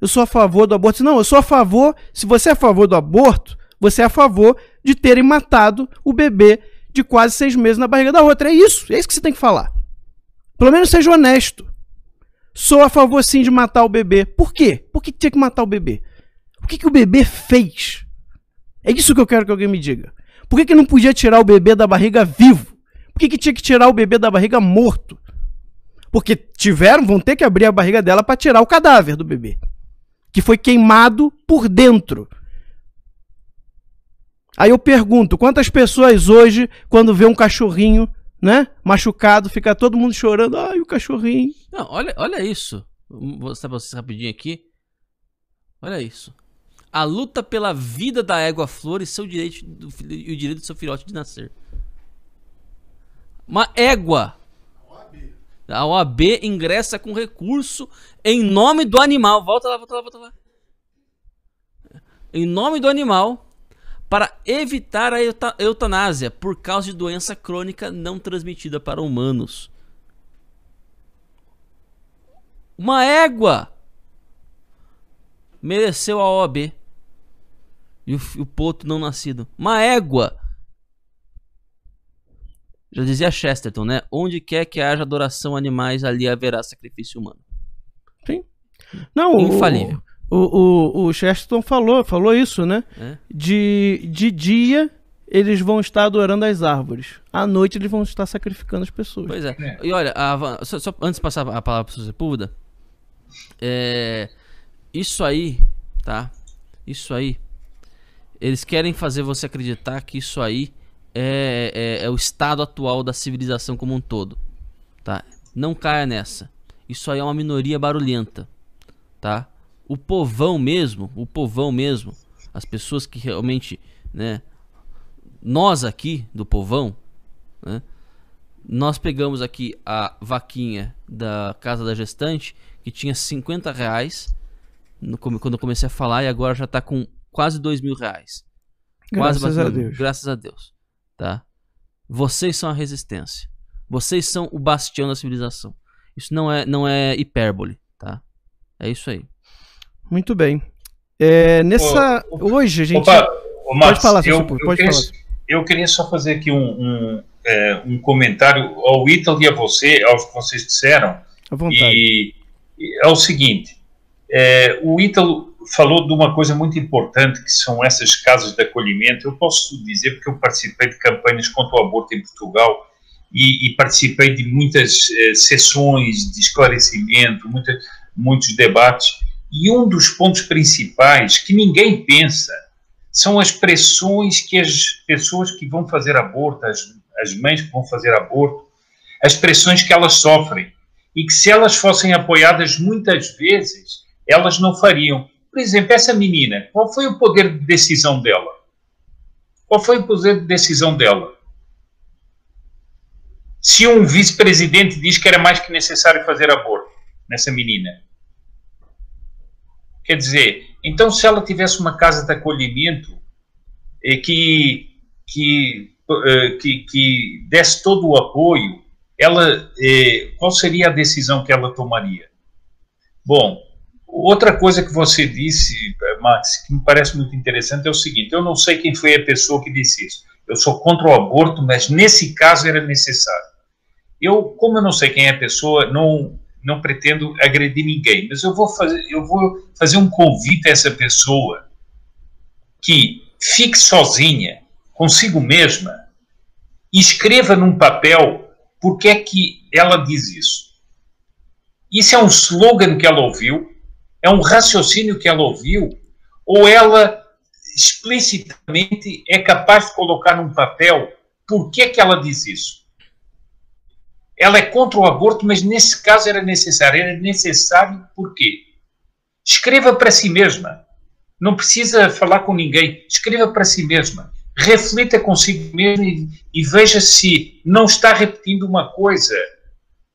Eu sou a favor do aborto. Não, eu sou a favor. Se você é a favor do aborto, você é a favor de terem matado o bebê de quase seis meses na barriga da outra. É isso, é isso que você tem que falar. Pelo menos seja honesto. Sou a favor sim de matar o bebê. Por quê? Por que tinha que matar o bebê? O que, que o bebê fez? É isso que eu quero que alguém me diga. Por que, que não podia tirar o bebê da barriga vivo? Por que, que tinha que tirar o bebê da barriga morto? Porque tiveram, vão ter que abrir a barriga dela para tirar o cadáver do bebê. Que foi queimado por dentro. Aí eu pergunto, quantas pessoas hoje, quando vê um cachorrinho, né, machucado, fica todo mundo chorando, ai, o cachorrinho. Não, olha, olha isso. Vou mostrar pra vocês rapidinho aqui. Olha isso. A luta pela vida da égua flor e seu direito do, e o direito do seu filhote de nascer. Uma égua. A OAB ingressa com recurso em nome do animal. Volta lá, volta lá, volta lá. Em nome do animal para evitar a eutanásia por causa de doença crônica não transmitida para humanos. Uma égua mereceu a OAB. E o, o poto não nascido. Uma égua Já dizia Chesterton, né? Onde quer que haja adoração a animais, ali haverá sacrifício humano. Sim. Não, Infalível. O, o, o Chesterton falou, falou isso, né? É. De, de dia eles vão estar adorando as árvores. À noite eles vão estar sacrificando as pessoas. Pois é. É. E olha, a só, só antes de passar a palavra para o Sepúlveda, é, isso aí, tá? Isso aí, eles querem fazer você acreditar que isso aí é, é, é o estado atual da civilização como um todo, tá? Não caia nessa. Isso aí é uma minoria barulhenta, tá? O povão mesmo, o povão mesmo, as pessoas que realmente, né? Nós aqui do povão, né? Nós pegamos aqui a vaquinha da casa da gestante, que tinha 50 reais no quando eu comecei a falar, e agora já tá com quase 2 mil reais. Quase Graças a Deus. Graças a Deus. Tá? Vocês são a resistência. Vocês são o bastião da civilização. Isso não é, não é hipérbole, tá? É isso aí. Muito bem. É, nessa. hoje a gente. Opa, ô, Max, falar, eu, eu pode queria, falar. eu queria só fazer aqui um, um, é, um comentário ao Ítalo e a você, aos que vocês disseram. à vontade. E, e é o seguinte: é, o Ítalo falou de uma coisa muito importante que são essas casas de acolhimento. Eu posso dizer porque eu participei de campanhas contra o aborto em Portugal e, e participei de muitas eh, sessões de esclarecimento, muita, muitos debates. E um dos pontos principais que ninguém pensa são as pressões que as pessoas que vão fazer aborto, as, as mães que vão fazer aborto, as pressões que elas sofrem e que se elas fossem apoiadas muitas vezes, elas não fariam. Por exemplo, essa menina, qual foi o poder de decisão dela? Qual foi o poder de decisão dela? Se um vice-presidente diz que era mais que necessário fazer aborto nessa menina. Quer dizer, então se ela tivesse uma casa de acolhimento eh, que, que, eh, que, que desse todo o apoio, ela, eh, qual seria a decisão que ela tomaria? Bom, outra coisa que você disse, eh, Max, que me parece muito interessante é o seguinte: eu não sei quem foi a pessoa que disse isso. Eu sou contra o aborto, mas nesse caso era necessário. Eu, como eu não sei quem é a pessoa, não não pretendo agredir ninguém, mas eu vou fazer, eu vou fazer um convite a essa pessoa que fique sozinha consigo mesma e escreva num papel porque é que ela diz isso. Isso é um slogan que ela ouviu, é um raciocínio que ela ouviu, ou ela explicitamente é capaz de colocar num papel por que é que ela diz isso. Ela é contra o aborto, mas nesse caso era necessário. Era necessário por quê? Escreva para si mesma. Não precisa falar com ninguém. Escreva para si mesma. Reflita consigo mesma e, e veja se não está repetindo uma coisa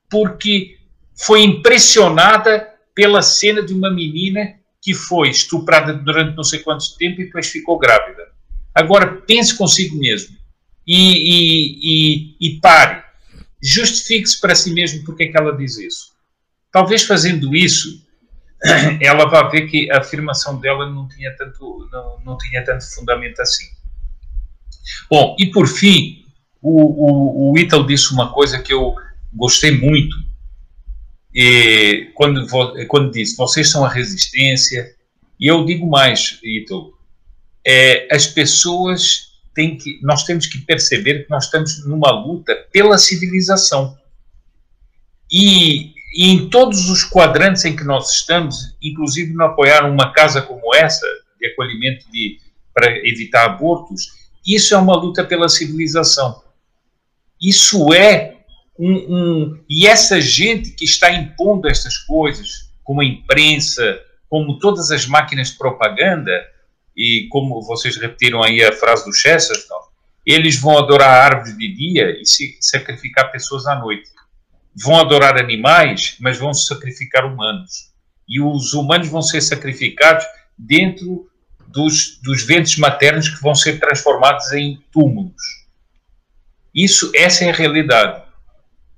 porque foi impressionada pela cena de uma menina que foi estuprada durante não sei quanto tempo e depois ficou grávida. Agora pense consigo mesmo e, e, e, e pare justifique-se para si mesmo porque é que ela diz isso. Talvez fazendo isso, [CLEARS THROAT] ela vá ver que a afirmação dela não tinha tanto, não, não tinha tanto fundamento assim. Bom, e por fim, o, o, o Ítalo disse uma coisa que eu gostei muito, e quando, quando disse, vocês são a resistência, e eu digo mais, Ítalo, é, as pessoas tem que, nós temos que perceber que nós estamos numa luta pela civilização. E, e, em todos os quadrantes em que nós estamos, inclusive no apoiar uma casa como essa, de acolhimento de, para evitar abortos, isso é uma luta pela civilização. Isso é um, um. E essa gente que está impondo estas coisas, como a imprensa, como todas as máquinas de propaganda, e como vocês repetiram aí a frase do Chesterton, eles vão adorar árvores de dia e se sacrificar pessoas à noite. Vão adorar animais, mas vão sacrificar humanos. E os humanos vão ser sacrificados dentro dos, dos ventres maternos que vão ser transformados em túmulos. Isso, essa é a realidade.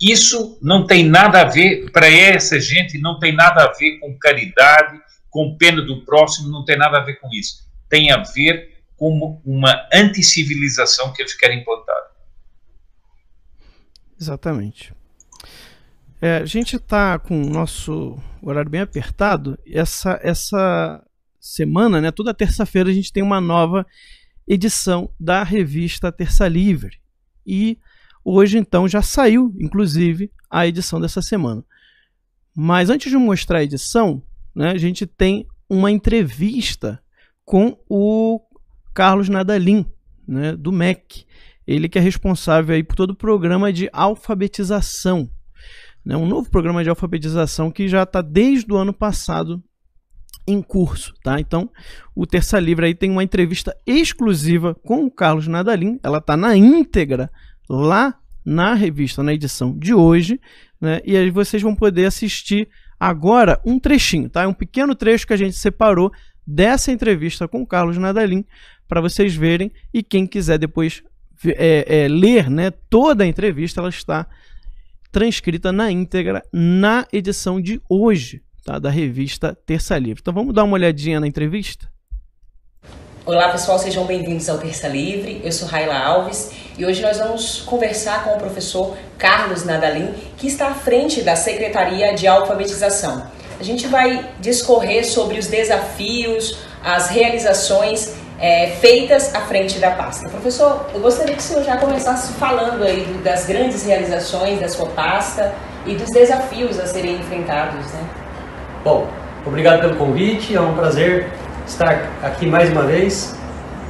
Isso não tem nada a ver, para essa gente, não tem nada a ver com caridade, com pena do próximo, não tem nada a ver com isso tem a ver com uma anticivilização que eles querem implantar. Exatamente. É, a gente está com o nosso horário bem apertado. Essa, essa semana, né, toda terça-feira, a gente tem uma nova edição da revista Terça Livre. E hoje, então, já saiu, inclusive, a edição dessa semana. Mas antes de mostrar a edição, né, a gente tem uma entrevista com o Carlos Nadalim, né, do MEC. Ele que é responsável aí por todo o programa de alfabetização. Né, um novo programa de alfabetização que já está desde o ano passado em curso, tá? Então, o Terça Livre aí tem uma entrevista exclusiva com o Carlos Nadalim, ela está na íntegra lá na revista, na edição de hoje, né? E aí vocês vão poder assistir agora um trechinho, tá? É um pequeno trecho que a gente separou dessa entrevista com o Carlos Nadalim para vocês verem e quem quiser depois é, é, ler, né? Toda a entrevista ela está transcrita na íntegra na edição de hoje, tá? Da revista Terça Livre. Então vamos dar uma olhadinha na entrevista? Olá pessoal, sejam bem-vindos ao Terça Livre. Eu sou Raila Alves e hoje nós vamos conversar com o professor Carlos Nadalim, que está à frente da Secretaria de Alfabetização. A gente vai discorrer sobre os desafios, as realizações é, feitas à frente da pasta. Professor, eu gostaria que o senhor já começasse falando aí das grandes realizações da sua pasta e dos desafios a serem enfrentados, né? Bom, obrigado pelo convite, é um prazer estar aqui mais uma vez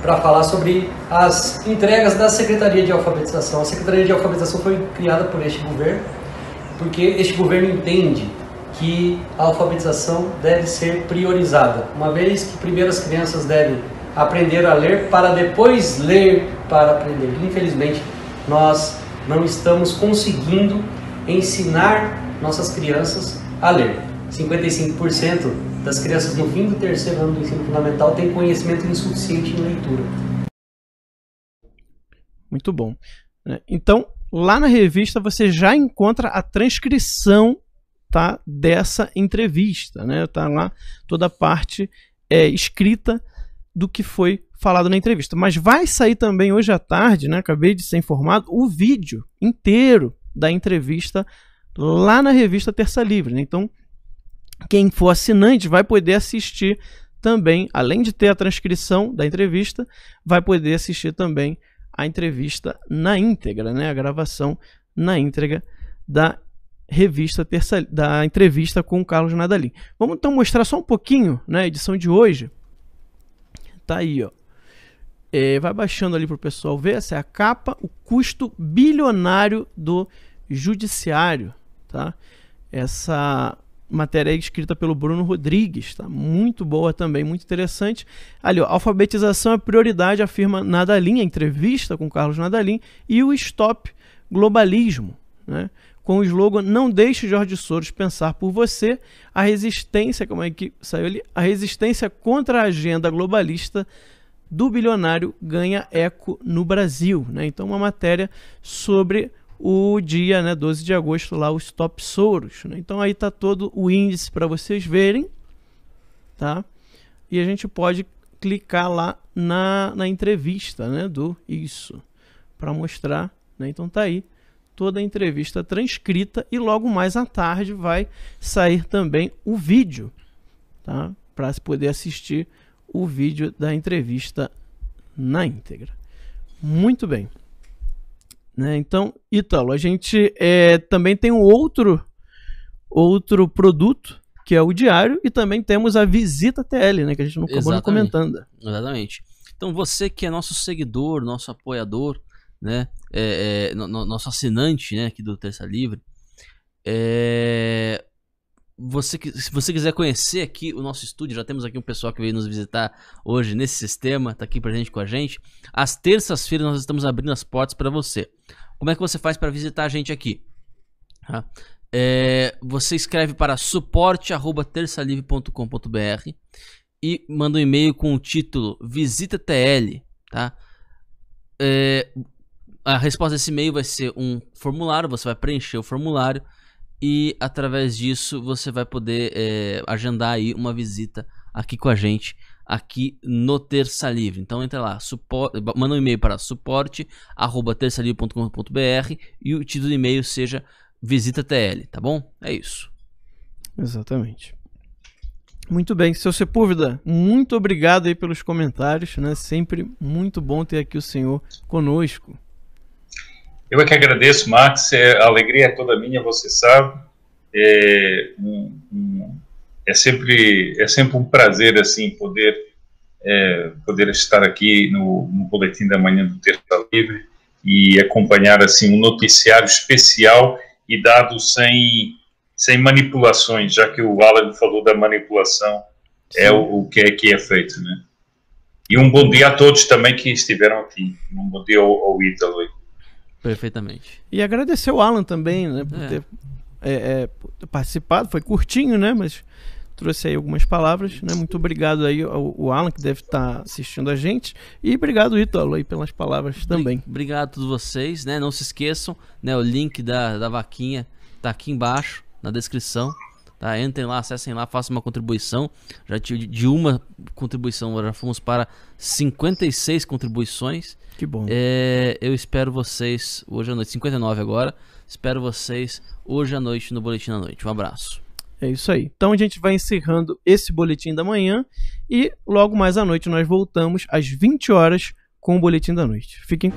para falar sobre as entregas da Secretaria de Alfabetização. A Secretaria de Alfabetização foi criada por este governo, porque este governo entende que a alfabetização deve ser priorizada, uma vez que primeiro as crianças devem aprender a ler para depois ler para aprender. Infelizmente, nós não estamos conseguindo ensinar nossas crianças a ler. 55% das crianças no fim do terceiro ano do ensino fundamental têm conhecimento insuficiente em leitura. Muito bom. É, então, lá na revista você já encontra a transcrição tá, dessa entrevista. Né? Tá lá toda a parte é, escrita do que foi falado na entrevista. Mas vai sair também hoje à tarde, né? acabei de ser informado, o vídeo inteiro da entrevista lá na revista Terça Livre. Né? Então, quem for assinante vai poder assistir também, além de ter a transcrição da entrevista, vai poder assistir também a entrevista na íntegra, né? A gravação na íntegra da revista terça, da entrevista com o Carlos Nadalim. Vamos então mostrar só um pouquinho, né? A edição de hoje. Tá aí, ó. É, vai baixando ali para o pessoal ver. Essa é a capa, o custo bilionário do judiciário, tá? Essa matéria escrita pelo Bruno Rodrigues, tá? Muito boa também, muito interessante. Ali, ó, alfabetização é prioridade, afirma Nadalim, a entrevista com Carlos Nadalim, e o Stop Globalismo, né? Com o slogan Não deixe Jorge Soros pensar por você, a resistência, como é que saiu ali? A resistência contra a agenda globalista do bilionário ganha eco no Brasil, né? Então, uma matéria sobre o dia, né, 12 de agosto, lá os Top Soros. Né? Então aí está todo o índice para vocês verem, tá? E a gente pode clicar lá na, na entrevista, né, do isso, para mostrar, né? Então tá aí toda a entrevista transcrita e logo mais à tarde vai sair também o vídeo, tá? Para se poder assistir o vídeo da entrevista na íntegra. Muito bem. Né? Então, Ítalo, a gente é, também tem um outro, outro produto, que é o diário, e também temos a visita TL, né? Que a gente não acabou comentando. Exatamente. Então, você que é nosso seguidor, nosso apoiador, né? É, é, no, no, nosso assinante né, aqui do Terça Livre, é, você, se você quiser conhecer aqui o nosso estúdio, já temos aqui um pessoal que veio nos visitar hoje nesse sistema, tá aqui presente com a gente. Às terças-feiras nós estamos abrindo as portas para você. Como é que você faz para visitar a gente aqui? Tá? É, você escreve para suporte@terçalivre.com.br e manda um e-mail com o título Visita TL, tá? É, a resposta desse e-mail vai ser um formulário, você vai preencher o formulário e através disso você vai poder é, agendar aí uma visita aqui com a gente aqui no Terça Livre. Então entra lá, manda um e-mail para suporte@terçalivre.com.br e o título do e-mail seja Visita TL, tá bom? É isso. Exatamente. Muito bem, seu Sepúlveda, muito obrigado aí pelos comentários, né? Sempre muito bom ter aqui o senhor conosco. Eu é que agradeço, Max. É, a alegria é toda minha, você sabe. É, um, um, é sempre é sempre um prazer assim poder é, poder estar aqui no, no boletim da manhã do Terça Livre e acompanhar assim um noticiário especial e dado sem sem manipulações, já que o Alan falou da manipulação, é Sim. é o, o, que é que é feito, né? E um bom dia a todos também que estiveram aqui. Um bom dia ao, ao Ítalo. Perfeitamente. E agradecer o Alan também, né, por é. ter é, é, participado. Foi curtinho, né, mas trouxe aí algumas palavras, né? Muito obrigado aí ao, ao Alan que deve estar tá assistindo a gente e obrigado Ítalo aí pelas palavras também. Obrigado a todos vocês, né? Não se esqueçam, né? O link da, da vaquinha tá aqui embaixo na descrição. Tá? Entrem lá, acessem lá, façam uma contribuição. Já de uma contribuição, já fomos para 56 contribuições. Que bom. É, eu espero vocês hoje à noite, 59 agora. Espero vocês hoje à noite no Boletim da Noite. Um abraço. É isso aí. Então a gente vai encerrando esse boletim da manhã e logo mais à noite nós voltamos às 20 horas com o boletim da noite. Fiquem